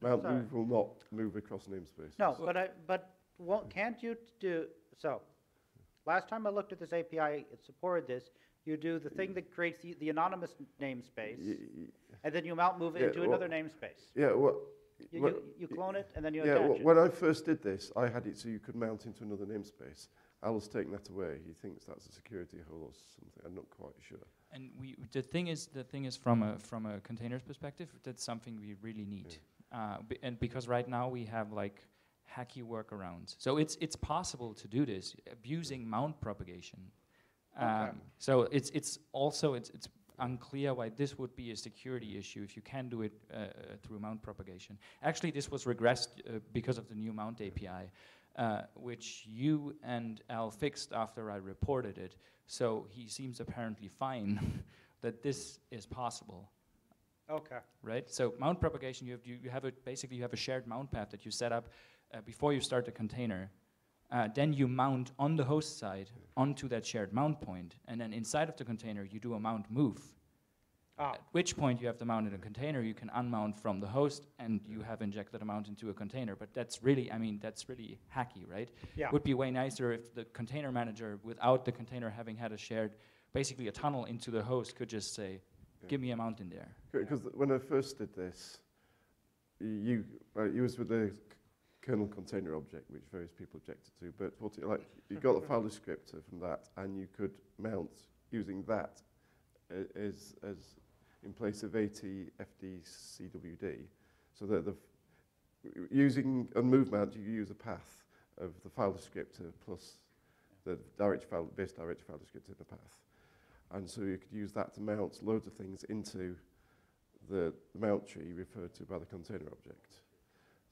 Mount Sorry. Move will not move across namespaces. No, but I, but what, can't you do, so, last time I looked at this API, it supported this, you do the thing that creates the, the anonymous namespace, Y- y- and then you mount move it Yeah, into well- another namespace. Yeah, well, You, what- you, you clone it, and then you yeah, attach wh- it. when I first did this, I had it so you could mount into another namespace. Al has taken that away. He thinks that's a security hole or something. I'm not quite sure. And we, the thing is, the thing is, from a from a containers perspective, that's something we really need. Uh, b- and because right now we have like hacky workarounds, so it's it's possible to do this abusing mount propagation. Um, Okay. So it's it's also it's it's unclear why this would be a security issue if you can do it uh, uh, through mount propagation. Actually, this was regressed uh, because of the new mount API, uh, which you and Al fixed after I reported it. So he seems apparently fine that this is possible, Okay. right? So mount propagation, you have you, you have a basically you have a shared mount path that you set up uh, before you start the container. Uh, then you mount on the host side onto that shared mount point, and then inside of the container you do a mount move. Ah, At which point you have the mount in a container, you can unmount from the host, and you have injected a mount into a container. But that's really, I mean, that's really hacky, right? yeah. Would be way nicer if the container manager, without the container having had a shared, basically a tunnel into the host, could just say, Yeah. "Give me a mount in there." Because when I first did this, you uh, you was with the c- kernel container object, which various people objected to. But what it, like you got the file descriptor from that, and you could mount using that uh, as as in place of AT_FDCWD. So that the using a move mount, you use a path of the file descriptor plus the direct file base direct file descriptor in the path. And so you could use that to mount loads of things into the mount tree referred to by the container object.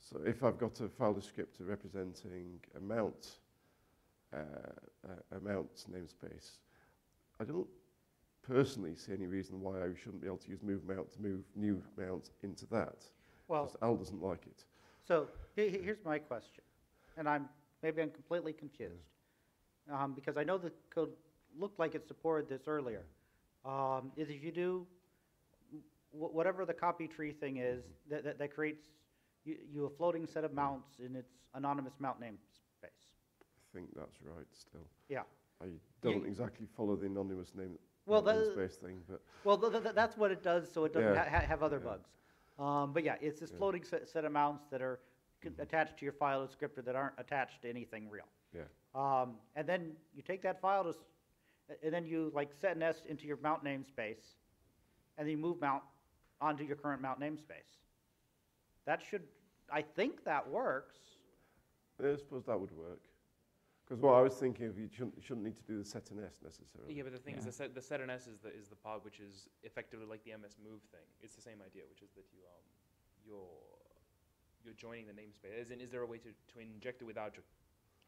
So if I've got a file descriptor representing a mount, uh, a, a mount namespace, I don't personally see any reason why I shouldn't be able to use move mount to move new mount into that. Well, Al doesn't like it. so he- he- here's my question. and I'm, maybe I'm completely confused. Um, because I know the code looked like it supported this earlier. Um, is if you do, wh- whatever the copy tree thing is, that, that, that creates you, you a floating set of mounts in its anonymous mount namespace. I think that's right still. Yeah. I don't exactly follow the anonymous name Well, name the- space thing, but Well, th- th- that's what it does, so it doesn't Yeah. ha- ha- have other Yeah. bugs. Um, but yeah, it's this Yeah. floating set, set of mounts that are c- attached to your file descriptor that aren't attached to anything real. yeah. Um, and then you take that file to, and then you like setns into your mount namespace, and then you move mount onto your current mount namespace. That should, I think that works. I suppose that would work. Because what I was thinking of, you shouldn't, you shouldn't need to do the setns necessarily. Yeah, but the thing is, the set, the setns is the is the part which is effectively like the MS move thing. It's the same idea, which is that you um you're you're joining the namespace. As in, is there a way to, to inject it without jo-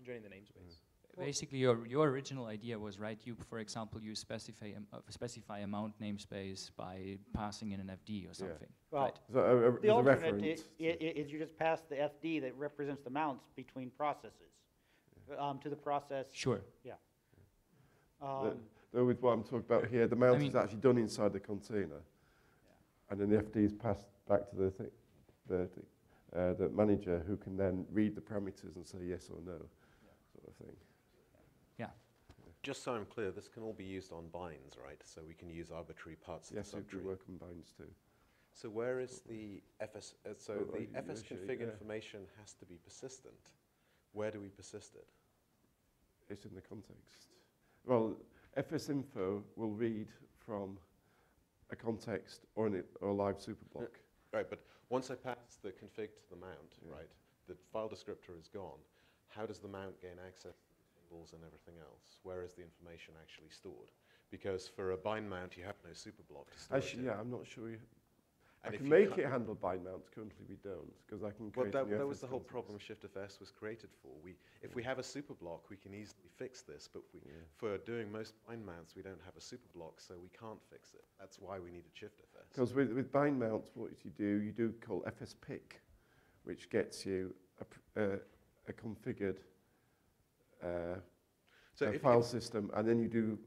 joining the namespace? Basically, your, your original idea was right. You, for example, you specify a, uh, specify a mount namespace by passing in an FD or something. Well, right? So, uh, uh, the a alternate i- reference i- i- is you just pass the FD that represents the mounts between processes, um, to the process. Sure. Yeah. Though- Um, Though with what I'm talking about here, the mount mean- is actually done inside the container. And then the FD is passed back to the thing, the, thing, uh, the manager who can then read the parameters and say yes or no, sort of thing. Yeah. Just so I'm clear, this can all be used on binds, right? So we can use arbitrary parts of Yes, the it do subtree. work on binds too. So where is the FS, uh, so Oh, the fsconfig yeah. information has to be persistent. Where do we persist it? It's in the context. Well, fsinfo will read from a context or, an, or a live superblock. Right, but once I pass the config to the mount, right, the file descriptor is gone. How does the mount gain access and everything else? Where is the information actually stored? Because for a bind mount, you have no superblock to store Actually, it in. yeah, I'm not sure. You, I And if can you make can't- it handle bind mounts. Currently, we don't because I can Well, create that, new that was FS the whole problem ShiftFS was created for. We, if we have a super block, we can easily fix this, but we, for doing most bind mounts, we don't have a super block, so we can't fix it. That's why we need needed ShiftFS. Because with, with bind mounts, what you do, you do call fspick, which gets you a, pr- uh, a configured uh, So a file system, and then you do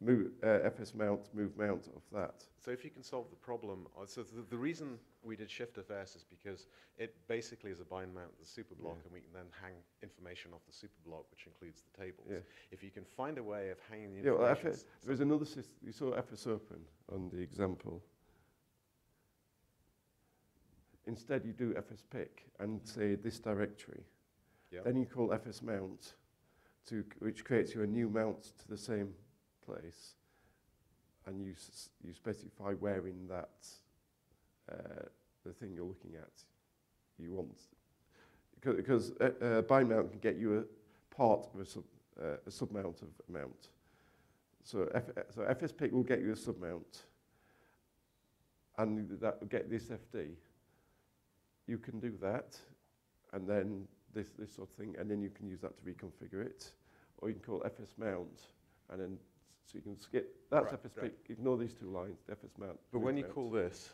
move, uh, fsmount, move mount of that. So if you can solve the problem, uh, so the, the reason we did shift fs is because it basically is a bind mount with a super block, Yeah. and we can then hang information off the super block, which includes the tables. Yeah. If you can find a way of hanging the Yeah, well, information... FS, there's another system, you saw fsopen on the example. Instead, you do fspick and say this directory. Yep. Then you call FS mount, to, which creates you a new mount to the same place. And you, you specify where in that, uh, the thing you're looking at, you want. Because a, a bind mount can get you a part of a, sub, uh, a submount of a mount. So, F, uh, so FSP will get you a submount, and that will get this FD. You can do that, and then this, this sort of thing, and then you can use that to reconfigure it. Or you can call fsmount, and then so you can skip, that's Right, fspick, right. ignore these two lines, fsmount. But when you mount. call this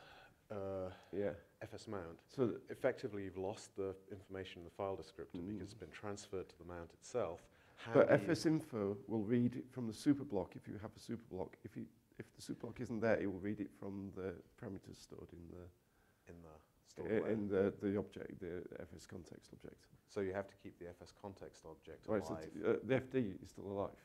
uh, Yeah. fsmount, So effectively you've lost the information in the file descriptor because it's been transferred to the mount itself. How But fs info will read it from the superblock if you have a superblock. If, you, if the superblock isn't there, it will read it from the parameters stored in the in the stored i- in the, the object, the fs context object. So you have to keep the FS context object Right, so alive. t- uh, the FD is still alive.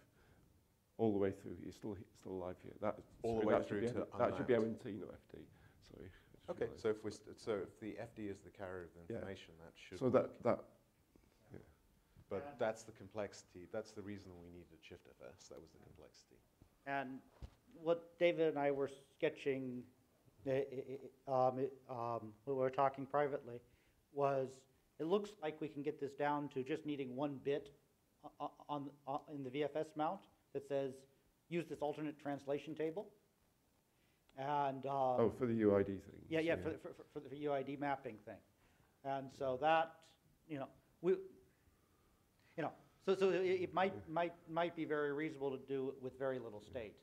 All the way through, it's still he- still alive here. That, All the way that should through be to M- That should be unmount. MNT, not FD. Sorry. Okay, realised. so if we st- so if the FD is the carrier of the Yeah. information, that should. So work. that, that, yeah. But that's the complexity. That's the reason we needed ShiftFS. That was the complexity. And what David and I were sketching, uh, uh, uh, um, it, um, we were talking privately, was it looks like we can get this down to just needing one bit o- o- on, on, in the VFS mount that says, use this alternate translation table. And, um, oh, for the UID thing. yeah, yeah, for, the- for, for the UID mapping thing. And so that, you know, we, you know, so, so it, it might, might, might be very reasonable to do with very little state.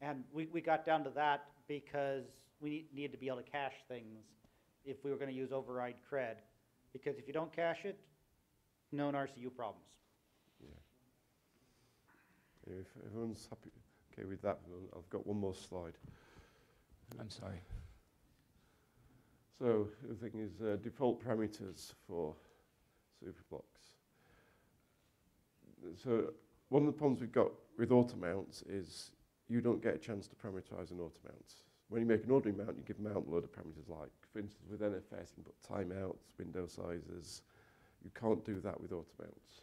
And we, we got down to that because we need- needed to be able to cache things if we were gonna use override cred. Because if you don't cache it, known RCU problems. If everyone's happy, okay with that, then I've got one more slide. I'm sorry. So the thing is uh, default parameters for superblocks. So one of the problems we've got with auto mounts is you don't get a chance to parameterize an auto mount. When you make an ordinary mount, you give mount a load of parameters like, for instance, with NFS, you can put timeouts, window sizes. You can't do that with auto mounts.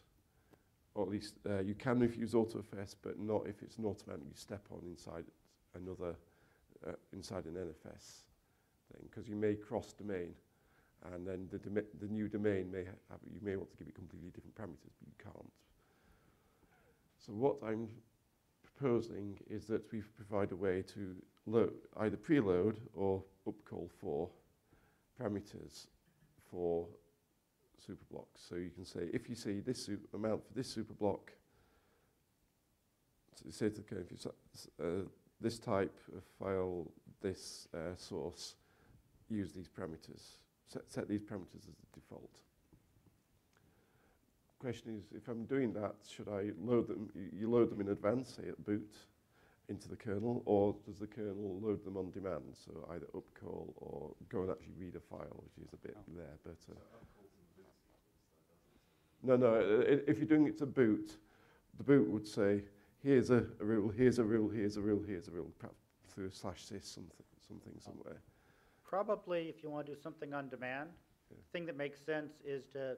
Or at least uh, you can if you use AutoFS, but not if it's an auto mount you step on inside another, uh, inside an NFS thing, because you may cross domain and then the, the new domain may have, you may want to give it completely different parameters, but you can't. So what I'm proposing is that we provide a way to load, either preload or upcall for parameters for superblocks. So you can say, if you see this amount for this superblock, so say to the kernel, if you uh, this type of file, this uh, source, use these parameters, set, set these parameters as the default. Question is, if I'm doing that, should I load them, you, you load them in advance, say at boot, into the kernel, or does the kernel load them on demand? So either upcall or go and actually read a file, which is a bit there, but... Uh, no, no, uh, if you're doing it to boot, the boot would say, here's a, a rule, here's a rule, here's a rule, here's a rule, perhaps through a slash sys something, something somewhere. Probably if you want to do something on demand, the thing that makes sense is to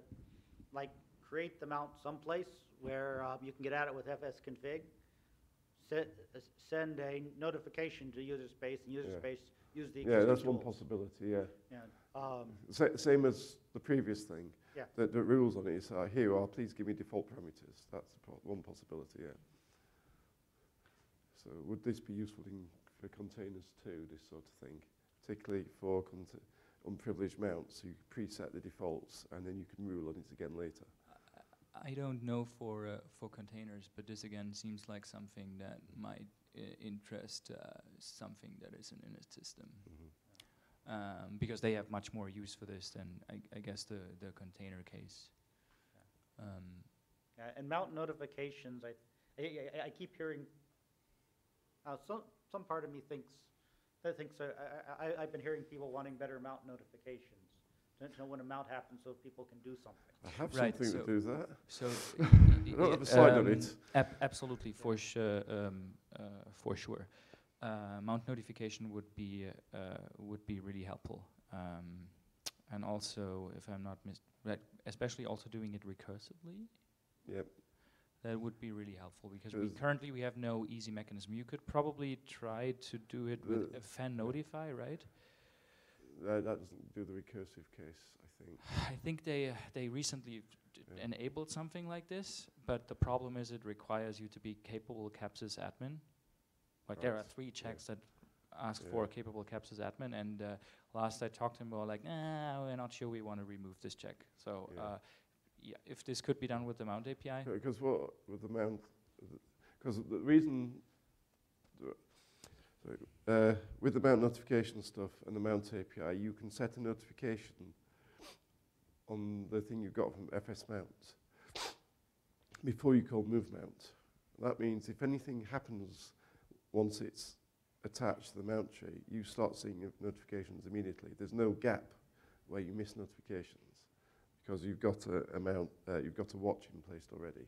like create the mount someplace where um, you can get at it with fsconfig. Set, uh, send a notification to user space and user Yeah. space use the Yeah, that's one tools. possibility, yeah. Yeah, um, Sa- same as the previous thing. Yeah. The, the rules on it is, uh, here are, please give me default parameters. That's a po- one possibility, yeah. So would this be useful in, for containers too, this sort of thing? Particularly for cont- unprivileged mounts, you preset the defaults and then you can rule on it again later. I don't know for uh, for containers, but this again seems like something that might uh, interest uh, something that is an init system, um, because they have much more use for this than I, I guess the the container case. Um, Yeah, and mount notifications, I, I, I- I keep hearing, uh, some, some part of me thinks, that thinks, uh, I, I, I've been hearing people wanting better mount notifications. To to know when a mount happens so people can do something. I have Right, something so- that does that. So I don't have a slide on um, it. ab- absolutely, for sure, um, uh, for sure. Uh, mount notification would be uh, would be really helpful, um, and also, if I'm not mis, right, especially also doing it recursively. Yep. That would be really helpful because we There's- currently we have no easy mechanism. You could probably try to do it with The- a fan notify, right? That doesn't do the recursive case, I think. I think they uh, they recently d- Yeah. enabled something like this, but the problem is it requires you to be capable CAP_SYS_ADMIN. Like there are Right. three Yeah. checks that ask Yeah. for a capable CAP_SYS_ADMIN, and uh, last I talked to him, we were like, nah, we're not sure we want to remove this check. So Yeah. uh, yeah, if this could be done with the mount API, Because what with the mount, because the reason, uh, with the mount notification stuff and the mount API, you can set a notification on the thing you got from fsmount before you call move mount. That means if anything happens once it's attached to the mount tree, you start seeing notifications immediately. There's no gap where you miss notifications because you've got a, a mount, uh, you've got a watch in place already.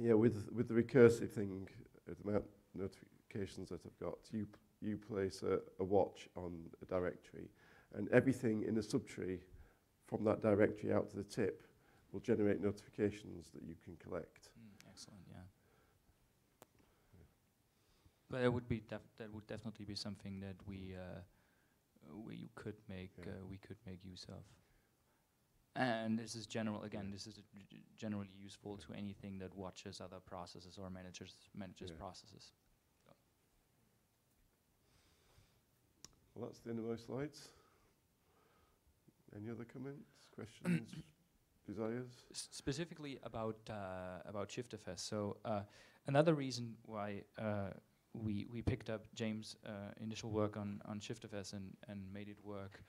Yeah, with with the recursive thing, the amount notifications that I've got, you you place a, a watch on a directory, and everything in the subtree from that directory out to the tip will generate notifications that you can collect. Mm, excellent, yeah. But that would be that would definitely be something that we uh, we could make Yeah. uh, we could make use of. And this is general again. This is generally useful to anything that watches other processes or manages manages Yeah. processes. Well, that's the end of my slides. Any other comments, questions, desires? S- specifically about uh, about ShiftFS. So uh, another reason why uh, we we picked up James' uh, initial work on on ShiftFS and and made it work.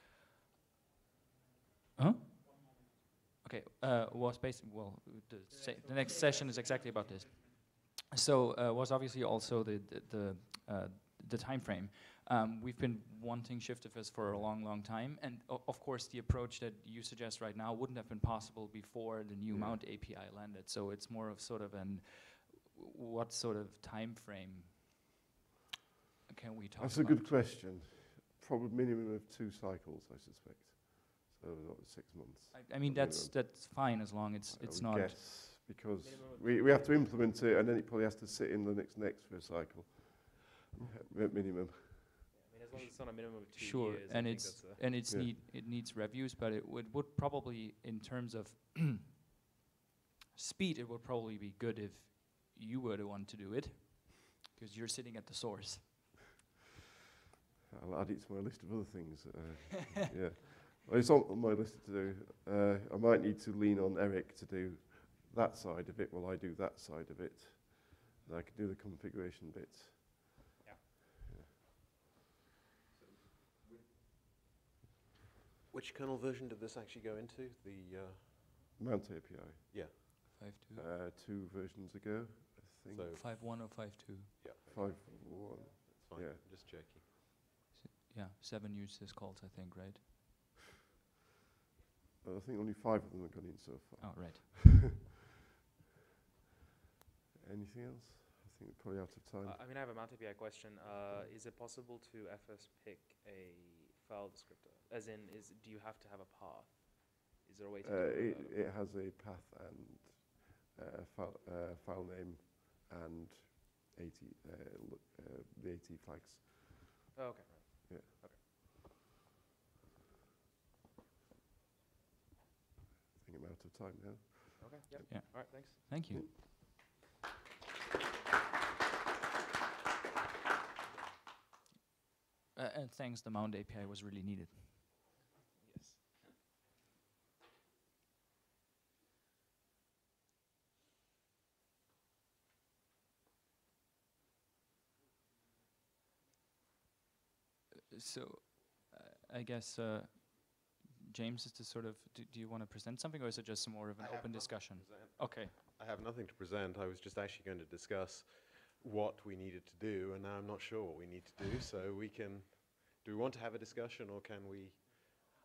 Huh? Okay. Uh, was basically, well, the, the next session is exactly about this. So uh, was obviously also the, the, the, uh, the time frame. Um, we've been wanting ShiftFS for a long, long time, and o- of course the approach that you suggest right now wouldn't have been possible before the new Yeah. Mount API landed. So it's more of sort of an, what sort of time frame can we talk That's a good question. Probably minimum of two cycles, I suspect. So not six months. I, I mean, that's minimum. that's fine as long it's I it's would not. guess, because we, we have to implement it and then it probably has to sit in the next next for a cycle. At minimum. I mean, as long as it's on a minimum of two Sure, years, I and think it's that's a- and it's Yeah. need it needs reviews, but it would would probably in terms of speed, it would probably be good if you were the one to do it, because you're sitting at the source. I'll add it to my list of other things. Uh, yeah, well, it's on, on my list to do. Uh, I might need to lean on Eric to do that side of it while I do that side of it. And I can do the configuration bit. Which kernel version did this actually go into? The uh, Mount API. yeah. Five two. Uh, two versions ago, I think. So Five one or five two. yeah. Five one. That's fine. Yeah. I'm just checking. Yeah, seven use this calls, I think, right? Uh, I think only five of them have gone in so far. Oh, right. Anything else? I think we're probably out of time. Uh, I mean, I have a Mount API question. Uh, is it possible to FS pick a file descriptor? As in, is do you have to have a path? Is there a way to Uh, do it, it has a path and uh, file, uh, file name and AT, uh, l- uh, the AT flags. Oh, okay. Yeah. Okay. I think I'm out of time now. Okay. Yep. Yeah. All right. Thanks. Thank you. Uh, and thanks, the Mount API was really needed. So, uh, I guess uh, James is to sort of. Do, do you want to present something, or is it just more of an I open discussion? Okay. I have nothing to present. I was just actually going to discuss what we needed to do, and now I'm not sure what we need to do. So we can. Do we want to have a discussion, or can we?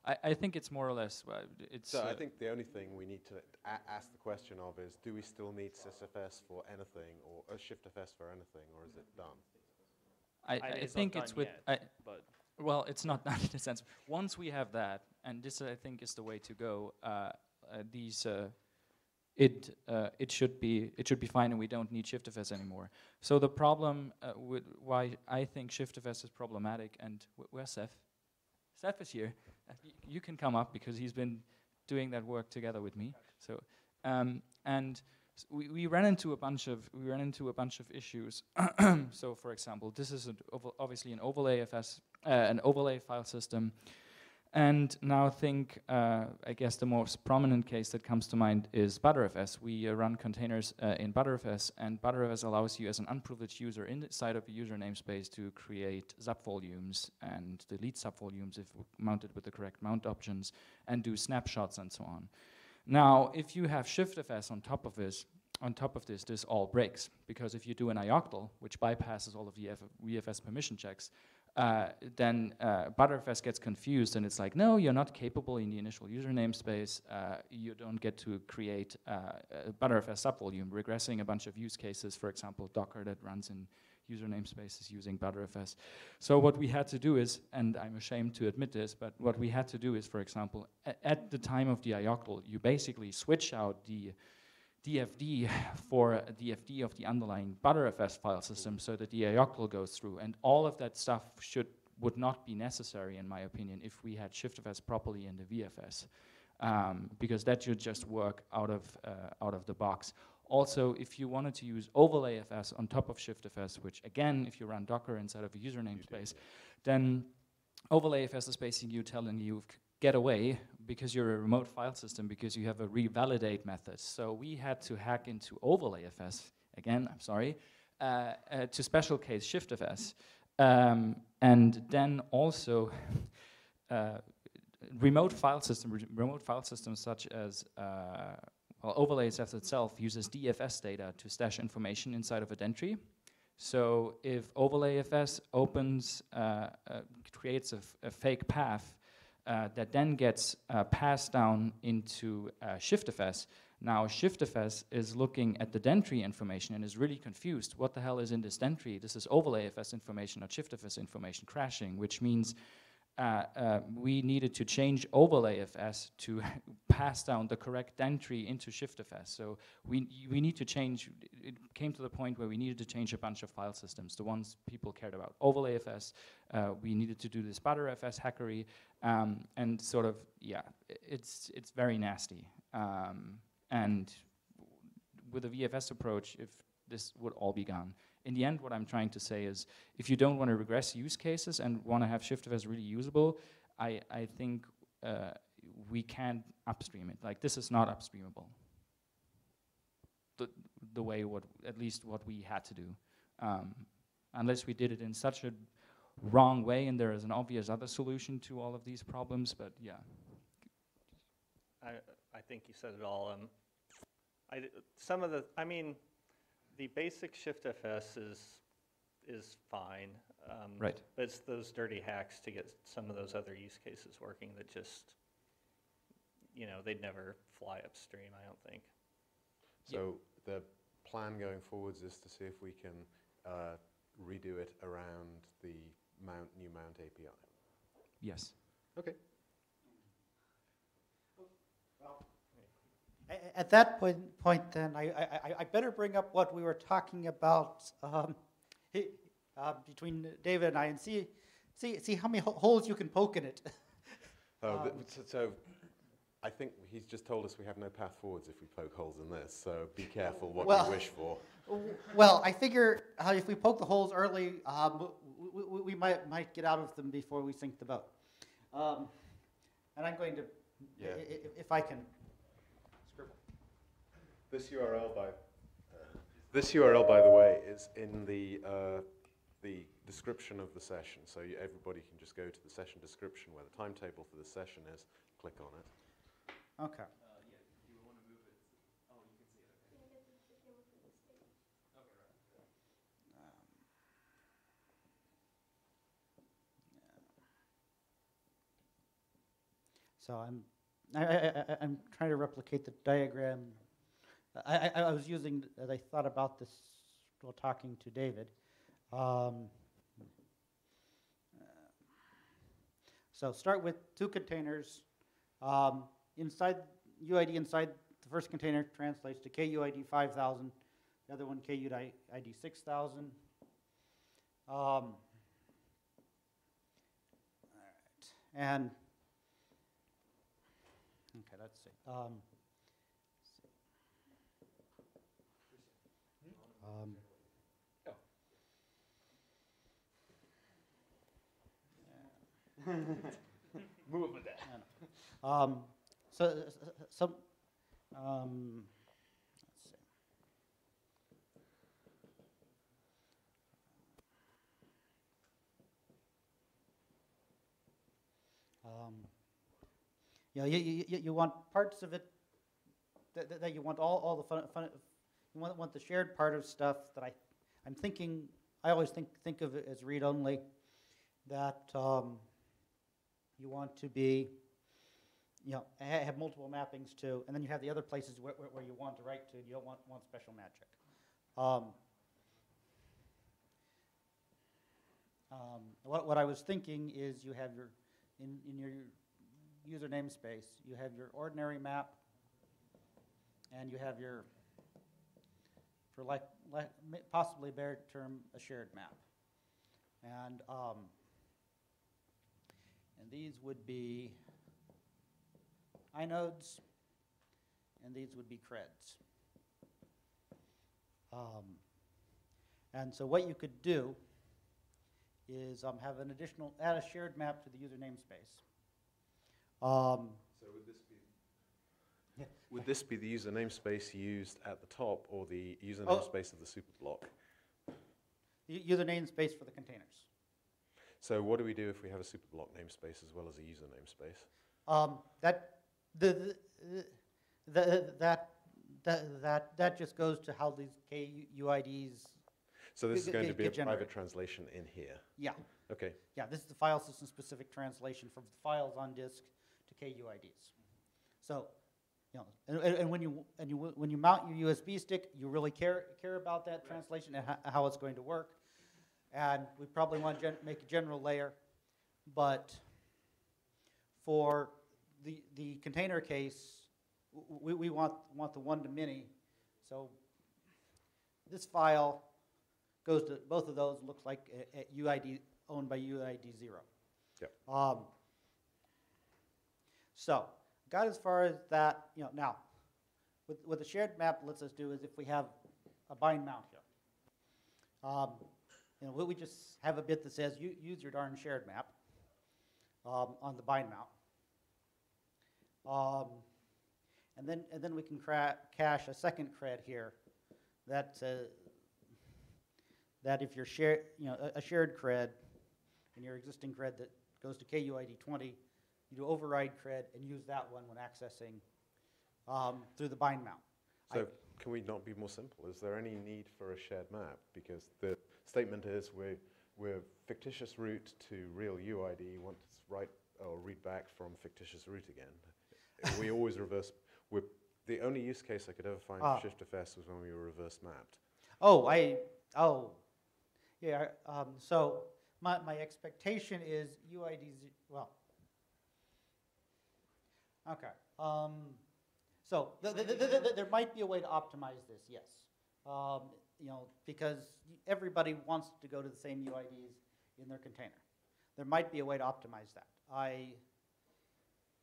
I, I think it's more or less. Uh, it's. So I uh, think the only thing we need to a- ask the question of is: Do we still need SysFS for anything, or uh, ShiftFS for anything, or is it done? I, I- I it's not think it's done with. yet, I, but well, it's not that in a sense. Once we have that, and this I think is the way to go. Uh, uh, these. Uh, it uh, it should be it should be fine, and we don't need ShiftFS anymore. So the problem uh, with why I think ShiftFS is problematic, and wh- where's Seth? Seth is here. You can come up because he's been doing that work together with me. So um, and we, we ran into a bunch of we ran into a bunch of issues. so for example, this is an obviously an overlay FS uh, an overlay file system. And now think, uh, I guess the most prominent case that comes to mind is Btrfs. We uh, run containers uh, in Btrfs, and Btrfs allows you as an unprivileged user inside of a user namespace to create subvolumes and delete subvolumes if mounted with the correct mount options, and do snapshots and so on. Now, if you have ShiftFS on top of this, on top of this, this all breaks because if you do an ioctl, which bypasses all of the VFS permission checks, uh, then uh, Btrfs gets confused and it's like, no, you're not capable in the initial user namespace. Uh, you don't get to create uh, a Btrfs subvolume, regressing a bunch of use cases, for example, Docker that runs in user namespaces using Btrfs. So what we had to do is, and I'm ashamed to admit this, but what we had to do is, for example, at the time of the ioctl, you basically switch out the DFD for DFD of the underlying Btrfs file system so that the ioctl goes through. And all of that stuff should would not be necessary, in my opinion, if we had ShiftFS properly in the VFS, um, because that should just work out of uh, out of the box. Also, if you wanted to use overlay FS on top of ShiftFS, which again, if you run Docker inside of a user namespace, then overlay FS is basically you telling you get away because you're a remote file system because you have a revalidate method. So we had to hack into overlay FS again. I'm sorry uh, uh, to special case ShiftFS, um, and then also. Uh, remote file system, re- remote file systems such as uh, well, OverlayFS itself uses d_fsdata to stash information inside of a Dentry. So if OverlayFS opens, uh, uh, creates a, a fake path uh, that then gets uh, passed down into uh, ShiftFS, now ShiftFS is looking at the Dentry information and is really confused. What the hell is in this Dentry? This is OverlayFS information, not ShiftFS information crashing, which means we needed to change OverlayFS to pass down the correct entry into ShiftFS. So we we need to change. It came to the point where we needed to change a bunch of file systems, the ones people cared about. OverlayFS. Uh, we needed to do this ButterFS hackery, um, and sort of yeah, it's it's very nasty. Um, and with a VFS approach, if this would all be gone. In the end, what I'm trying to say is, if you don't want to regress use cases and want to have ShiftFS as really usable, I, I think uh, we can upstream it. Like this is not upstreamable. The, the way what at least what we had to do, um, unless we did it in such a wrong way, and there is an obvious other solution to all of these problems. But yeah, I, I think you said it all. Um, I, some of the, I mean, the basic shift FS is, is fine. um, Right. But it's those dirty hacks to get some of those other use cases working that just, you know, they'd never fly upstream, I don't think. So the plan going forwards is to see if we can uh, redo it around the mount new mount API. yes. Okay. A- a- At that point, point then, I, I, I- better bring up what we were talking about um, he- uh, between David and I and see, see, see how many holes you can poke in it. Oh, Um, so, so I think he's just told us we have no path forwards if we poke holes in this. So be careful what Well- you wish for. Well, I figure uh, if we poke the holes early, um, we, we, we might, might get out of them before we sink the boat. Um, and I'm going to, Yeah. if I can. This URL, by this URL, by the way, is in the uh, the description of the session. So you, everybody can just go to the session description where the timetable for the session is. Click on it. Okay. So I'm, I, I, I, I'm trying to replicate the diagram. I, I, I was using, as I thought about this while talking to David. Um, so start with two containers. Um, inside UID inside the first container translates to KUID 5000, the other one KUID 6000. Um, all right, and okay, let's see. Um, let's see. Um, Move with that. Um, so, s- s- um, let's see. Um, you know, you, you, you- want parts of it that, that- you want all, all the fun, fun, you want, want the shared part of stuff that I, I'm thinking, I always think, think of it as read-only, that, um, you want to be, you know, ha- have multiple mappings to, and then you have the other places where, where, where you want to write to, you don't want, want special magic. Um, um, what, what I was thinking is you have your, in, in your user namespace, you have your ordinary map, and you have your, for like, like possibly better term, a shared map. And, um, and these would be inodes, and these would be creds. Um, and so what you could do is um, have an additional, add a shared map to the user namespace. Um, So would this be would this be the user namespace used at the top or the user Oh. namespace of the superblock? The user namespace for the containers. So what do we do if we have a superblock namespace as well as a user namespace? Um, that, the, the, the, that, that, that, that just goes to how these KUIDs. So this is going to be a generated. private translation in here? Yeah. Okay. Yeah, this is the file system specific translation from the files on disk to KUIDs. So, you know, and, and and when you, and you, when you mount your USB stick, you really care, care about that translation and how it's going to work. And we probably want to make a general layer, but for the, the container case, we, we want, want the one to many. So this file goes to both of those, looks like a, UID, owned by UID zero. Yep. Um, so, got as far as that, you know, now, with, what the shared map lets us do is if we have a bind mount here. Um, you know, we, we just have a bit that says, use your darn shared map, um, on the bind mount. Um, and then, and then we can cra- cache a second cred here that, uh, that if you're share, you know, a, a shared cred and your existing cred that goes to KUID 20, you do override cred and use that one when accessing um, through the bind mount. I- So can we not be more simple? Is there any need for a shared map? Because the statement is we're, we're fictitious root to real UID, want to write or read back from fictitious root again. we always reverse, we're, the only use case I could ever find Ah. for ShiftFS was when we were reverse mapped. Oh, I, oh, yeah, um, so my, my expectation is UID, well, okay. Um, so th- th- th- there might be a way to optimize this, yes. Um, you know, because everybody wants to go to the same UIDs in their container. There might be a way to optimize that. I,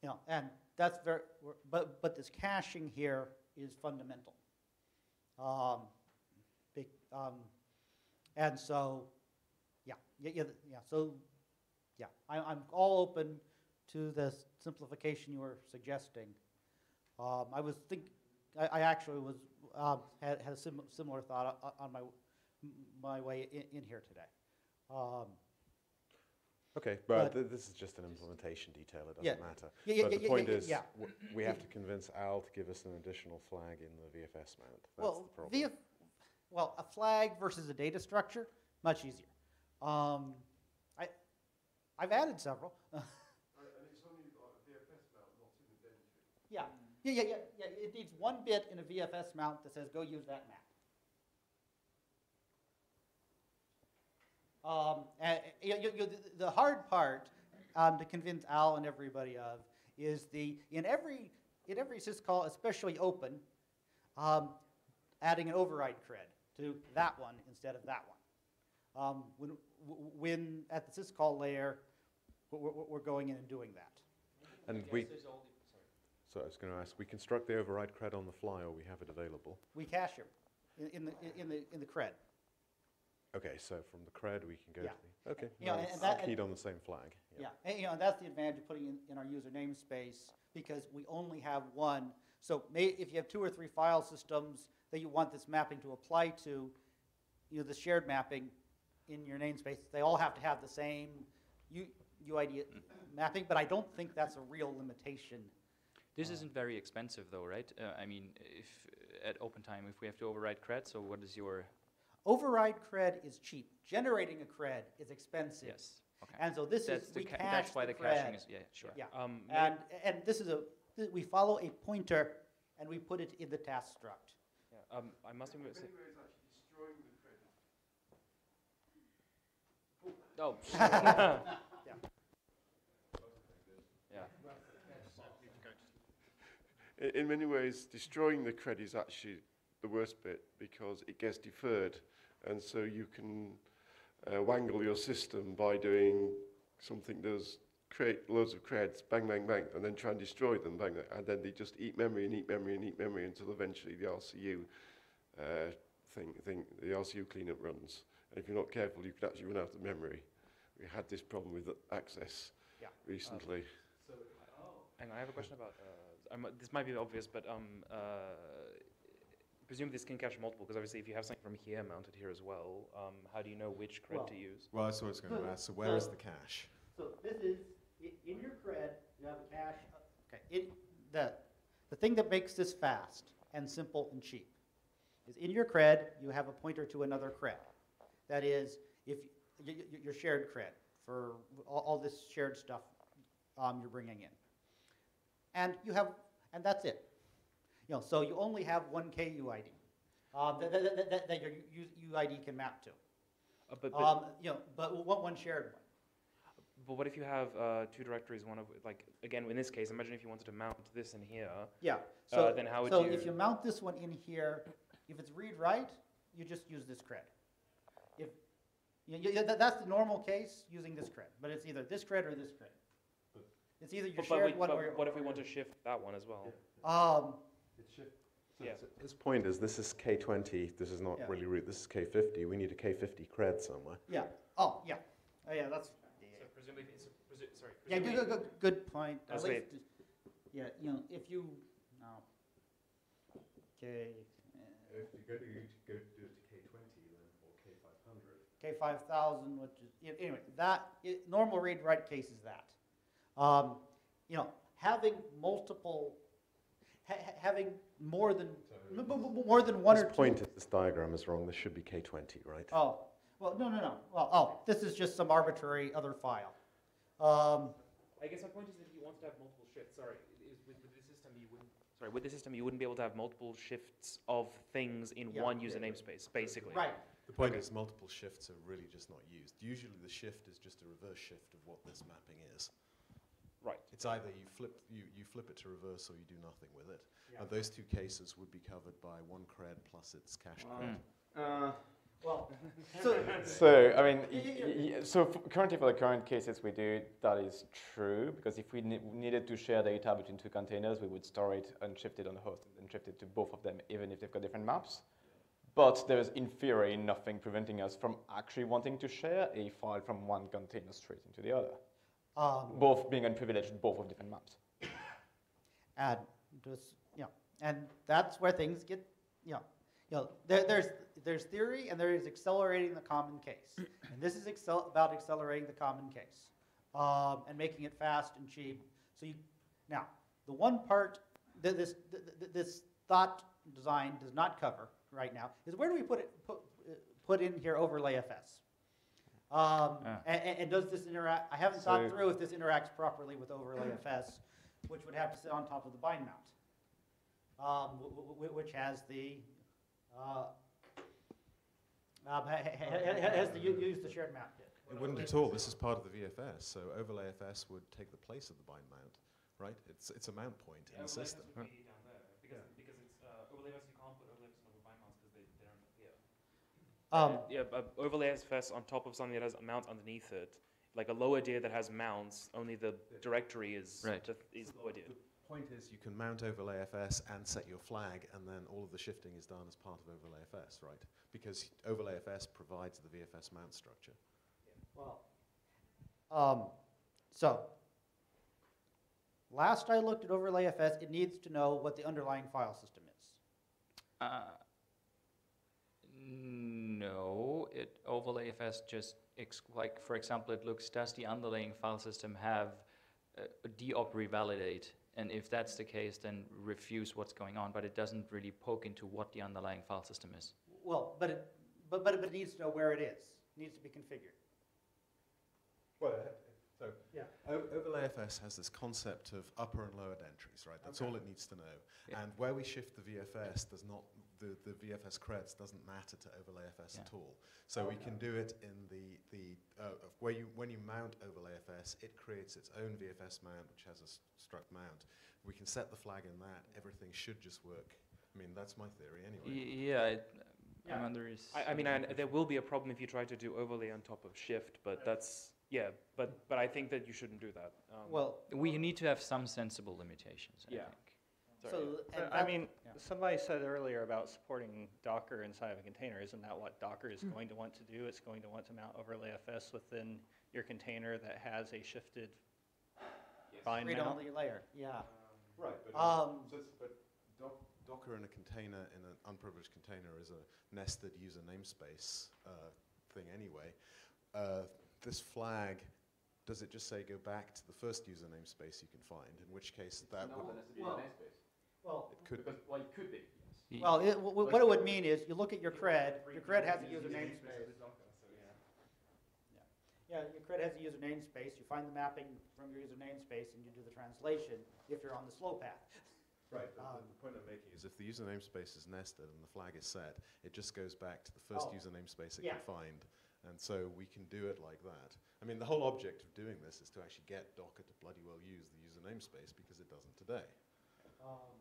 you know, and that's very, but, but this caching here is fundamental. Um, Bec- um, and so, yeah, yeah, yeah, yeah, so, yeah, I, I'm all open to the simplification you were suggesting. Um, I was think, I, I actually was, um, had, had a sim- similar thought on my, my way in, in here today. Um, Okay, but But- th- this is just an implementation detail, it doesn't matter. Yeah, yeah, But yeah, the point yeah, is, yeah. w- we have to convince Al to give us an additional flag in the VFS mount. That's the Well, problem. VF, well, a flag versus a data structure, much easier. Um, I, I've added several. Yeah, yeah, yeah, yeah, yeah, it needs one bit in a VFS mount that says, go use that map. Um, and, you, you, you, the- the hard part, um, to convince Al and everybody of, is the, in every, in every syscall, especially open, um, adding an override cred to that one instead of that one. Um, when, when at the syscall layer, we're, we're- we're going in and doing that. And we, so I was going to ask, we construct the override cred on the fly or we have it available? We cache it in, in the, in the, in the cred. Okay, so from the cred we can go Yeah. to the, okay, You know, and- that- keyed on the same flag. Yeah, and, you know, that's the advantage of putting in, in our user namespace, because we only have one. So may, if you have two or three file systems that you want this mapping to apply to, you know, the shared mapping in your namespace, they all have to have the same U, UID mapping, but I don't think that's a real limitation. This isn't very expensive though, right? Uh, I mean, if, uh, at open time, if we have to override cred, so what is your, Override cred is cheap. Generating a cred is expensive. Yes, okay. And so this That's is, the we ca- cache that's why the the caching is- yeah, sure. Yeah, Um, and, and this is a, th- we follow a pointer and we put it in the task struct. Yeah, um, I must admit, say- Oh. Yeah. Yeah. In, in many ways, destroying the cred is actually the worst bit because it gets deferred, and so you can uh, wangle your system by doing something that does create loads of creds, bang, bang, bang, and then try and destroy them, bang, bang, and then they just eat memory and eat memory and eat memory until eventually the RCU uh, thing, thing, the RCU cleanup runs. And if you're not careful, you could actually run out of memory. We had this problem with access Yeah. recently. Hang on, I have a question about, uh, I'm, this might be obvious, but um, uh, presume this can cache multiple, because obviously if you have something from here mounted here as well, um, how do you know which cred Well, to use? Well, that's what I was going to ask. So where is the cache? So this is, in your cred, you have a cache Okay, it, the, the thing that makes this fast and simple and cheap is in your cred, you have a pointer to another cred. That is, if y- y- your shared cred for all, all this shared stuff um, you're bringing in. And you have, and that's it. You know, so you only have one KUID um, that, that, that- that, your UID can map to. Uh, but, but, Um, you know, but one, one shared one. but what if you have uh, two directories? One of like again in this case, imagine if you wanted to mount this in here. Yeah. uh, So, then how would so you? if you mount this one in here, if it's read write, you just use this cred. If you, you, that- that's the normal case using this cred, but it's either this cred or this cred. It's either your but, but shared one but or what if we want to shift that one as well? Um, Yeah. His point is this is K20, this is not Yeah. really root, this is K50. We need a K50 cred somewhere. yeah. Oh, yeah. Oh, yeah. That's. So presumably, it's a, presu- sorry. Yeah. Good, presumably- good, good, good point. At That's least, great. yeah. You know, if you. No. Okay. If you go to, go to do it to K20 then, or K500. K five thousand, which is, a- anyway, that, i normal read write case is that. Um, you know, having multiple, ha- ha- having more than, m- m- m- more than one This or two. point is this diagram is wrong, this should be K20, right? Oh, well, no, no, no, well, oh, this is just some arbitrary other file. Um, I guess my point is that if you wanted to have multiple shifts, sorry, is with, with the system you wouldn't. Sorry, with the system you wouldn't be able to have multiple shifts of things in Yeah. one user namespace, basically. right, The point Okay. is multiple shifts are really just not used. Usually the shift is just a reverse shift of what this mapping is. Right. It's either you flip, you, you flip it to reverse or you do nothing with it. Yeah. And those two cases would be covered by one cred plus its cache cred. Uh, well, so. So, I mean, Yeah, y- yeah, y- y- so f- currently for the current cases we do, that is true, because if we ne- needed to share data between two containers, we would store it and shift it on the host and shift it to both of them, even if they've got different maps. But there's, in theory, nothing preventing us from actually wanting to share a file from one container straight into the other. Um, Both being unprivileged, both of different maps. and just, you know, and that's where things get, you know, you know, there, there's, there's theory and there is accelerating the common case. And this is excel, about accelerating the common case, um, and making it fast and cheap. So you, now, the one part that this, th- th- this thought design does not cover right now is where do we put it, put, uh, put in here overlay FS? Um, Ah. and, and does this interact, I haven't thought So- through if this interacts properly with overlay FS, which would have to sit on top of the bind mount, um, w- w- w- which has the, uh, um, ha- ha- ha- ha- has to u- use the shared map bit. It wouldn't at all. This is part of the VFS, so overlay FS would take the place of the bind mount, right? It's, it's a mount point in the system. Because, because it's, uh, overlay FS, you can't put overlay FS on over bind mounts because they, they don't appear. Um, yeah, but overlay FS on top of something that has a mount underneath it, like a lower tier that has mounts, only the directory is, Right. the- is lower tier. Point is, you can mount overlay FS and set your flag, and then all of the shifting is done as part of overlay FS, right? Because overlay FS provides the VFS mount structure. Well, um, so, last I looked at overlay FS, it needs to know what the underlying file system is. Uh, no, it overlay FS just ex- like for example, it looks does the underlying file system have uh, a deop revalidate, and if that's the case, then refuse what's going on, but it doesn't really poke into what the underlying file system is. Well, but it, but, but, but it needs to know where it is, It needs to be configured. Well, so Yeah. O- overlay FS has this concept of upper and lowered entries, right? That's all it needs to know. And where we shift the VFS does not, the, the VFS creds doesn't matter to overlay FS at all. So we can do it in the, the uh, where you, when you mount overlay FS, it creates its own VFS mount, which has a struct mount. We can set the flag in that. Everything should just work. I mean, that's my theory anyway. Y- yeah, it, I'm under is. I, I mean, I, there will be a problem if you try to do overlay on top of shift, but that's, yeah, but, but I think that you shouldn't do that. Um, Well, we need to have some sensible limitations. I Yeah. think. So, So, I that- mean, yeah. somebody said earlier about supporting Docker inside of a container. Isn't that what Docker is going to want to do? It's going to want to mount overlay FS within your container that has a shifted bind mount. read-only layer, yeah. Right, but, Um, so it's- but doc- Docker in a container, in an unprivileged container, is a nested user namespace uh, thing anyway. Uh, this flag does it just say go back to the first user namespace you can find? In which case that No, would. that has to be Well- the namespace. Well, It could be. Because, well, it could be, yes. well, it, wh- wh- what it would mean is, you look at your cred, your cred has a user namespace. Yeah, your cred has a user namespace, you find the mapping from your user namespace and you do the translation if you're on the slow path. Right, but Um, the point I'm making is if the user namespace is nested and the flag is set, it just goes back to the first Oh, user namespace it yeah. can find. And so we can do it like that. I mean, the whole object of doing this is to actually get Docker to bloody well use the user namespace because it doesn't today. Um,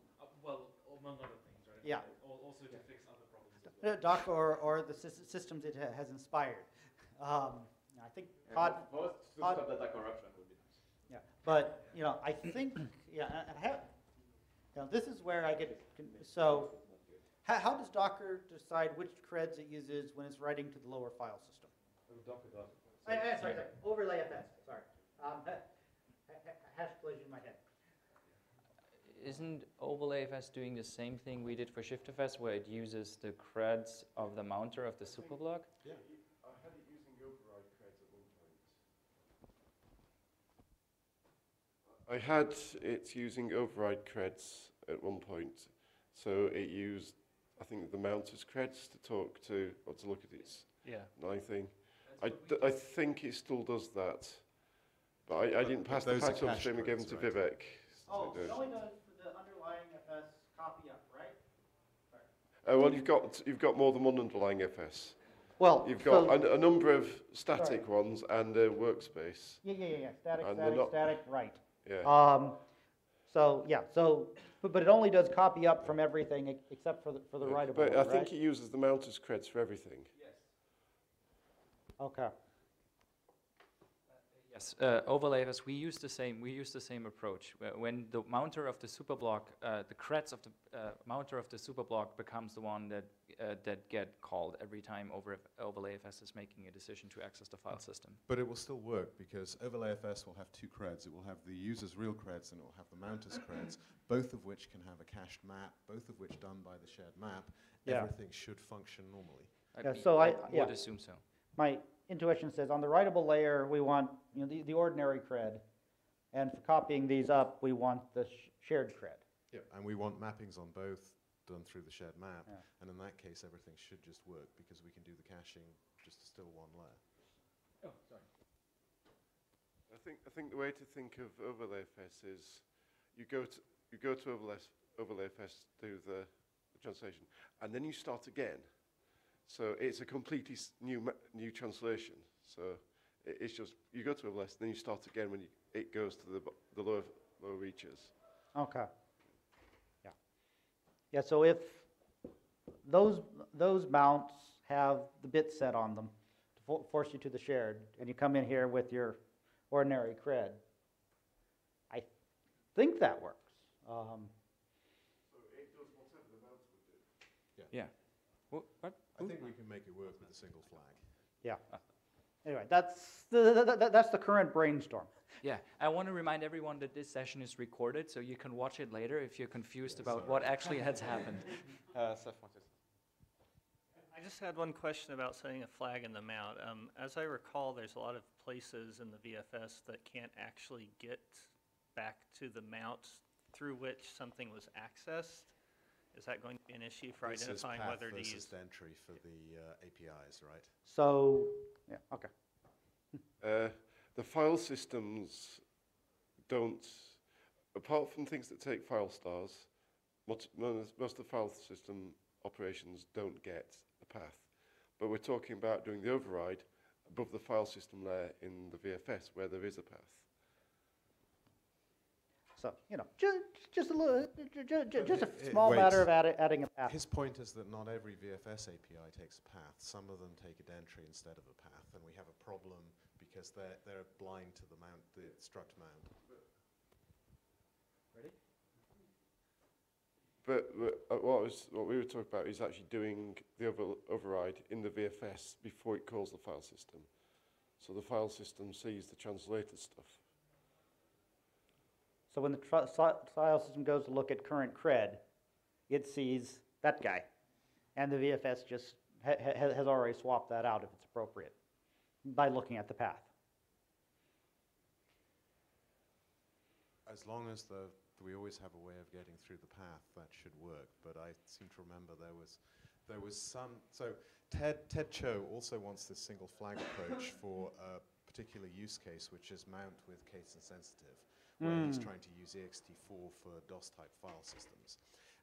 well, among other things, right? Yeah. Al- Also to fix other problems as well. Docker or, or the sys- systems it ha- has inspired. Um, I think Yeah, Todd, for- for to Todd- stop that corruption would be nice. Yeah, but, you know, I think, yeah, and I have, you know, this is where I get, con- so, how, how does Docker decide which creds it uses when it's writing to the lower file system? Docker does. I, I, sorry, sorry, OverlayFS, sorry. Um, ha- ha- ha- hash collision in my head. Isn't OverlayFS doing the same thing we did for ShiftFS, where it uses the creds of the mounter of the superblock? Yeah. I had it using override creds at one point. I had it using override creds at one point. So it used, I think, the mounter's creds to talk to, or to look at its Yeah. NI thing. I, d- I think it still does that. But I, I didn't but pass the those are patch cache upstream and give them to right? Vivek. Oh, to do it it. only does the underlying FS copy up, right? Uh, well, you've got you've got more than one underlying FS. Well, you've got so- a, a number of static ones and a workspace. Yeah, yeah, yeah, yeah, static, And static, not- static, right. Yeah. Um, so, yeah, so, but, but it only does copy up from everything except for the, for the Yeah, writable, But I think right? he uses the mounter's creds for everything. Yes. Okay. Yes, uh, OverlayFS, we use the same, we use the same approach. When the mounter of the superblock, uh, the creds of the uh, mounter of the superblock becomes the one that, uh, that get called every time over OverlayFS is making a decision to access the file system. But it will still work because OverlayFS will have two creds. It will have the user's real creds and it will have the mounter's creds, both of which can have a cached map, both of which done by the shared map. Yeah. Everything should function normally. Yeah, so I, I yeah. would assume so. My intuition says on the writable layer, we want, you know, the, the ordinary cred. And for copying these up, we want the sh- shared cred. Yeah, and we want mappings on both done through the shared map. Yeah. And in that case, everything should just work because we can do the caching just to still one layer. Oh, sorry. I think I think the way to think of overlay OverlayFS is you go to you go to overlay OverlayFS do the, the translation and then you start again. So it's a completely new new translation. So it, it's just you go to overlay, then you start again when you, it goes to the the lower lower reaches. Okay. Yeah. Yeah, so if those, those mounts have the bit set on them to fo- force you to the shared, and you come in here with your ordinary cred, I think that works. Um, Yeah. Wha- what? I think we can make it work with a single flag. Yeah. Anyway, that's, the, the- the- that's the current brainstorm. Yeah, I want to remind everyone that this session is recorded, so you can watch it later if you're confused about what actually has happened. Uh, I just had one question about setting a flag in the mount. Um, as I recall, there's a lot of places in the VFS that can't actually get back to the mount through which something was accessed. Is that going to be an issue for This is identifying path whether to versus use? entry for the uh, APIs, right? So, yeah, okay. Uh, the file systems don't, apart from things that take file stars, most, most of the file system operations don't get a path. But we're talking about doing the override above the file system layer in the VFS where there is a path. So, you know, just, just a little, ju- ju- ju- just a It- it- small wait. matter of adding, adding a path. His point is that not every VFS API takes a path. Some of them take a dentry instead of a path, and we have a problem because they're, they're blind to the mount, the struct mount. Ready? But, but uh, what, was, what we were talking about is actually doing the over, override in the VFS before it calls the file system. So the file system sees the translated stuff. So when the tr- si- file system goes to look at current cred, it sees that guy. And the VFS just ha- has already swapped that out if it's appropriate by looking at the path. As long as the, we always have a way of getting through the path, that should work. But I seem to remember there was, there was some. So Ted Ted Ts'o also wants this single flag approach for a particular use case, which is mount with case insensitive, where he's Mm. trying to use ext4 for DOS type file systems.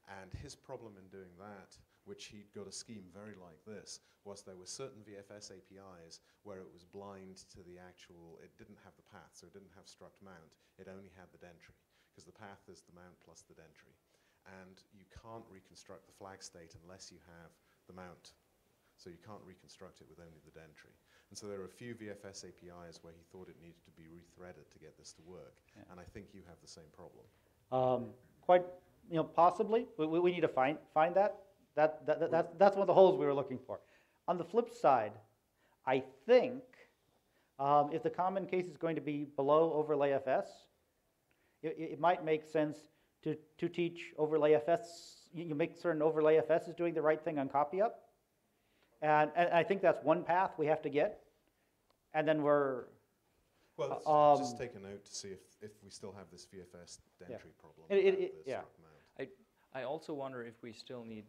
And his problem in doing that, which he'd got a scheme very like this, was there were certain VFS APIs where it was blind to the actual, it didn't have the path, so it didn't have struct mount, it only had the dentry, because the path is the mount plus the dentry. And you can't reconstruct the flag state unless you have the mount. So you can't reconstruct it with only the dentry. And so there are a few VFS APIs where he thought it needed to be rethreaded to get this to work. Yeah. And I think you have the same problem. Um, quite, you know, possibly. We, we, need to find, find that. That, that, that, that's, that's one of the holes we were looking for. On the flip side, I think um, if the common case is going to be below OverlayFS, it, it might make sense to, to teach OverlayFS. You, you make certain OverlayFS is doing the right thing on copy up. And, and I think that's one path we have to get. And then we're, Well, let's um, just take a note to see if, if we still have this VFS Yeah. dentry problem. It- it- it- yeah. I, I also wonder if we still need,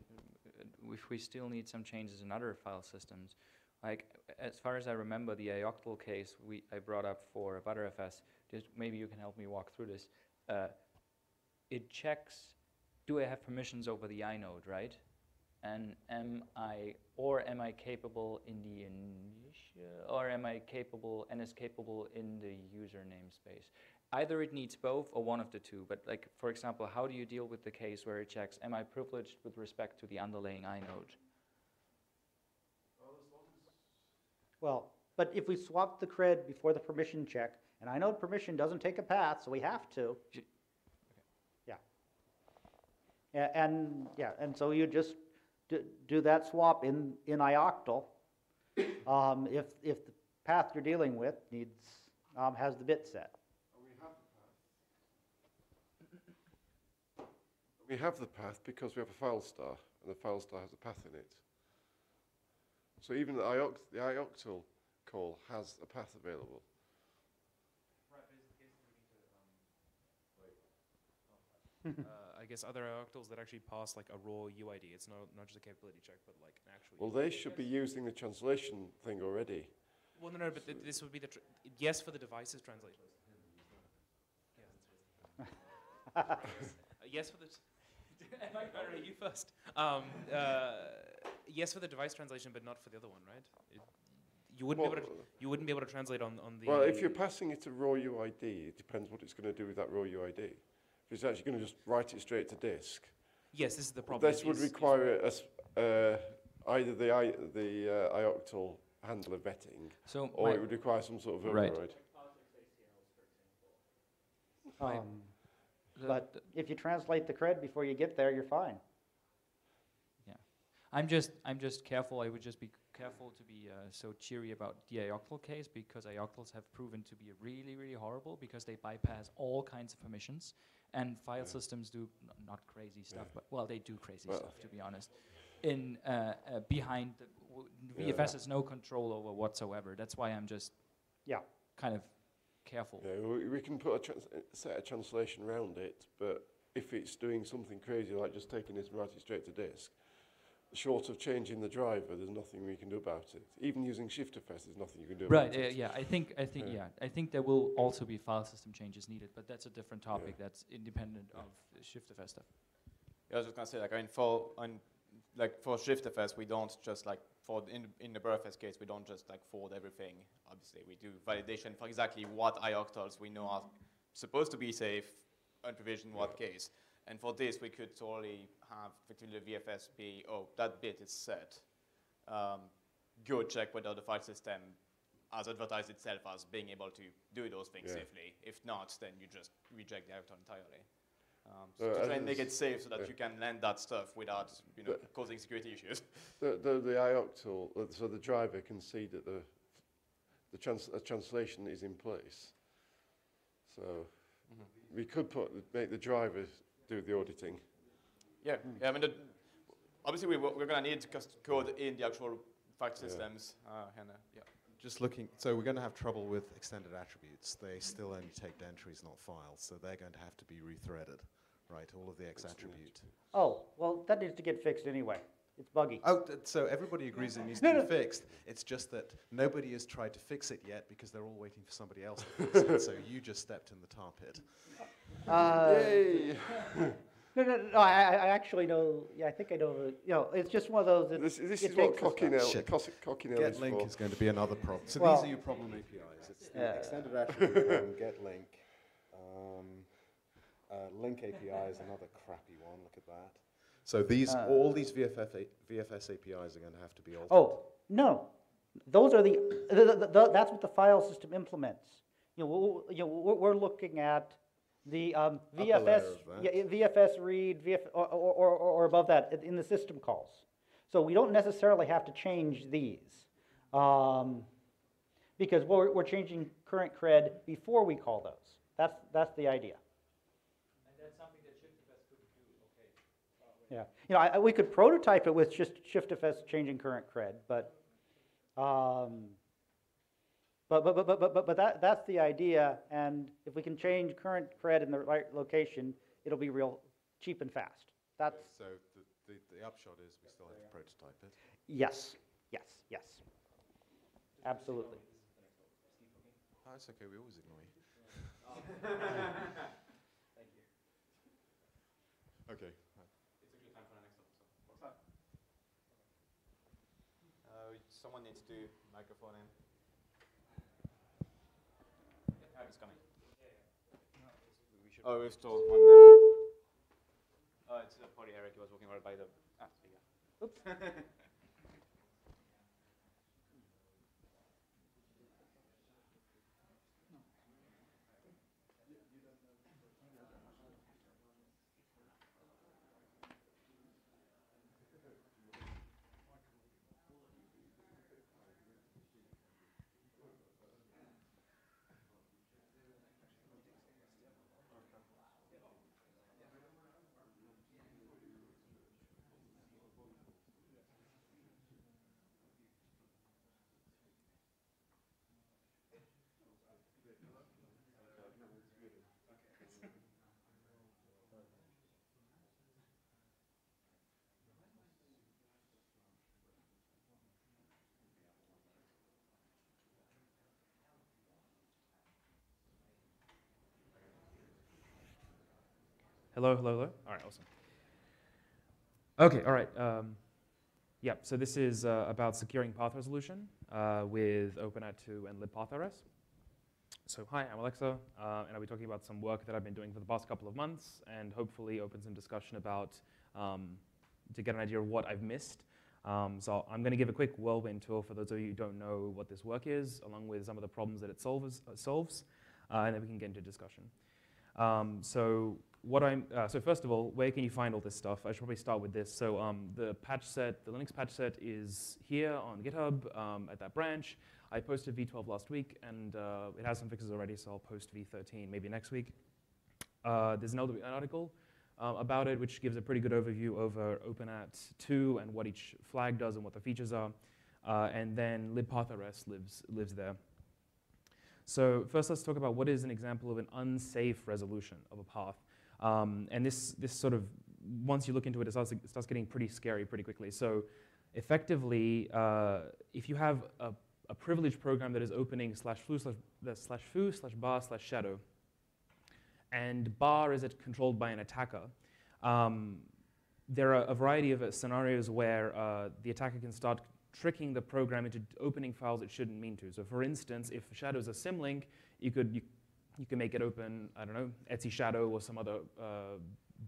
if we still need some changes in other file systems. Like, as far as I remember, the ioctl case we, I brought up for Btrfs, just maybe you can help me walk through this. Uh, it checks, do I have permissions over the inode, right? And am I, or am I capable in the initial, or am I capable, and is capable in the user namespace? Either it needs both or one of the two, but like, for example, how do you deal with the case where it checks, am I privileged with respect to the underlying inode? well, but if we swap the cred before the permission check, and I know permission doesn't take a path, so we have to. Yeah. And, yeah, and so you just do, do that swap in, in ioctl. Um, if, if the path you're dealing with needs, um, has the bit set. We have the path because we have a file star, and the file star has a path in it. So even the, ioct the ioctl call has a path available. uh, I guess other ioctls that actually pass like a raw UID. It's not not just a capability check, but like an actual. Well, they should be using the translation thing already. Well, no, no, but th- this would be the tr- yes for the devices translation. Uh, yes for the. You first. Um, uh, yes for the device translation, but not for the other one, right? It, you wouldn't be able to. You wouldn't be able to translate on on the. Well, if you're passing it a raw UID, it depends what it's going to do with that raw UID. If it's actually going to just write it straight to disk. Yes, this is the problem, This would is- is- require a s uh, either the I, the uh, ioctl handler vetting, So or it would require some sort of Right. override. Right. Um, But if you translate the cred before you get there, you're fine. Yeah, I'm just I'm just careful. I would just be careful to be uh, so cheery about the ioctl case because ioctls have proven to be really really horrible because they bypass all kinds of permissions and file Yeah. systems do n- not crazy stuff, Yeah. but well they do crazy Well- stuff to be honest. In uh, uh, behind the w- Yeah. VFS has no control over whatsoever. That's why I'm just Yeah. kind of careful. Yeah, we, we can put a set a translation around it, but if it's doing something crazy like just taking this and writing it straight to disk, short of changing the driver, there's nothing we can do about it. Even using ShiftFS, there's nothing you can do Right. about Uh, it. yeah. I think. I think. Yeah. Yeah. I think there will also be file system changes needed, but that's a different topic. That's independent of the ShiftFS stuff. Yeah, I was just gonna say, like, I mean, for on, like for ShiftFS, we don't just like for in in the BurFS case, we don't just like forward everything. Obviously, we do validation for exactly what ioctls we know are supposed to be safe, and unprovisioned what case. And for this, we could totally have effectively the VFS be, oh, that bit is set. Um, go check whether the file system has advertised itself as being able to do those things Yeah. safely. If not, then you just reject the ioctl entirely. Um, Uh, so to try and make it safe so that yeah. you can land that stuff without you know But- causing security issues. The, the, the ioctl, uh, so the driver can see that the, the trans, uh, translation is in place. So Mm-hmm. we could put, make the driver do the auditing. Yeah, yeah. I mean, the, obviously we, we're going to need code in the actual fact Yeah. systems. Uh, and, uh, yeah. just looking, so we're going to have trouble with extended attributes. They still only take dentries, not files, so they're going to have to be rethreaded, right? All of the X attribute. Oh, well, that needs to get fixed anyway. It's buggy. Oh, th- so everybody agrees it needs to be fixed. It's just that nobody has tried to fix it yet because they're all waiting for somebody else to fix it. So you just stepped in the tar pit. Uh, Yay! No, no, no, I, I I actually know, yeah, I think I know, you know, it's just one of those that. This, this it is what takes us- Cockinell, Shit. Cos- Cockinell Get is link for. is going to be another problem. So Well- these are your problem APIs. It's the Yeah. extended attribute one, get link. Um, uh, link API is another crappy one. Look at that. So these, Uh. all these VFF, a- VFS APIs are going to have to be altered. Oh, no, those are the, the, the, that's what the file system implements. You know, we're, you know, we're, looking at the um, VFS, yeah, VFS read, VF, or, or, or, or above that in- in the system calls. So we don't necessarily have to change these. Um, because we're, we're changing current cred before we call those. That's, that's the idea. Yeah, you know, I, I- we could prototype it with just ShiftFS changing current cred, but, um, but, but, but, but, but, but, but that, that's the idea, and if we can change current cred in the right location, it'll be real cheap and fast. That's, So the, the, the upshot is we still have to prototype it. yes, yes, yes. Absolutely. Oh, it's okay. We always ignore you. Okay. It's a good time for the next episode. What's that? Uh, someone needs to microphone in. Yeah, it's coming. Oh, we've still one then. Oh, it's uh, probably Eric. He was walking right by the. Ah, there you go. Oops. Hello, hello, hello. All right, awesome. Okay, all right. Um, yeah, so this is uh, about securing path resolution uh, with OpenAT2 and libpathrs. So hi, I'm Aleksa, uh, and I'll be talking about some work that I've been doing for the past couple of months, and hopefully open some discussion about um, to get an idea of what I've missed. Um, so I'm going to give a quick whirlwind tour for those of you who don't know what this work is, along with some of the problems that it solves, uh, solves uh, and then we can get into discussion. Um, so what I'm, uh, so first of all, where can you find all this stuff? I should probably start with this. So um, the patch set, the Linux patch set is here on GitHub um, at that branch. I posted V12 last week, and uh, it has some fixes already, so I'll post V13 maybe next week. Uh, there's an LW article uh, about it, which gives a pretty good overview over OpenAT 2 and what each flag does and what the features are. Uh, and then libpathrs lives, lives there. So first, let's talk about what is an example of an unsafe resolution of a path. Um, and this, this sort of, once you look into it, it starts, it starts getting pretty scary pretty quickly. So effectively, uh, if you have a, a privileged program that is opening slash foo slash, slash foo slash bar slash shadow, and bar is it controlled by an attacker, um, there are a variety of uh, scenarios where uh, the attacker can start tricking the program into opening files it shouldn't mean to. So for instance, if shadow is a symlink, you could, you, you can make it open, I don't know, Etsy shadow or some other uh,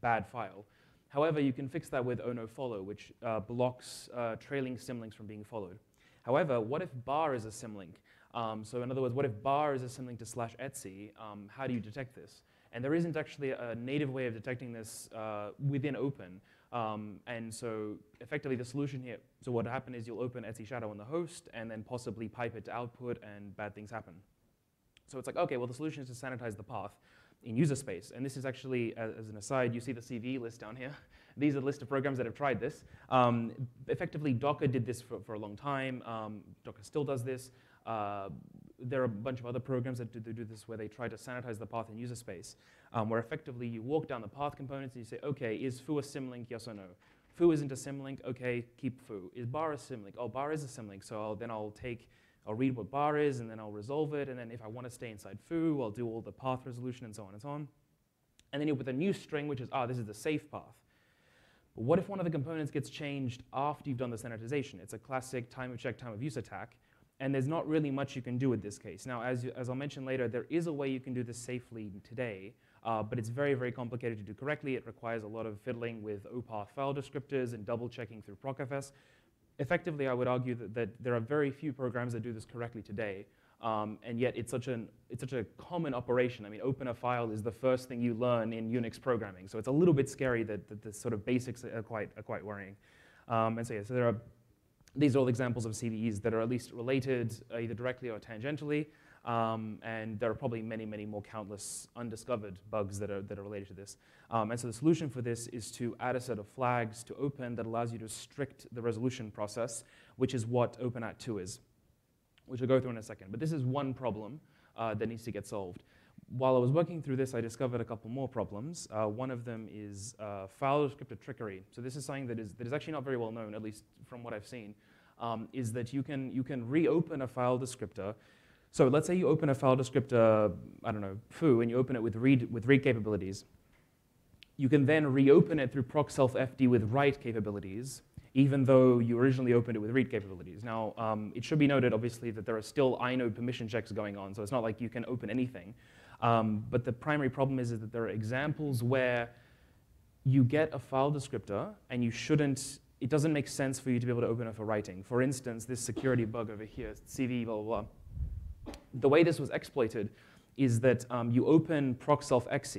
bad file. However, you can fix that with O_NOFOLLOW, which uh, blocks uh, trailing symlinks from being followed. However, what if bar is a symlink? Um, so in other words, what if bar is a symlink to slash Etsy? Um, how do you detect this? And there isn't actually a native way of detecting this uh, within Open. Um, and so effectively the solution here, so what happened is you'll open Etsy Shadow on the host and then possibly pipe it to output and bad things happen. So it's like, okay, well the solution is to sanitize the path. in user space. And this is actually, as, an aside, you see the CVE list down here. These are the list of programs that have tried this. Um, effectively, Docker did this for, for a long time. Um, Docker still does this. Uh, there are a bunch of other programs that do, do, this where they try to sanitize the path in user space, um, where effectively you walk down the path components and you say, okay, is foo a symlink, yes or no? Foo isn't a symlink, okay, keep foo. Is bar a symlink? Oh, bar is a symlink, so I'll, then I'll take, I'll read what bar is, and then I'll resolve it, and then if I want to stay inside foo, I'll do all the path resolution and so on and so on. And then you put a new string, which is, ah, this is the safe path. But what if one of the components gets changed after you've done the sanitization? It's a classic time of check, time of use attack, and there's not really much you can do with this case. Now, as, you, as I'll mention later, there is a way you can do this safely today, uh, but it's very, very complicated to do correctly. It requires a lot of fiddling with O_PATH file descriptors and double checking through procfs. Effectively, I would argue that, that there are very few programs that do this correctly today. Um, and yet it's such, an, it's such a common operation. I mean, open a file is the first thing you learn in Unix programming. So it's a little bit scary that, that the sort of basics are quite, are quite worrying. Um, and so yeah, so there are, these are all examples of CVEs that are at least related either directly or tangentially. Um, and there are probably many, many more countless undiscovered bugs that are, that are related to this. Um, and so the solution for this is to add a set of flags to open that allows you to restrict the resolution process, which is what OpenAT 2 is which I'll go through in a second. But this is one problem uh, that needs to get solved. While I was working through this, I discovered a couple more problems. Uh, one of them is uh, file descriptor trickery. So this is something that is, that is actually not very well known, at least from what I've seen, um, is that you can, you can reopen a file descriptor. So let's say you open a file descriptor, I don't know, foo, and you open it with read, with read capabilities. You can then reopen it through proc self fd with write capabilities, even though you originally opened it with read capabilities. Now, um, it should be noted, obviously, that there are still inode permission checks going on, so it's not like you can open anything. Um, but the primary problem is, is that there are examples where you get a file descriptor and you shouldn't, it doesn't make sense for you to be able to open it for writing. For instance, this security bug over here, CV, blah, blah, blah. The way this was exploited is that um, you open proc self exe,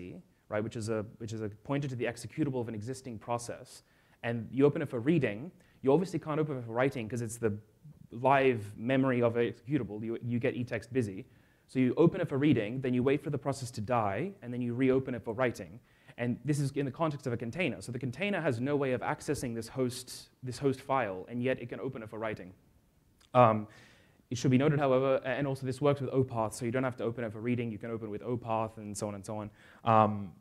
right, which is, a, which is a pointer to the executable of an existing process, and you open it for reading, you obviously can't open it for writing because it's the live memory of an executable. You, you get ETXTBSY. So you open it for reading, then you wait for the process to die, and then you reopen it for writing. And this is in the context of a container. So the container has no way of accessing this host, this host file, and yet it can open it for writing. Um, it should be noted, however, and also this works with O_PATH, so you don't have to open it for reading. You can open it with O_PATH and so on and so on. Um,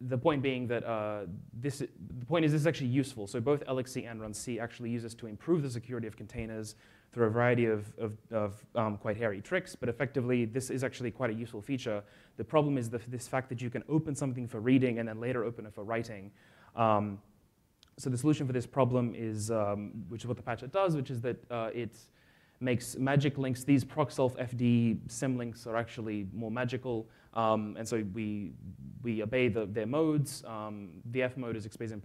the point being that uh, this, the point is this is actually useful. So both LXC and runC actually use this to improve the security of containers through a variety of, of, of um, quite hairy tricks, but effectively this is actually quite a useful feature. The problem is the, this fact that you can open something for reading and then later open it for writing. Um, so the solution for this problem is, um, which is what the patchet does, which is that uh, it makes magic links, these proc self FD symlinks are actually more magical. Um, and so we, we obey the, their modes. Um, the F mode is exposed in,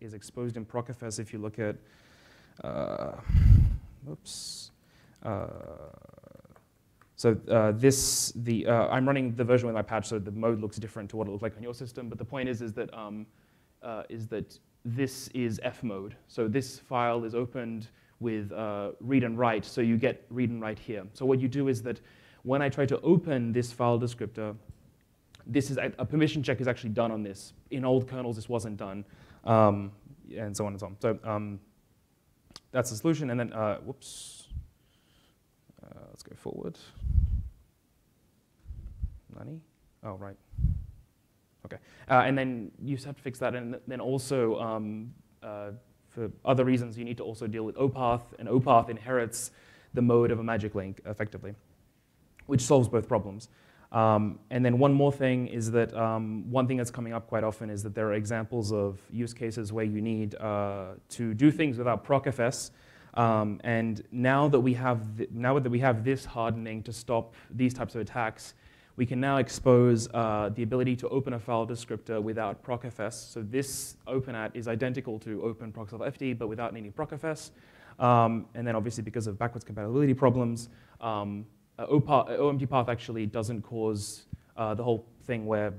is exposed in procfs if you look at, uh, oops. Uh, so uh, this, the, uh, I'm running the version with my patch, so the mode looks different to what it looks like on your system. But the point is, is that, um, uh, is that this is F mode. So this file is opened with uh, read and write, so you get read and write here. So what you do is that when I try to open this file descriptor, this is a, a permission check is actually done on this. In old kernels, this wasn't done, um, and so on and so on. So um, that's the solution. And then, uh, whoops, uh, let's go forward. Nani? Oh, right. Okay. Uh, and then you just have to fix that. And then also, um, uh, for other reasons, you need to also deal with O_PATH, and O_PATH inherits the mode of a magic link effectively which solves both problems. Um, and then one more thing is that um, one thing that's coming up quite often is that there are examples of use cases where you need uh, to do things without procfs. Um, and now that we have now that we have this hardening to stop these types of attacks, we can now expose uh, the ability to open a file descriptor without procfs. So this OpenAT is identical to open proc_self_fd, but without needing procfs. Um, and then obviously because of backwards compatibility problems, um, uh, O_EMPTYPATH actually doesn't cause uh, the whole thing where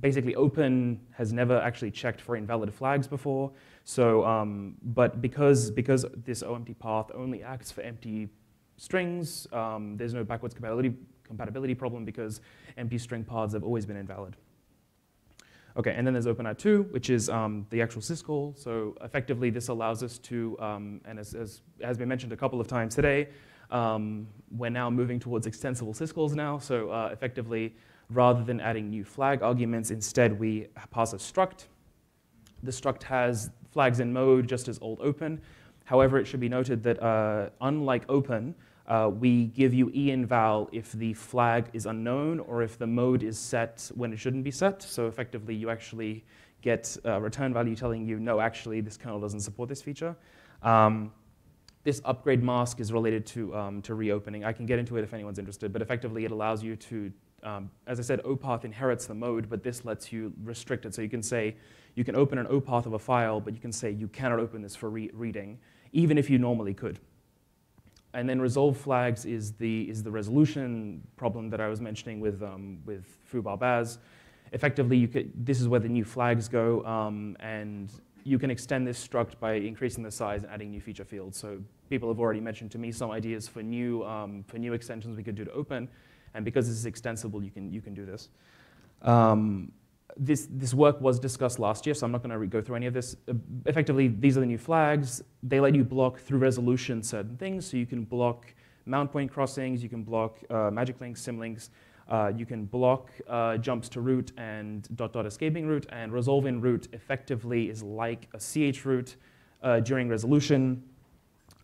basically open has never actually checked for invalid flags before. So, um, but because, because this O_EMPTYPATH only acts for empty strings, um, there's no backwards compatibility, compatibility problem because empty string paths have always been invalid. Okay, and then there's OpenAT2, which is um, the actual syscall. So effectively, this allows us to, um, and as, as has been mentioned a couple of times today, um, we're now moving towards extensible syscalls now. So uh, effectively, rather than adding new flag arguments, instead we pass a struct. The struct has flags in mode just as old open. However, it should be noted that uh, unlike open, uh, we give you EINVAL if the flag is unknown or if the mode is set when it shouldn't be set. So effectively, you actually get a return value telling you, no, actually, this kernel doesn't support this feature. Um, this upgrade mask is related to, um, to reopening. I can get into it if anyone's interested, but effectively it allows you to, um, as I said, O_PATH inherits the mode, but this lets you restrict it. So you can say, you can open an O_PATH of a file, but you can say you cannot open this for re reading, even if you normally could. And then resolve flags is the, is the resolution problem that I was mentioning with, um, with foo-bar-baz. Effectively, you could, this is where the new flags go, um, and you can extend this struct by increasing the size and adding new feature fields. So people have already mentioned to me some ideas for new, um, for new extensions we could do to open, and because this is extensible, you can, you can do this. Um, this, this work was discussed last year, so I'm not going to go through any of this. Uh, effectively, these are the new flags. They let you block through resolution certain things, so you can block mount point crossings, you can block uh, magic links, symlinks, uh, you can block uh, jumps to root and dot dot escaping root, and resolve in root effectively is like a chroot uh, during resolution,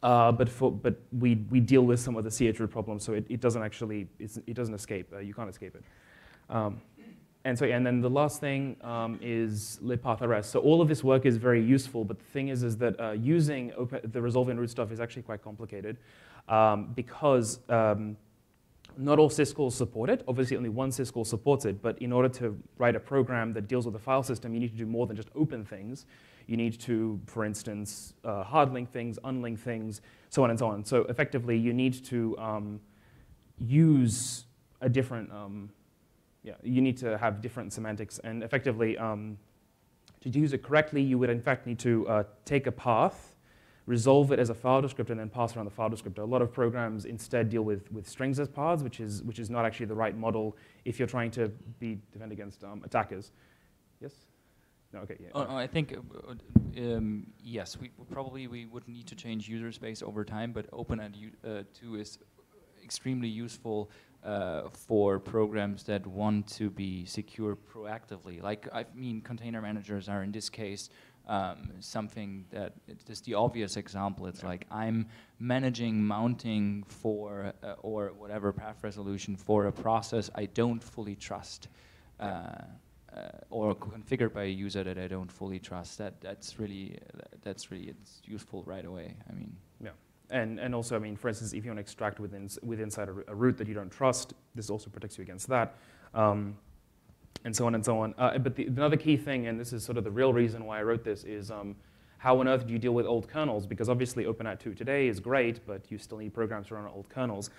uh, but, for, but we, we deal with some of the chroot problems, so it, it doesn't actually, it doesn't escape, you can't escape it. Um, and so, and then the last thing um, is libpathrs. So all of this work is very useful, but the thing is, is that uh, using the resolving root stuff is actually quite complicated um, because um, not all syscalls support it. Obviously, only one syscall supports it, but in order to write a program that deals with the file system, you need to do more than just open things. You need to, for instance, uh, hard link things, unlink things, so on and so on. So effectively, you need to um, use a different um, yeah, you need to have different semantics. And effectively, um, to use it correctly, you would in fact need to uh, take a path, resolve it as a file descriptor, and then pass around the file descriptor. A lot of programs instead deal with, with strings as paths, which is, which is not actually the right model if you're trying to be defend against um, attackers. Yes? No, okay, yeah. Oh, I think, uh, um, yes, we probably we would need to change user space over time, but open and uh, 2 is extremely useful uh, for programs that want to be secure proactively. Like, I mean, container managers are in this case um, something that is the obvious example. It's yeah. like I'm managing mounting for uh, or whatever path resolution for a process I don't fully trust. Uh, uh, or configured by a user that I don't fully trust. That that's really that's really it's useful right away. I mean. And, and also, I mean, for instance, if you want to extract within, with inside a, a root that you don't trust, this also protects you against that, um, and so on and so on. Uh, but the, another key thing, and this is sort of the real reason why I wrote this, is um, how on earth do you deal with old kernels? Because obviously OpenAT2 today is great, but you still need programs to run on old kernels.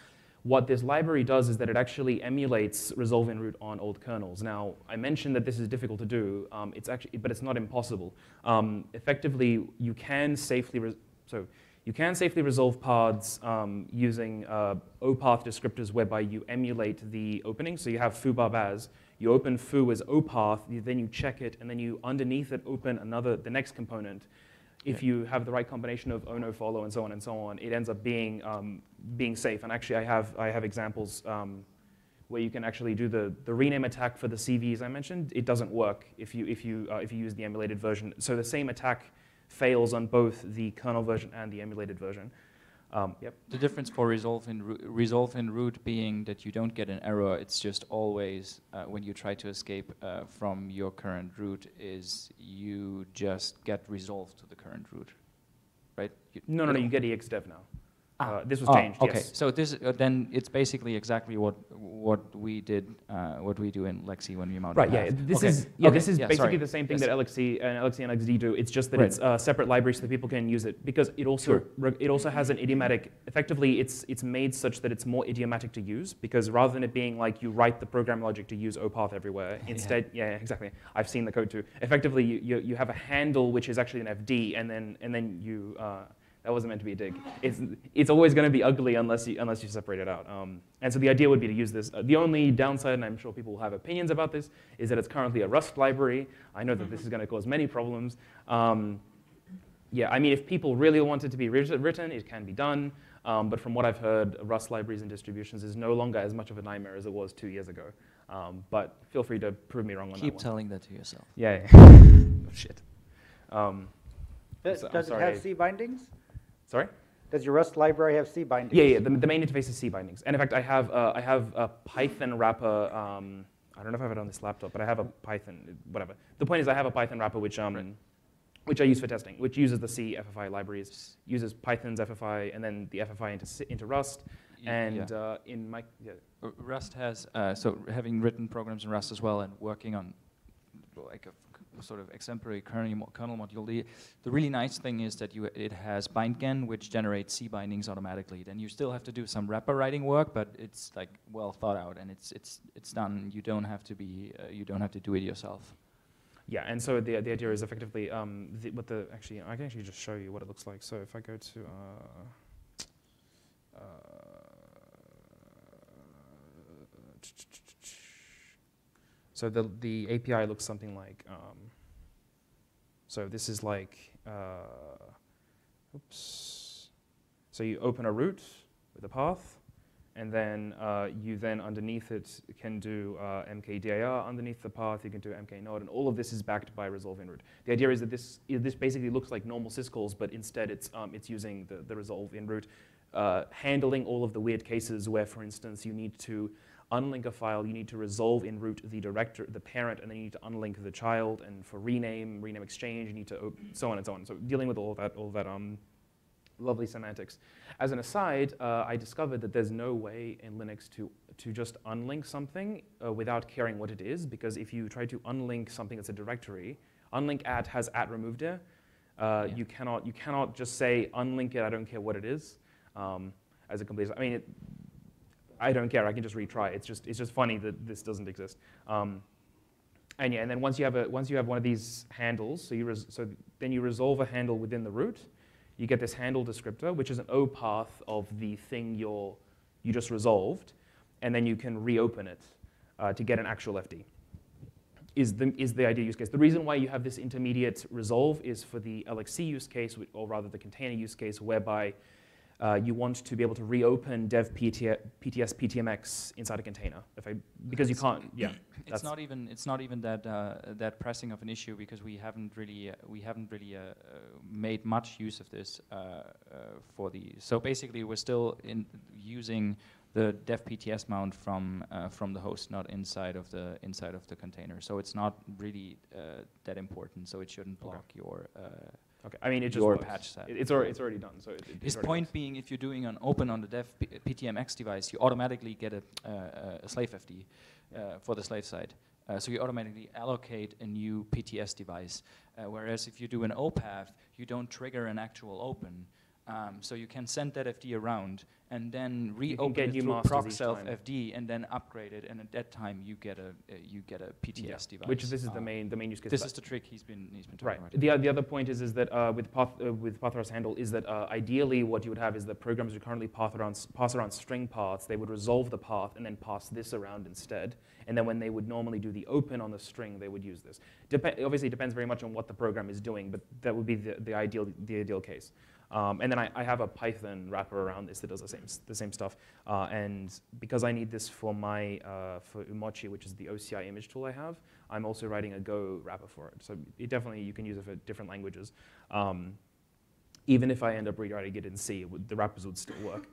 What this library does is that it actually emulates resolve in root on old kernels. Now, I mentioned that this is difficult to do, um, it's actually, but it's not impossible. Um, effectively, you can safely, so you can safely resolve paths um, using uh, O_PATH descriptors whereby you emulate the opening. So you have foo-bar-baz. You open foo as O_PATH, you, then you check it, and then you underneath it open another, the next component. If you have the right combination of O_NOFOLLOW and so on and so on, it ends up being, um, being safe. And actually, I have, I have examples um, where you can actually do the, the rename attack for the CVs I mentioned. It doesn't work if you, if, you, uh, if you use the emulated version. So the same attack fails on both the kernel version and the emulated version. Um, yep. The difference for resolve in, resolve in root being that you don't get an error, it's just always, uh, when you try to escape uh, from your current root, is you just get resolved to the current root, right? You no, no, no, you get EXDEV now. Ah. Uh, this was oh, changed. Okay, yes. so this uh, then it's basically exactly what what we did, uh, what we do in LXC when we mount. Right. Yeah. This okay. is yeah. Okay. This is yeah, basically sorry. the same thing yes. that LXC and LXC and LXD do. It's just that right. it's a separate library so that people can use it because it also sure. it also has an idiomatic. Effectively, it's it's made such that it's more idiomatic to use because rather than it being like you write the program logic to use O_PATH everywhere, instead, yeah, yeah exactly. I've seen the code too. Effectively, you, you you have a handle which is actually an FD, and then and then you. Uh, That wasn't meant to be a dig. It's, it's always going to be ugly unless you, unless you separate it out. Um, and so the idea would be to use this. Uh, the only downside, and I'm sure people will have opinions about this, is that it's currently a Rust library. I know that this is going to cause many problems. Um, yeah, I mean, if people really want it to be written, it can be done. Um, but from what I've heard, Rust libraries and distributions is no longer as much of a nightmare as it was two years ago. Um, but feel free to prove me wrong on Keep that one. Keep telling that to yourself. Yeah. yeah. oh, shit. Um, I'm Does, so- does it have C bindings? Sorry? Does your Rust library have C bindings? Yeah, yeah. The, the main interface is C bindings, and in fact, I have uh, I have a Python wrapper. Um, I don't know if I have it on this laptop, but I have a Python. Whatever. The point is, I have a Python wrapper which um, which I use for testing, which uses the C FFI libraries, uses Python's FFI, and then the FFI into into Rust, Y- and yeah. uh, in my yeah. Rust has, uh, so having written programs in Rust as well and working on like a f- sort of exemplary kernel, kernel module, the, the really nice thing is that you, it has bindgen, which generates C bindings automatically. Then you still have to do some wrapper writing work, but it's like well thought out and it's, it's, it's done. You don't have to be, uh, you don't have to do it yourself. Yeah, and so the, the idea is effectively um, the, what the actually I can actually just show you what it looks like. So if I go to uh, uh, so the the API looks something like um, so this is like uh, oops. So you open a root with a path, and then uh, you then underneath it can do uh, mkdir underneath the path. You can do mknod, and all of this is backed by resolve in root. The idea is that this this basically looks like normal syscalls, but instead it's um, it's using the, the resolve in root, uh, handling all of the weird cases where, for instance, you need to unlink a file, you need to resolve in root the director, the parent, and then you need to unlink the child. And for rename, rename exchange, you need to so on and so on. So dealing with all that, all that um, lovely semantics. As an aside, uh, I discovered that there's no way in Linux to, to just unlink something uh, without caring what it is, because if you try to unlink something that's a directory, unlinkat has AT_REMOVEDIR. Uh, You cannot you cannot just say unlink it. I don't care what it is. Um, as a complete, I mean, it, I don't care. I can just retry. It's just it's just funny that this doesn't exist. Um, and yeah, and then once you have a once you have one of these handles, so you so then you resolve a handle within the root. You get this handle descriptor, which is an O_PATH of the thing you're you just resolved, and then you can reopen it uh, to get an actual FD. Is the, is the ideal use case. The reason why you have this intermediate resolve is for the LXC use case, or rather the container use case, whereby uh, you want to be able to reopen dev PT, PTS PTMX inside a container. If I, because you can't, yeah. It's not even it's not even that uh, that pressing of an issue because we haven't really uh, we haven't really uh, uh, made much use of this uh, uh, for the so basically we're still in using the dev PTS mount from uh, from the host not inside of the inside of the container so it's not really uh, that important so it shouldn't block your uh, Okay, I mean, it just your works. patch set. It's alre- it's already done, so it- it- it His already point being, if you're doing an open on the dev P- PTMX device, you automatically get a, uh, a slave FD uh, for the slave side. Uh, so you automatically allocate a new PTS device. Uh, whereas if you do an O_PATH, you don't trigger an actual open. Um, so you can send that FD around and then reopen it masters proc self. FD and then upgrade it. And at that time, you get a uh, you get a PTS Yeah, device. Which this is the Um, main the main use case. This is the trick he's been he's been talking Right. about. The, the other point is, is that uh, with path uh, with pathrs handle is that uh, ideally what you would have is that programs who currently path around pass around string paths, they would resolve the path and then pass this around instead. And then when they would normally do the open on the string, they would use this. Depe- obviously, it depends very much on what the program is doing, but that would be the, the ideal the ideal case. Um, and then I, I have a Python wrapper around this that does the same the same stuff. Uh, and because I need this for my uh, for umoci, which is the OCI image tool I have, I'm also writing a Go wrapper for it. So it definitely you can use it for different languages. Um, even if I end up rewriting it in C, would, the wrappers would still work.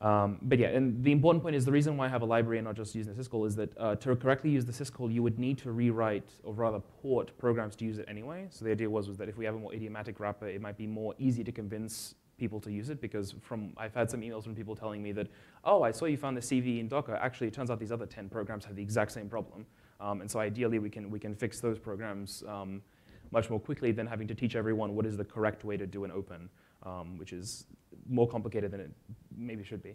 Um, but yeah, and the important point is the reason why I have a library and not just using the syscall is that uh, to correctly use the syscall, you would need to rewrite or rather port programs to use it anyway. So the idea was, was that if we have a more idiomatic wrapper, it might be more easy to convince people to use it because from I've had some emails from people telling me that, oh, I saw you found the CV in Docker. Actually, it turns out these other 10 programs have the exact same problem. Um, and so ideally, we can, we can fix those programs um, much more quickly than having to teach everyone what is the correct way to do an open, um, which is more complicated than it maybe should be.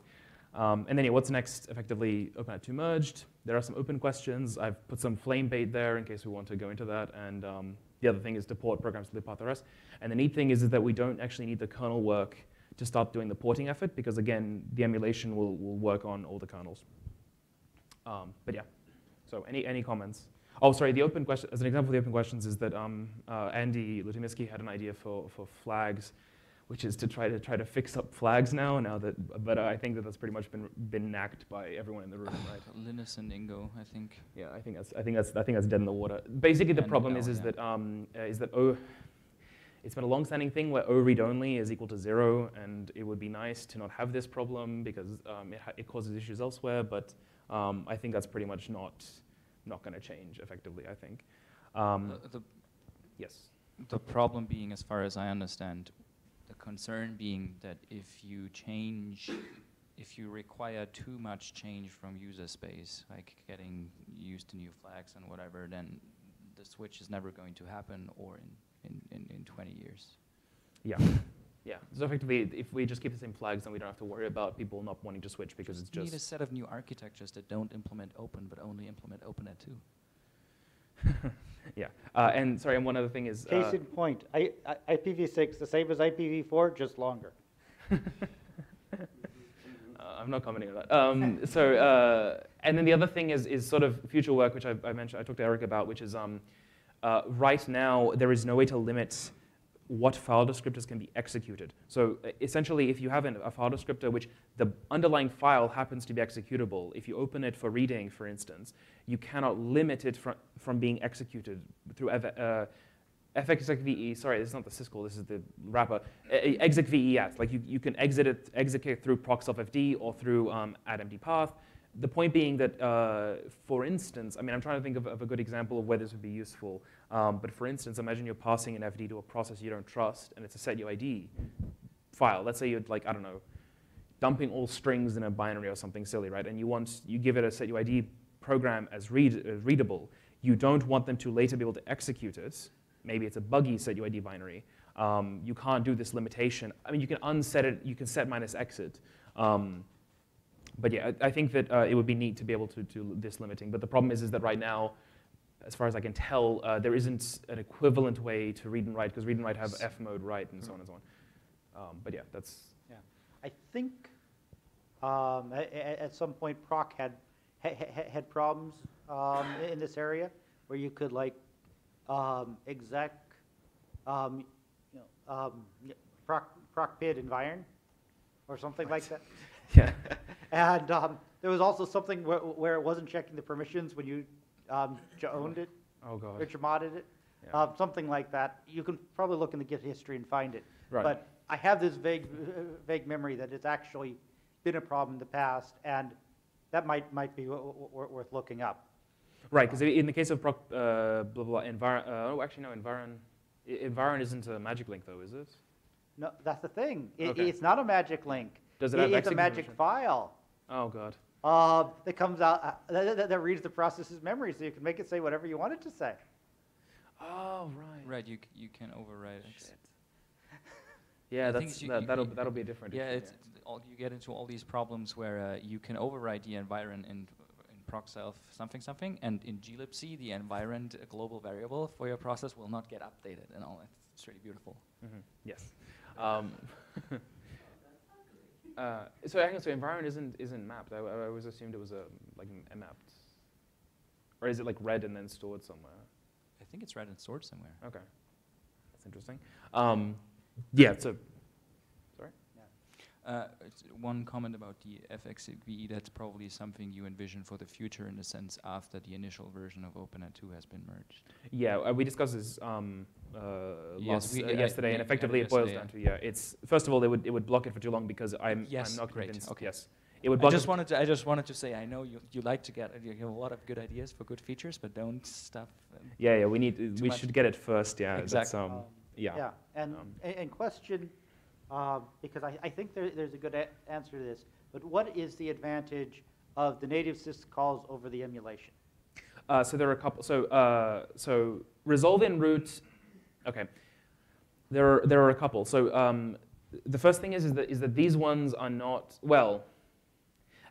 Um, and then what's next? Effectively, OpenAT2 merged. There are some open questions. I've put some flame bait there in case we want to go into that. And um, the other thing is to port programs to libpathrs. And the neat thing is, is that we don't actually need the kernel work to start doing the porting effort because again, the emulation will, will work on all the kernels. Um, but yeah, so any, any comments? Oh, sorry, the open question, as an example of the open questions is that um, uh, Andy Lutomirski had an idea for, for flags, which is to try to try to fix up flags now, now that, but I think that that's pretty much been, been NACKed by everyone in the room, right? Linus and Ingo, I think. Yeah, I think that's, I think that's, I think that's dead in the water. Basically, the And problem is, is yeah. that, um, uh, is that O, it's been a long-standing thing where O read only is equal to zero, and it would be nice to not have this problem because um, it, ha- it causes issues elsewhere. But um, I think that's pretty much not not going to change effectively. I think. Um, Uh, the, yes. The problem being, as far as I understand, the concern being that if you change, if you require too much change from user space, like getting used to new flags and whatever, then the switch is never going to happen or in, in, in, in 20 years. Yeah. Yeah. So effectively, if we just keep the same flags, then we don't have to worry about people not wanting to switch because it's just. You need a set of new architectures that don't implement open, but only implement OpenNet 2. yeah. Uh, and sorry, and one other thing is. Case uh, in point, I, I, IPv6, the same as IPv4, just longer. Uh, I'm not commenting on that. Um, so, uh, and then the other thing is, is sort of future work, which I, I mentioned, I talked to Eric about, which is um, uh, right now there is no way to limit what file descriptors can be executed. So essentially, if you have an, a file descriptor which the underlying file happens to be executable, if you open it for reading, for instance, you cannot limit it from, from being executed through uh, sorry, this is not the syscall, this is the wrapper, execves, like you, you can exit it, execute through proxofd or through um, AT_EMPTY_PATH. The point being that, uh, for instance, I mean, I'm trying to think of, of a good example of where this would be useful. Um, but for instance, imagine you're passing an FD to a process you don't trust, and it's a setuid file. Let's say you're like, I don't know, dumping all strings in a binary or something silly, right? And you want, you give it a setuid program as read, uh, readable. You don't want them to later be able to execute it. Maybe it's a buggy setuid binary. Um, you can't do this limitation. I mean, you can unset it. You can set minus exit. Um, but yeah, I, I think that uh, it would be neat to be able to do this limiting. But the problem is, is that right now, as far as I can tell, uh, there isn't an equivalent way to read and write because read and write have F mode write and so on and so on. Um, but yeah, that's Yeah. I think um, a- a- at some point Proc had, ha- ha- had problems um, in this area where you could like um, exec, um, you know, um, proc, proc pid environ or something like that. Yeah. And um, there was also something where, where it wasn't checking the permissions when you um, owned it. Oh, God. Or modded it. Yeah. Um, something like that. You can probably look in the Git history and find it. Right. But I have this vague, vague memory that it's actually been a problem in the past, and that might, might be w- w- worth looking up. Right, because in the case of proc, uh, blah, blah, envir- uh, oh, actually, no, Environ, I- Environ isn't a magic link, though, is it? No, that's the thing. It, Okay. It's not a magic link. Does it have It's a magic file Oh, God. Uh, that comes out, uh, that, that- that reads the process's memory, so you can make it say whatever you want it to say. Oh, right. Right, you, you can override it. Yeah, that's, you- that, you- that'll, that'll be a different Yeah, issue, it's, all, you get into all these problems where uh, you can override the environment in, in proc self something something, and in glibc the environment global variable for your process will not get updated and all that. It's really beautiful. Mhm, Yes. Um, uh, so hang on, so environment isn't isn't mapped. I, I always assumed it was a like a mapped, or is it like read and then stored somewhere? I think it's read and stored somewhere. Okay, that's interesting. Um, yeah. So. Uh, one comment about the fexecve, that's probably something you envision for the future in the sense after the initial version of OpenAT2 has been merged. Yeah, uh, we discussed this um, uh, Yes, last, we- uh, yesterday, yeah, and effectively it it boils down to yeah. It's first of all, it would it would block it for too long because I'm Yes, I'm not great, convinced. okay. Yes, it would I just it wanted to. I just wanted to say. I know you. You like to get. You have a lot of good ideas for good features, but don't stuff. yeah, yeah. We need we much. should get it first. Yeah, that's, Exactly. um, yeah. Yeah, and, Um, and and question, um, because I, I think there, there's a good a- answer to this, but what is the advantage of the native syscalls over the emulation? Uh, so there are a couple. So uh, so resolve in root. Okay. There are there are a couple. So um, the first thing is is that is that these ones are not well.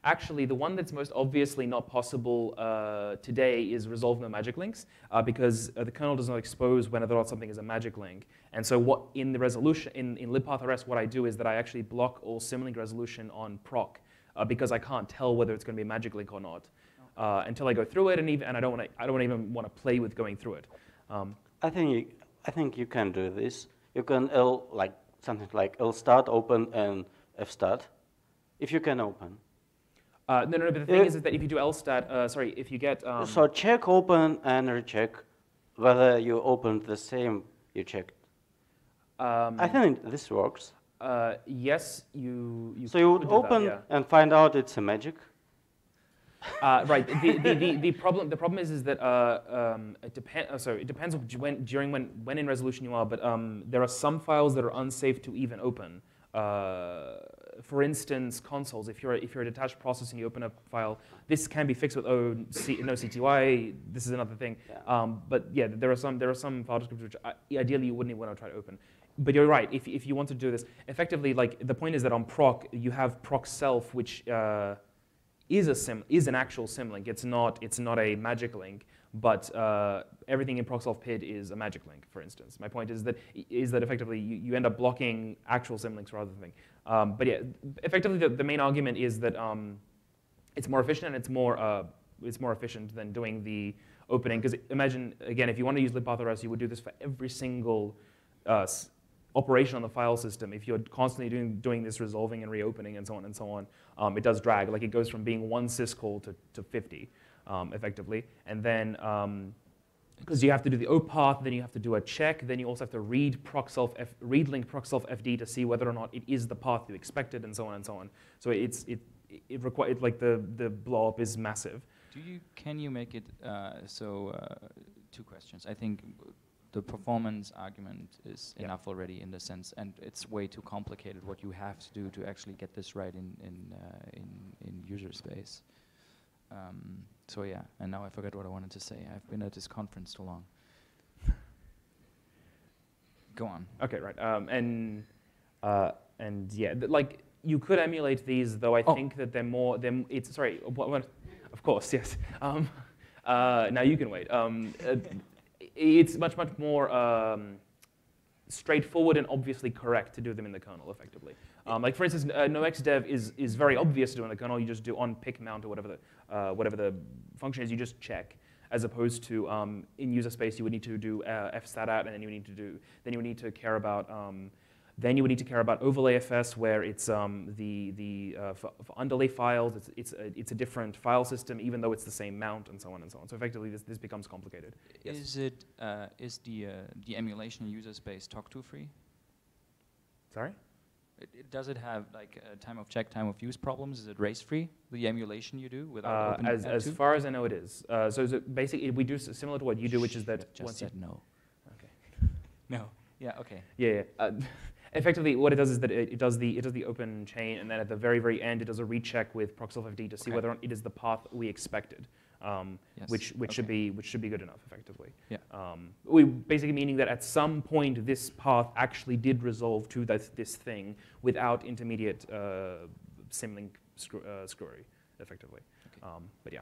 Actually, the one that's most obviously not possible uh, today is resolve no magic links uh, because uh, the kernel does not expose whether or not something is a magic link. And so what in the resolution, in, in libpathrs, what I do is that I actually block all symlink resolution on proc uh, because I can't tell whether it's going to be a magic link or not uh, until I go through it, and, even, and I don't want to. I don't even want to play with going through it. Um, I think you, I think you can do this. You can L like something like lstat open and fstat, if you can open. Uh, no, no, no. But the thing Uh, is, is that if you do lstat, uh, sorry, if you get um, so check open and recheck whether you opened the same you checked. Um, I think this works. Uh, yes, you. you so you would do that, open yeah. and find out it's a magic. Uh, right. The, the, the, the problem the problem is is that uh, um, it depends. Uh, sorry, it depends on when during when when in resolution you are. But um, there are some files that are unsafe to even open. Uh, for instance, consoles. If you're if you're a detached process and you open a file, this can be fixed with O C, no CTY. This is another thing. Um, but yeah, there are some there are some file descriptors which I, ideally you wouldn't even want to try to open. But you're right. If if you want to do this effectively, like the point is that on proc you have proc self, which uh, is a sim is an actual symlink. It's not it's not a magic link, but uh, everything in proxolve PID is a magic link. For instance, my point is that is that effectively you, you end up blocking actual symlinks rather than. Um, but yeah, effectively the, the main argument is that um, it's more efficient and it's more uh, it's more efficient than doing the opening. Because imagine again, if you want to use libpathrs, you would do this for every single uh, operation on the file system. If you're constantly doing doing this resolving and reopening and so on and so on, um, it does drag. Like it goes from being one syscall to, to 50 um, effectively, and then. because you have to do the O_PATH, then you have to do a check, then you also have to read procself F, read link procself FD to see whether or not it is the path you expected, and so on and so on. So it's it it requires like the the blow up is massive. Do you can you make it uh, so? Uh, two questions. I think the performance argument is Yeah. enough already in the sense, and it's way too complicated what you have to do to actually get this right in in uh, in, in user space. Um, so yeah, and now I forgot what I wanted to say. I've been at this conference too long. Go on. Okay, right. Um, and uh, and yeah, th- like you could emulate these, though I Oh. think that they're more. They're, it's sorry. What, what, of course, yes. Um, uh, now you can wait. Um, uh, it's much much more um, straightforward and obviously correct to do them in the kernel effectively. Um, like for instance, uh, noxdev is is very obvious to do in the kernel. You just do on pick mount or whatever the uh, whatever the function is. You just check. As opposed to um, in user space, you would need to do uh, fstatat, and then you would need to do then you would need to care about um, then you would need to care about OverlayFS, where it's um, the the uh, for, for underlay files. It's it's a, it's a different file system, even though it's the same mount, and so on and so on. So effectively, this this becomes complicated. Yes. Is it uh, is the uh, the emulation in user space talk to free? Sorry. It, it- does it have like uh, time of check, time of use problems? Is it race free? The emulation you do without Uh, opening as, as far as I know, it is. Uh, so, so basically, we do similar to what you do, which is that Just once said no. Okay. No. Yeah. Okay. Yeah. yeah. Uh, effectively, what it does is that it, it does the it does the open chain, and then at the very very end, it does a recheck with proxelfd to see Okay. whether or not it is the path we expected, um, Yes, which which should be which should be good enough, effectively. Yeah. Um, we basically meaning that at some point this path actually did resolve to this this thing without intermediate uh, symlink screw, uh, screwery, effectively. Um, but yeah.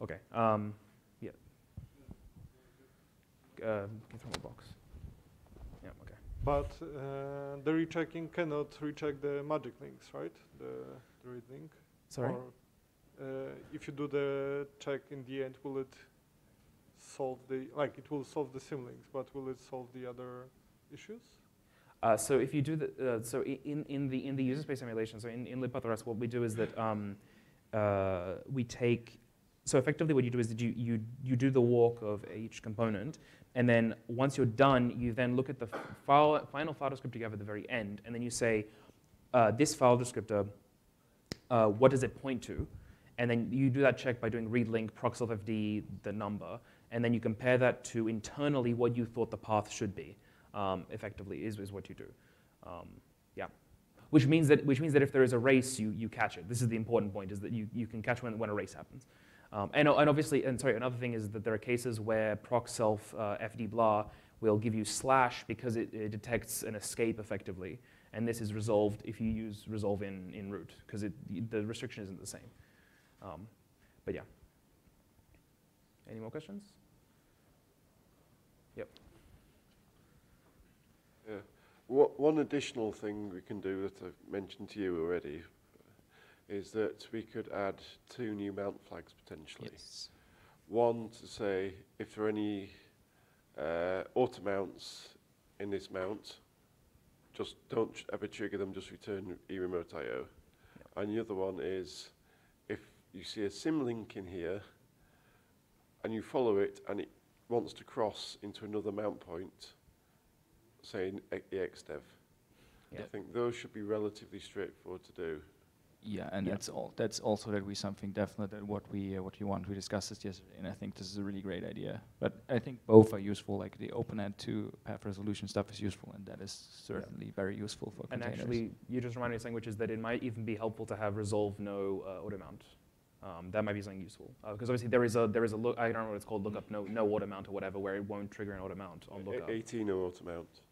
Okay. Um, yeah. Uh, get from the box. Yeah. Okay. But uh, the rechecking cannot recheck the magic links, right? The, the read link. Sorry? Or, if you do the check in the end, will it solve the like it will solve the symlinks, but will it solve the other issues? Uh, so if you do the, uh, so in, in the in the user space emulation, so in, in libpathrs, what we do is that um, uh, we take, so effectively what you do is that you, you, you do the walk of each component, and then once you're done, you then look at the file, final file descriptor you have at the very end, and then you say, uh, this file descriptor, uh, what does it point to? And then you do that check by doing read link proxelfd, the number, and then you compare that to internally what you thought the path should be. Um, effectively, is, is what you do. Um, yeah. Which means that which means that if there is a race, you, you catch it. This is the important point: is that you, you can catch when, when a race happens. Um, and, and obviously, and sorry, another thing is that there are cases where proc self uh, fd blah will give you slash because it, it detects an escape effectively, and this is resolved if you use resolve in, in root, because the restriction isn't the same. Um, but yeah. Any more questions? Yep. Yeah. What, one additional thing we can do that I've mentioned to you already is that we could add two new mount flags potentially. Yes. One to say if there are any uh, auto mounts in this mount, just don't ever trigger them, just return EREMOTEIO. And the other one is if you see a symlink in here and you follow it and it wants to cross into another mount point, say in e- EXDEV. Yeah. I think those should be relatively straightforward to do. Yeah, and Yeah. that's all. That's also that we something definite that what we uh, what you want. We discussed this yesterday, and I think this is a really great idea. But I think both are useful. Like the OpenAT2 path resolution stuff is useful, and that is certainly very useful for And containers. actually, you just reminded me of something, which is that it might even be helpful to have resolve no uh, auto mount. Um, that might be something useful because obviously there is a there is a look. I don't know what it's called. Lookup no no auto mount or whatever, where it won't trigger an auto mount on lookup. AT no auto mount.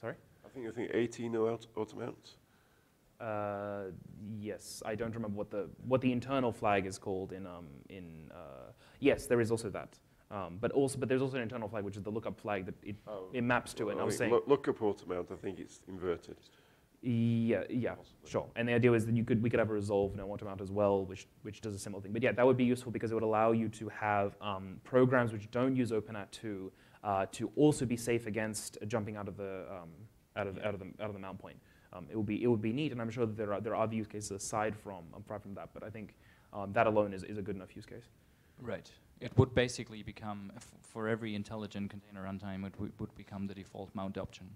Sorry. I think I think AT no auto, auto mount. Uh, yes, I don't remember what the what the internal flag is called in um in uh, yes, there is also that. Um, but also, but there's also an internal flag which is the lookup flag that it, it maps to it. And I was saying, look, lookup auto mount. I think it's inverted. Yeah, yeah, sure. And the idea is that you could we could have a resolve no auto mount as well, which which does a similar thing. But yeah, that would be useful because it would allow you to have um, programs which don't use OpenAT two uh, to also be safe against jumping out of the um, out of out of the out of the mount point. Um, it would be it would be neat, and I'm sure that there are there are other use cases aside from apart from that. But I think um, that alone is, is a good enough use case. Right. It would basically become for every intelligent container runtime, it would become the default mount option.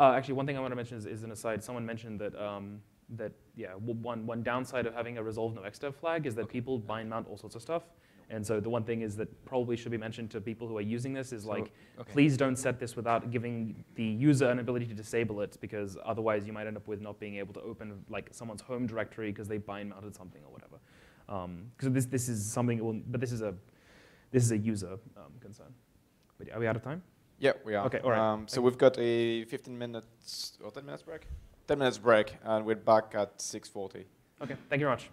Uh, actually, one thing I want to mention is, is an aside. Someone mentioned that um, that yeah, one one downside of having a resolve no xdev flag is that people bind mount all sorts of stuff. And so the one thing is that probably should be mentioned to people who are using this is So, like, okay. please don't set this without giving the user an ability to disable it because otherwise you might end up with not being able to open like someone's home directory because they bind mounted something or whatever. Because this this is something, will, but this is a this is a user um, concern. But yeah, are we out of time? Yeah, we are. Okay, all right. Um, so we've got a 15 minutes or 10 minutes break. 10 minutes break, and we're back at 6:40. Okay, thank you very much.